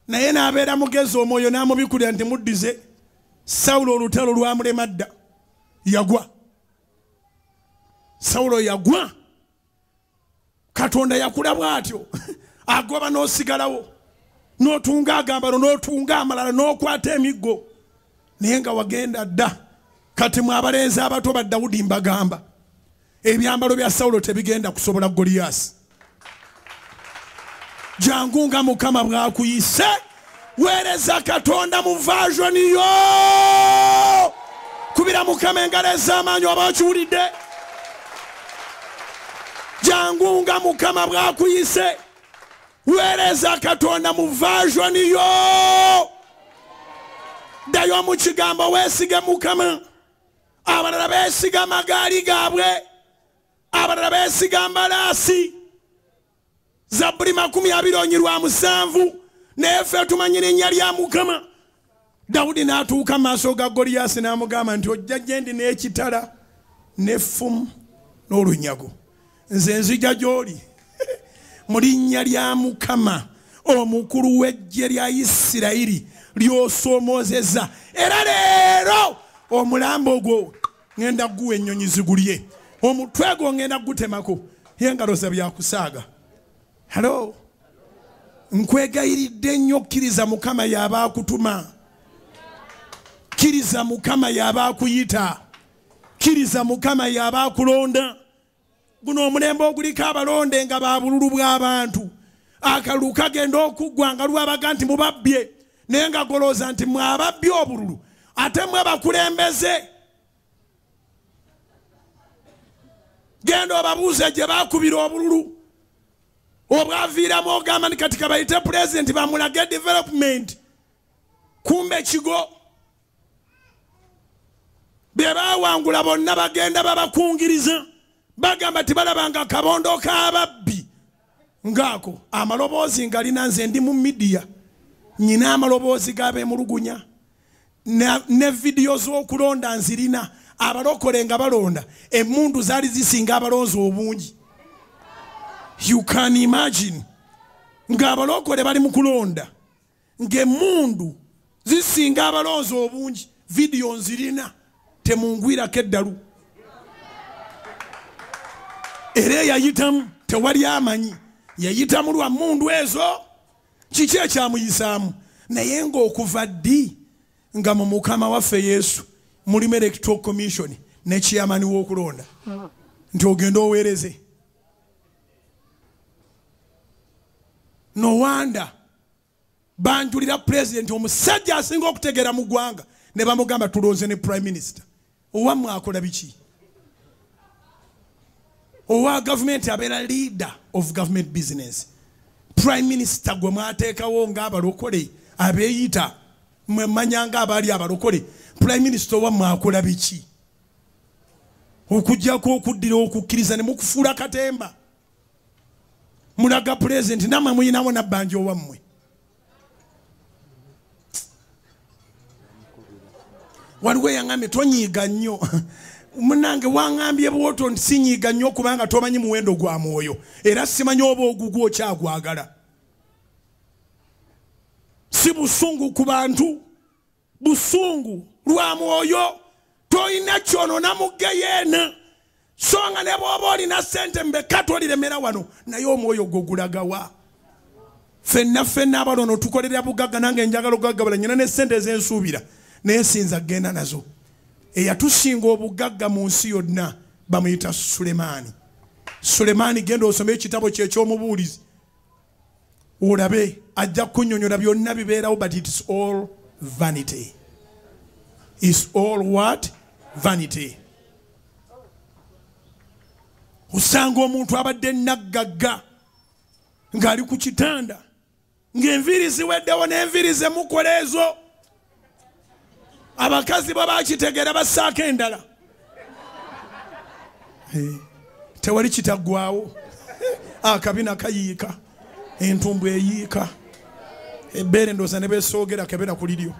Naye n'abeera mugezi omwoyo n'amubikulira nti muddize. Sawulo olutalo lwamulema dda yagwa sawulo yagwa. Katonda yakula bw'atyo. Agoba n'osigalawo. N'otunga agambalo n'otunga amalala n'okwata emiggo. Naye nga wagenda dda. Kati mwe abalenzi abato ba dawudi mbagamba ebyambalo bya sawulo tebigenda kusobola goliyasi jangu nga mukama bwakuyise weereza katonda mu vasioni yo. Kubira mukama engalo ez'amaanyi oba okiwulidde jangu nga mukama bwakuyise. Weereza katonda mu vasioni yo ddayo mu kigambo weesige mukama. Abalala beesiga amagaali gaabwe abalala beesiga mbalaasi zabbuli makumi abiri onyi lwa musanvu. Naye ffe tumanyi linnya lya mukama. Dawudi n'atuuka mu maaso ga goliyasi n'amugamba nti ojja gye ndi n'ekitala n'effumu n'olunyago nze nzija gy'oli. Mu linnya lya mukama omukulu w'eggye lya isirayiri ly'osoomozeza era leero omulambo gwo ŋenda guwa ennyonyi zigulye. Omutwe gwo ŋenda gutemako ye engalo ze byakusaaga. Halo? Nkwegayiridde nnyo kkiriza mukama yaba akutuma kkiriza mukama yaba akuyita kkiriza mukama yaba akulonda guno omulembe oguliko abalonde nga babululu bw'abantu akalulu kagenda okuggwa nga lwabaga nti mubabbye naye nga golooza nti mwababbye obululu ate mwe bakulembeze genda obabuuze gye bakubira obululu. Obwaviiramu ogamba nti kati kabayite pulezidenti bamulage development. Kumbe kigo. Bye bawangula bonna bagenda babakungiriza bagamba tibalabanga kabondo k'ababbi ngaako amaloboozi nga lina nze ndi mu midiya nyina amaloboozi g'abemulugunya ne vidiyo z'okulonda nzirina. Abalokole nga balonda. Emundu zaali zisinga abalonzi obungi. You can imagine. Ng'abalokole bali mu kulonda. Ng'emundu zisinga abalonzi obungi. Vidiyo nzirina. Temungwirako eddalu era eyayitamu tewali amanyi. Yayitamu lwa mundu ezo kiki ekyamuyisaamu naye ng'okuva ddi nga mu mukama waffe yesu mulimu electoral commission nekiyamani w'okulonda? Nti ogenda oweereze. Nowanda banjulira pulezidenti omusajja asinga okutegeera mu ggwanga ne bamugamba tulonze ne prime minister. Owammwe akola biki owa gavumenti abeera leader of government business. Prime minister gwe mwateekawo ngaabalokole abeeyita mwemanya nga abaali abalokole prime minister owammwe akola biki? Okugjako okuddira okukkiriza ne mukufuula katemba. Mulaga pulezidenti nammwe muyinawo nabbanja owammwe. Waliwo eyaŋambye tonyiiga nnyo munange waŋambye bwoto nti sinyiiga nnyo kubanga tomanyi muwendo gwa mwoyo. Era simanyi oba ogugwo okyagwagala si busungu ku bantu. Busungu lwa mwoyo. Tolina kyonona mugeyeena so nga ne bwoba olina sente mbeka toliremera wano naye omwoyo gwo gulagawa. Fenna fenna abalono tukolera bugagga nange njagala okugaggabala nyina ne sente ezensuubira naye sinza genda nazo eyatusinga obugagga mu nsi yonna bamuyita sulemaani. Sulemaani genda osome ekitabo kye ekyomubuulizi. Olabe ajja kunyonyola byonna bibeerawo but its all vanity. Is all what? Vanity. Osanga omuntu abadde naggagga ng'ali ku kitanda ng'enviiri ziweddewo n'enviiri zemukola ezo abakazi bwe bakitegeera bassaako endala. Eh, tewali kitaggwawo akabina kayiika entumbu eyiika. Ebbeere ndooza ne besoogera kebera ku liryo.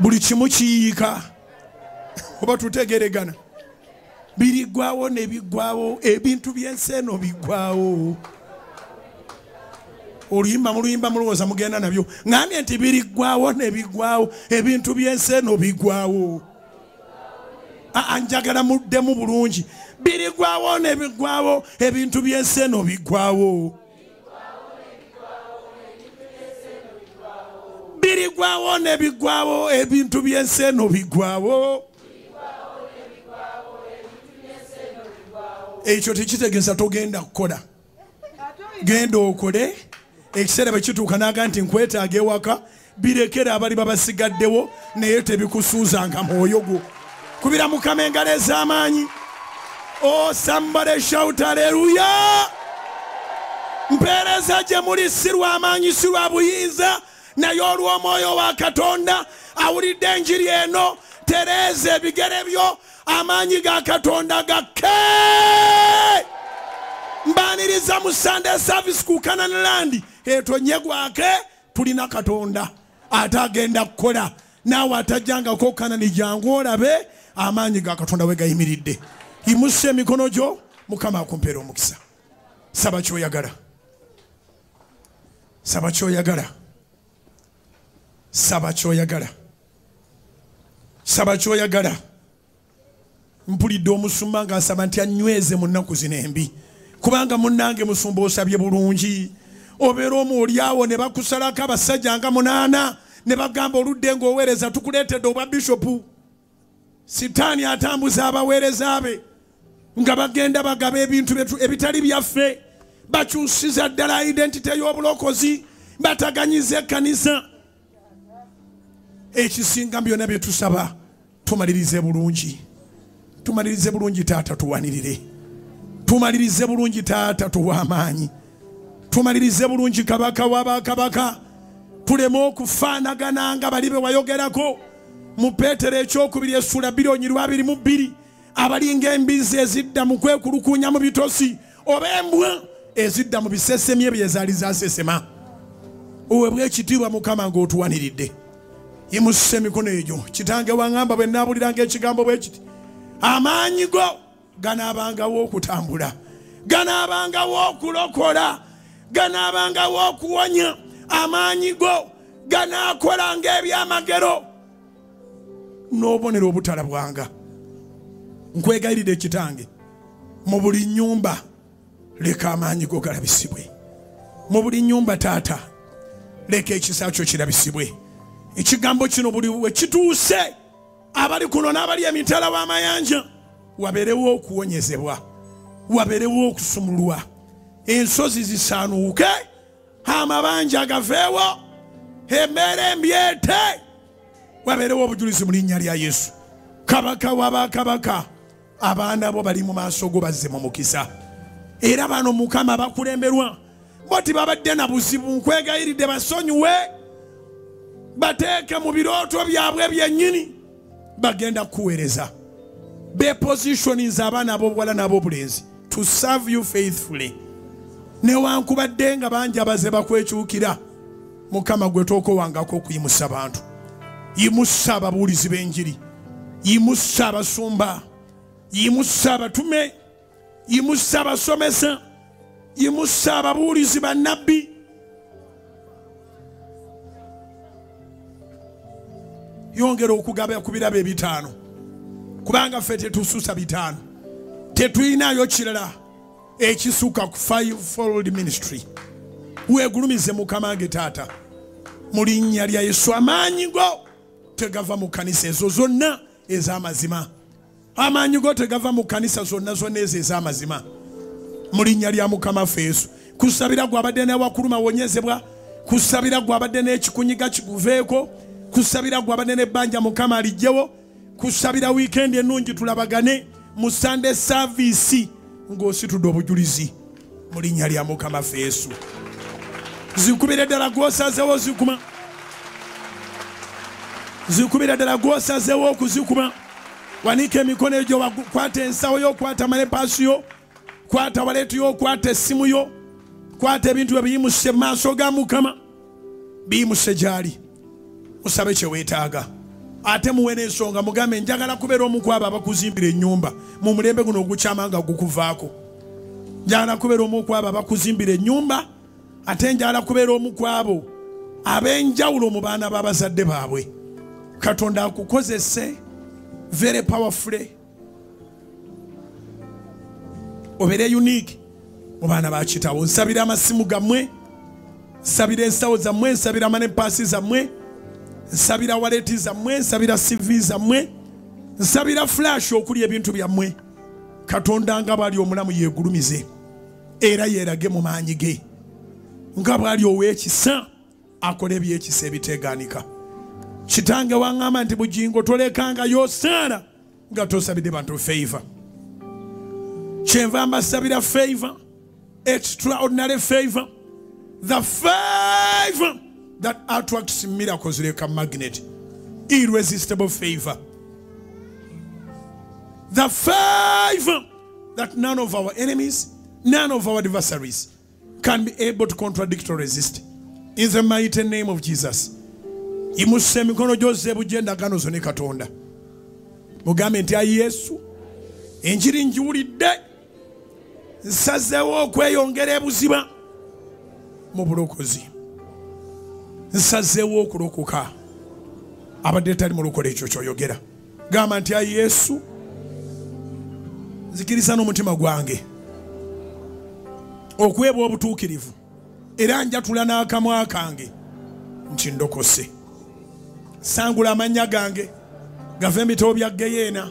Buli kimu kiyiika. Oba tutegeregana. Biriggwawo ne biggwawo ebintu by'ensi eno biggwawo oluyimba muluyimba mulowooza mugenda nabyo. Ŋambye nti biriggwawo ne biggwawo ebintu by'ensi eno biggwawo Aa, njagala muddemu bulungi. Biriggwawo ne biggwawo ebintu by'ensi eno biggwawo biriggwawo ne biggwawo ebintu by'ensi eno biggwawo ekyo tekitegeeza togenda kukola. Genda okole ekiseera bwe kituuka naga nti nkwetaaga ewaka birekera abali babasigaddewo naye tebikusuuzanga mwoyo gwo. Kubira mukama engalo ez'amaanyi o sambale shout aleluya mpeereza gye muli si lw'amaanyi si lwa buyinza naye olw'omwoyo wa katonda awulidde enjiri eno. Tereeza ebigere byo amaanyi ga katonda gakke mbaniriza mu sunday service ku kananland etonye gwake tulina katonda ate agenda kukola. Naawe atajjangako kanani jangu olabe amaanyi ga katonda we gayimiridde. Imusa emikono gyo mukama akumpeera omukisa. Saba kyoyagala. Saba kyoyagala. Saba kyoyagala. Saba kyoyagala. Mpulidde omusumba ng'asaba nti anyweze mu nnaku zino embi. Kubanga munnange musumba osabye bulungi obeera omu oliawo ne bakusalako abasajja nga munaana ne bagamba oludde ng'oweereza tukuleetedde obwa bishopu. Sitaani atambuza abaweereza be nga bagenda bagaba ebintu ebitali byaffe bakyusiza ddala identite y'obulokozi bataganyiza ekkanisa. Ekisinga mu byonna bye tusaba tumalirize bulungi. Tumalirize bulungi taata tuwanirire. Tumalirize bulungi taata tuwa amaanyi tumalirize bulungi kabaka wabakabaka tuleme okufaanagana nga bali be wayogerako. Mu peetero ekyokubiri essula birionyi lwabiri mu bbiri. Abalinga embizi ezidda mu kwekulukunya mu bitosi. Oba embwa ezidda mu bisesemye bye zaali zasesema. Owebwa ekitiibwa mukama ng'otuwaniridde. Yimusa emikono egyo. Kitange waŋŋamba bwe naabuliranga ekigambo bwe kiti amaanyi go ganaabangawo okutambula ganaabangawo okulokola ganaabangawo okuwonya amaanyi go ganaakolanga ebyamagero. N'obubonero obutalabwanga nkwegayiridde ekitange mu buli nyumba leka amaanyi go galabisibwe. Mu buli nyumba taata leka ekisa kyo kirabisibwe. Ekigambo kino buli we kituuse abali kuno n'abali emitala w'amayanja wabeerewo okuwonyezebwa wabeerewo okusumulwa ensozi zisaanuuke amabanja gaveewo embeera embyete wabeerewo obujulizi mu linnya lya yesu. Kabaka wabakabaka abaana bo bali mu maaso go bazze mu mukisa. Era bano mukama bakulemberwa bo tibabadde na buzibu nkwegayiridde basonyiwe bateeke mu birooto byabwe byennyini bagenda kukuweereza. Bepositioninze abaana ab'obuwala n'ab'obulenzi to serve you faithfully newankubadde nga bangi abaze bakwekyukira. Mukama gwe tookowangako okuyimusa abantu yimusa ababuulizi b'enjiri. Yimusa abasumba. Yimusa abatume. Yimusa abasomesa. Yimusa ababuulizi bannabbi. Yongera okugaba ku birabo ebitaano. Kubanga ffe tetususa bitaano. Tetulinayo kirala ekisuka ku fivefold ministry. Weegulumize mukama ge taata. Mu linnya lya yesu amaanyi go tegava mu kanisa ezo zonna ez'amazima. Amaanyi go tegava mu kanisa zonna zonna ezo ez'amazima. Mu linnya lya mukama ffe yesu. Kusabira gwabadde newakuluma wonyezebwa kusabira gwabadde n'ekikunyiga kiguveeko kusabira gwabadde n'ebbanja mukama alijjewo kusabira wiikendi ennungi tulabagane mu sande saavisi ng'ositudde obujulizi mu linnya lya mukama ffe yesu. Zikubire ddala gwosazewo zikuma zikubira ddala gwosazewo okuzikuma. Wanika emikono egyo kwata ensawo yo kwata malepasi yo kwata waletu yo kwata essimu yo kwata ebintu byo biyimuse mu maaso ga mukama. Biyimuse gyali. Musabe kyeweetaaga ate muwe n'ensonga mugambe njagala kubeera omu ku abo abakuzimbira ennyumba. Mu mulembe guno ogukyama nga gukuvaako. Njagala kubeera omu ku abo abakuzimbira ennyumba ate njagala kubeera omu ku abo ab'enjawulo mu baana b'abazadde baabwe. Katonda akukozese very powerfully. Obeere unique mu baana ba kitawo nsabira amasimu gammwe nsabira ensawo zammwe nsabira manepaasi zammwe nsabira waleti zammwe nsabira cv zammwe nsabira flash okuli ebintu byammwe. Katonda nga bwali omulamu yegulumize era yeerage mu maanyi ge. Nga bwali ow'ekisa akola ebyekisa ebiteganika. Kitange waŋŋamba nti bugingo tolekangayo saala nga tosabidde bantu favor. Kyenva mbasabira favor extraordinary favor the favor that attracts miracles like a magnet irresistible favor. The favor that none of our enemies none of our adversaries can be able to contradict or resist. In the mighty name of jesus. Imusa emikono gyozze ebujja endagaano zo ne katonda. Mugambe nti ayi yesu enjiri njiwulidde nsazeewo okweyongera ebuziba mu bulokozi nsazeewo okulokoka. Abadde tali mulokola ekyo kyoyogera. Gamba nti ayi yesu nzikiriza n'omutima gwange. Okwebwa obutuukirivu era njatula n'akamwa kange nti ndokose. Sangula amannya gange gava ebitabo bya geyeena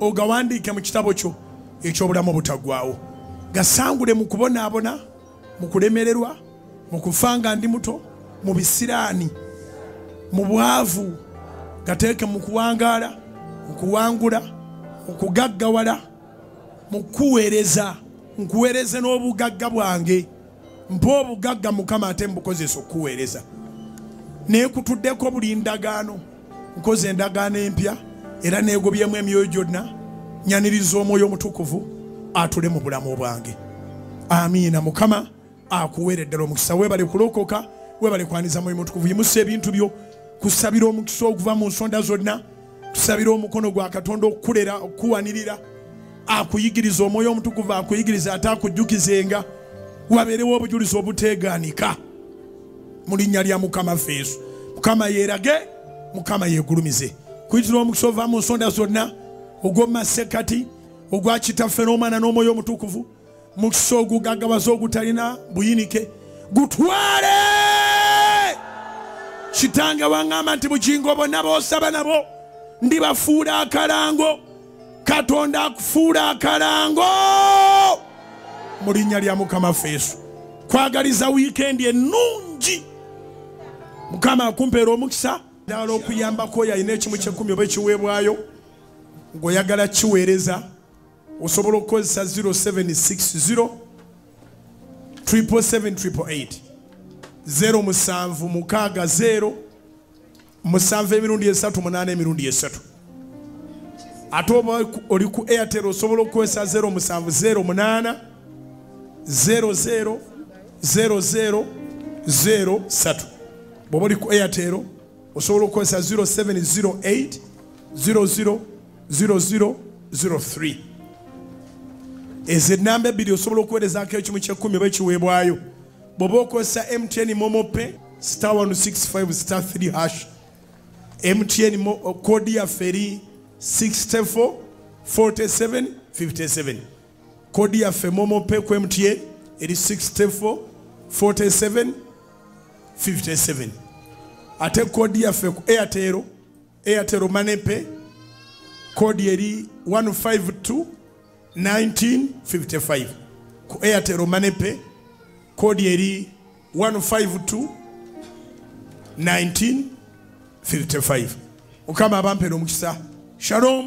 ogawandiike mu kitabo kyo ekyobulamu obutaggwaawo. Gasangule mu kubonaabona mu kulemererwa mu kufa nga ndi muto mu bisiraani mu bwavu gateeke mu kuwangaala mu kuwangula mu kugaggawala mu kuweereza nkuweereze n'obugagga bwange. Mpa obugagga mukama ate mbukozesa okukuweereza neekutuddeko buli ndagaano nkoze endagaano empya era neegobyemu emyoyo gyonna nyaniriza omwoyo omutukuvu atule mu bulamu bwange. Amiina mukama akuweere ddala omukisa weebale kulokoka weebale kwaniza mwoyo mutukuvu. Yimusa ebintu byo kusabira omukisa okuva mu nsonda zonna tusabira omukono gwa katonda okukulera okukuwanirira akuyigiriza omwoyo omutukuvu akuyigiriza ate akujjukizenga wabeerewo obujulizi obuteegaanika mu linnya lya mukama feesu mukama yeerage mukama yeegulumize. Kuyitira omukisa ova mu nsonda zonna ogw'omumasekati ogwa kitaffe n'omwana n'omwoyo omutukuvu mukisa ogugaggabaza ogutalina buyinike gutwale kitange waŋŋamba nti bugingo bonna boosaba nabo ndibafuula akalango. Katonda akufuula akalango. Mu linnya lya mukama feesu kwagaliza wiikendi ennungi. Mukama akumpeera omukisa. Ddala okuyambako oyo alina ekimu kyekumi oba ekiweebwayo ng'oyagala kiweereza. Osobola okukozesa 0760 778 0 musanvu mukaaga 0 musanvu emirundi esatu munaana emirundi esatu. Ate oba oli ku airtel osobola okukozesa 0 musanvu 0 munaana 00 00 03 bw'oba oli ku airtel osobola okukozesa 0708 00 0003 ezo enamba ebbiri osobola okuweerezaako ekimu kyekumi oba ekiweebwayo bw'oba okozesa mtn momope star 165 star 3 hash. Mtn kodi yaffe eri 64 47 57 kodi yaffe momope ku mtn eri 64 47 57 ate kodi yaffe ku airtero airtero manepe kodi eri 152 1955 ku airtero manepe kodi eri 152 1955 mukama abampera omukisa. Shalom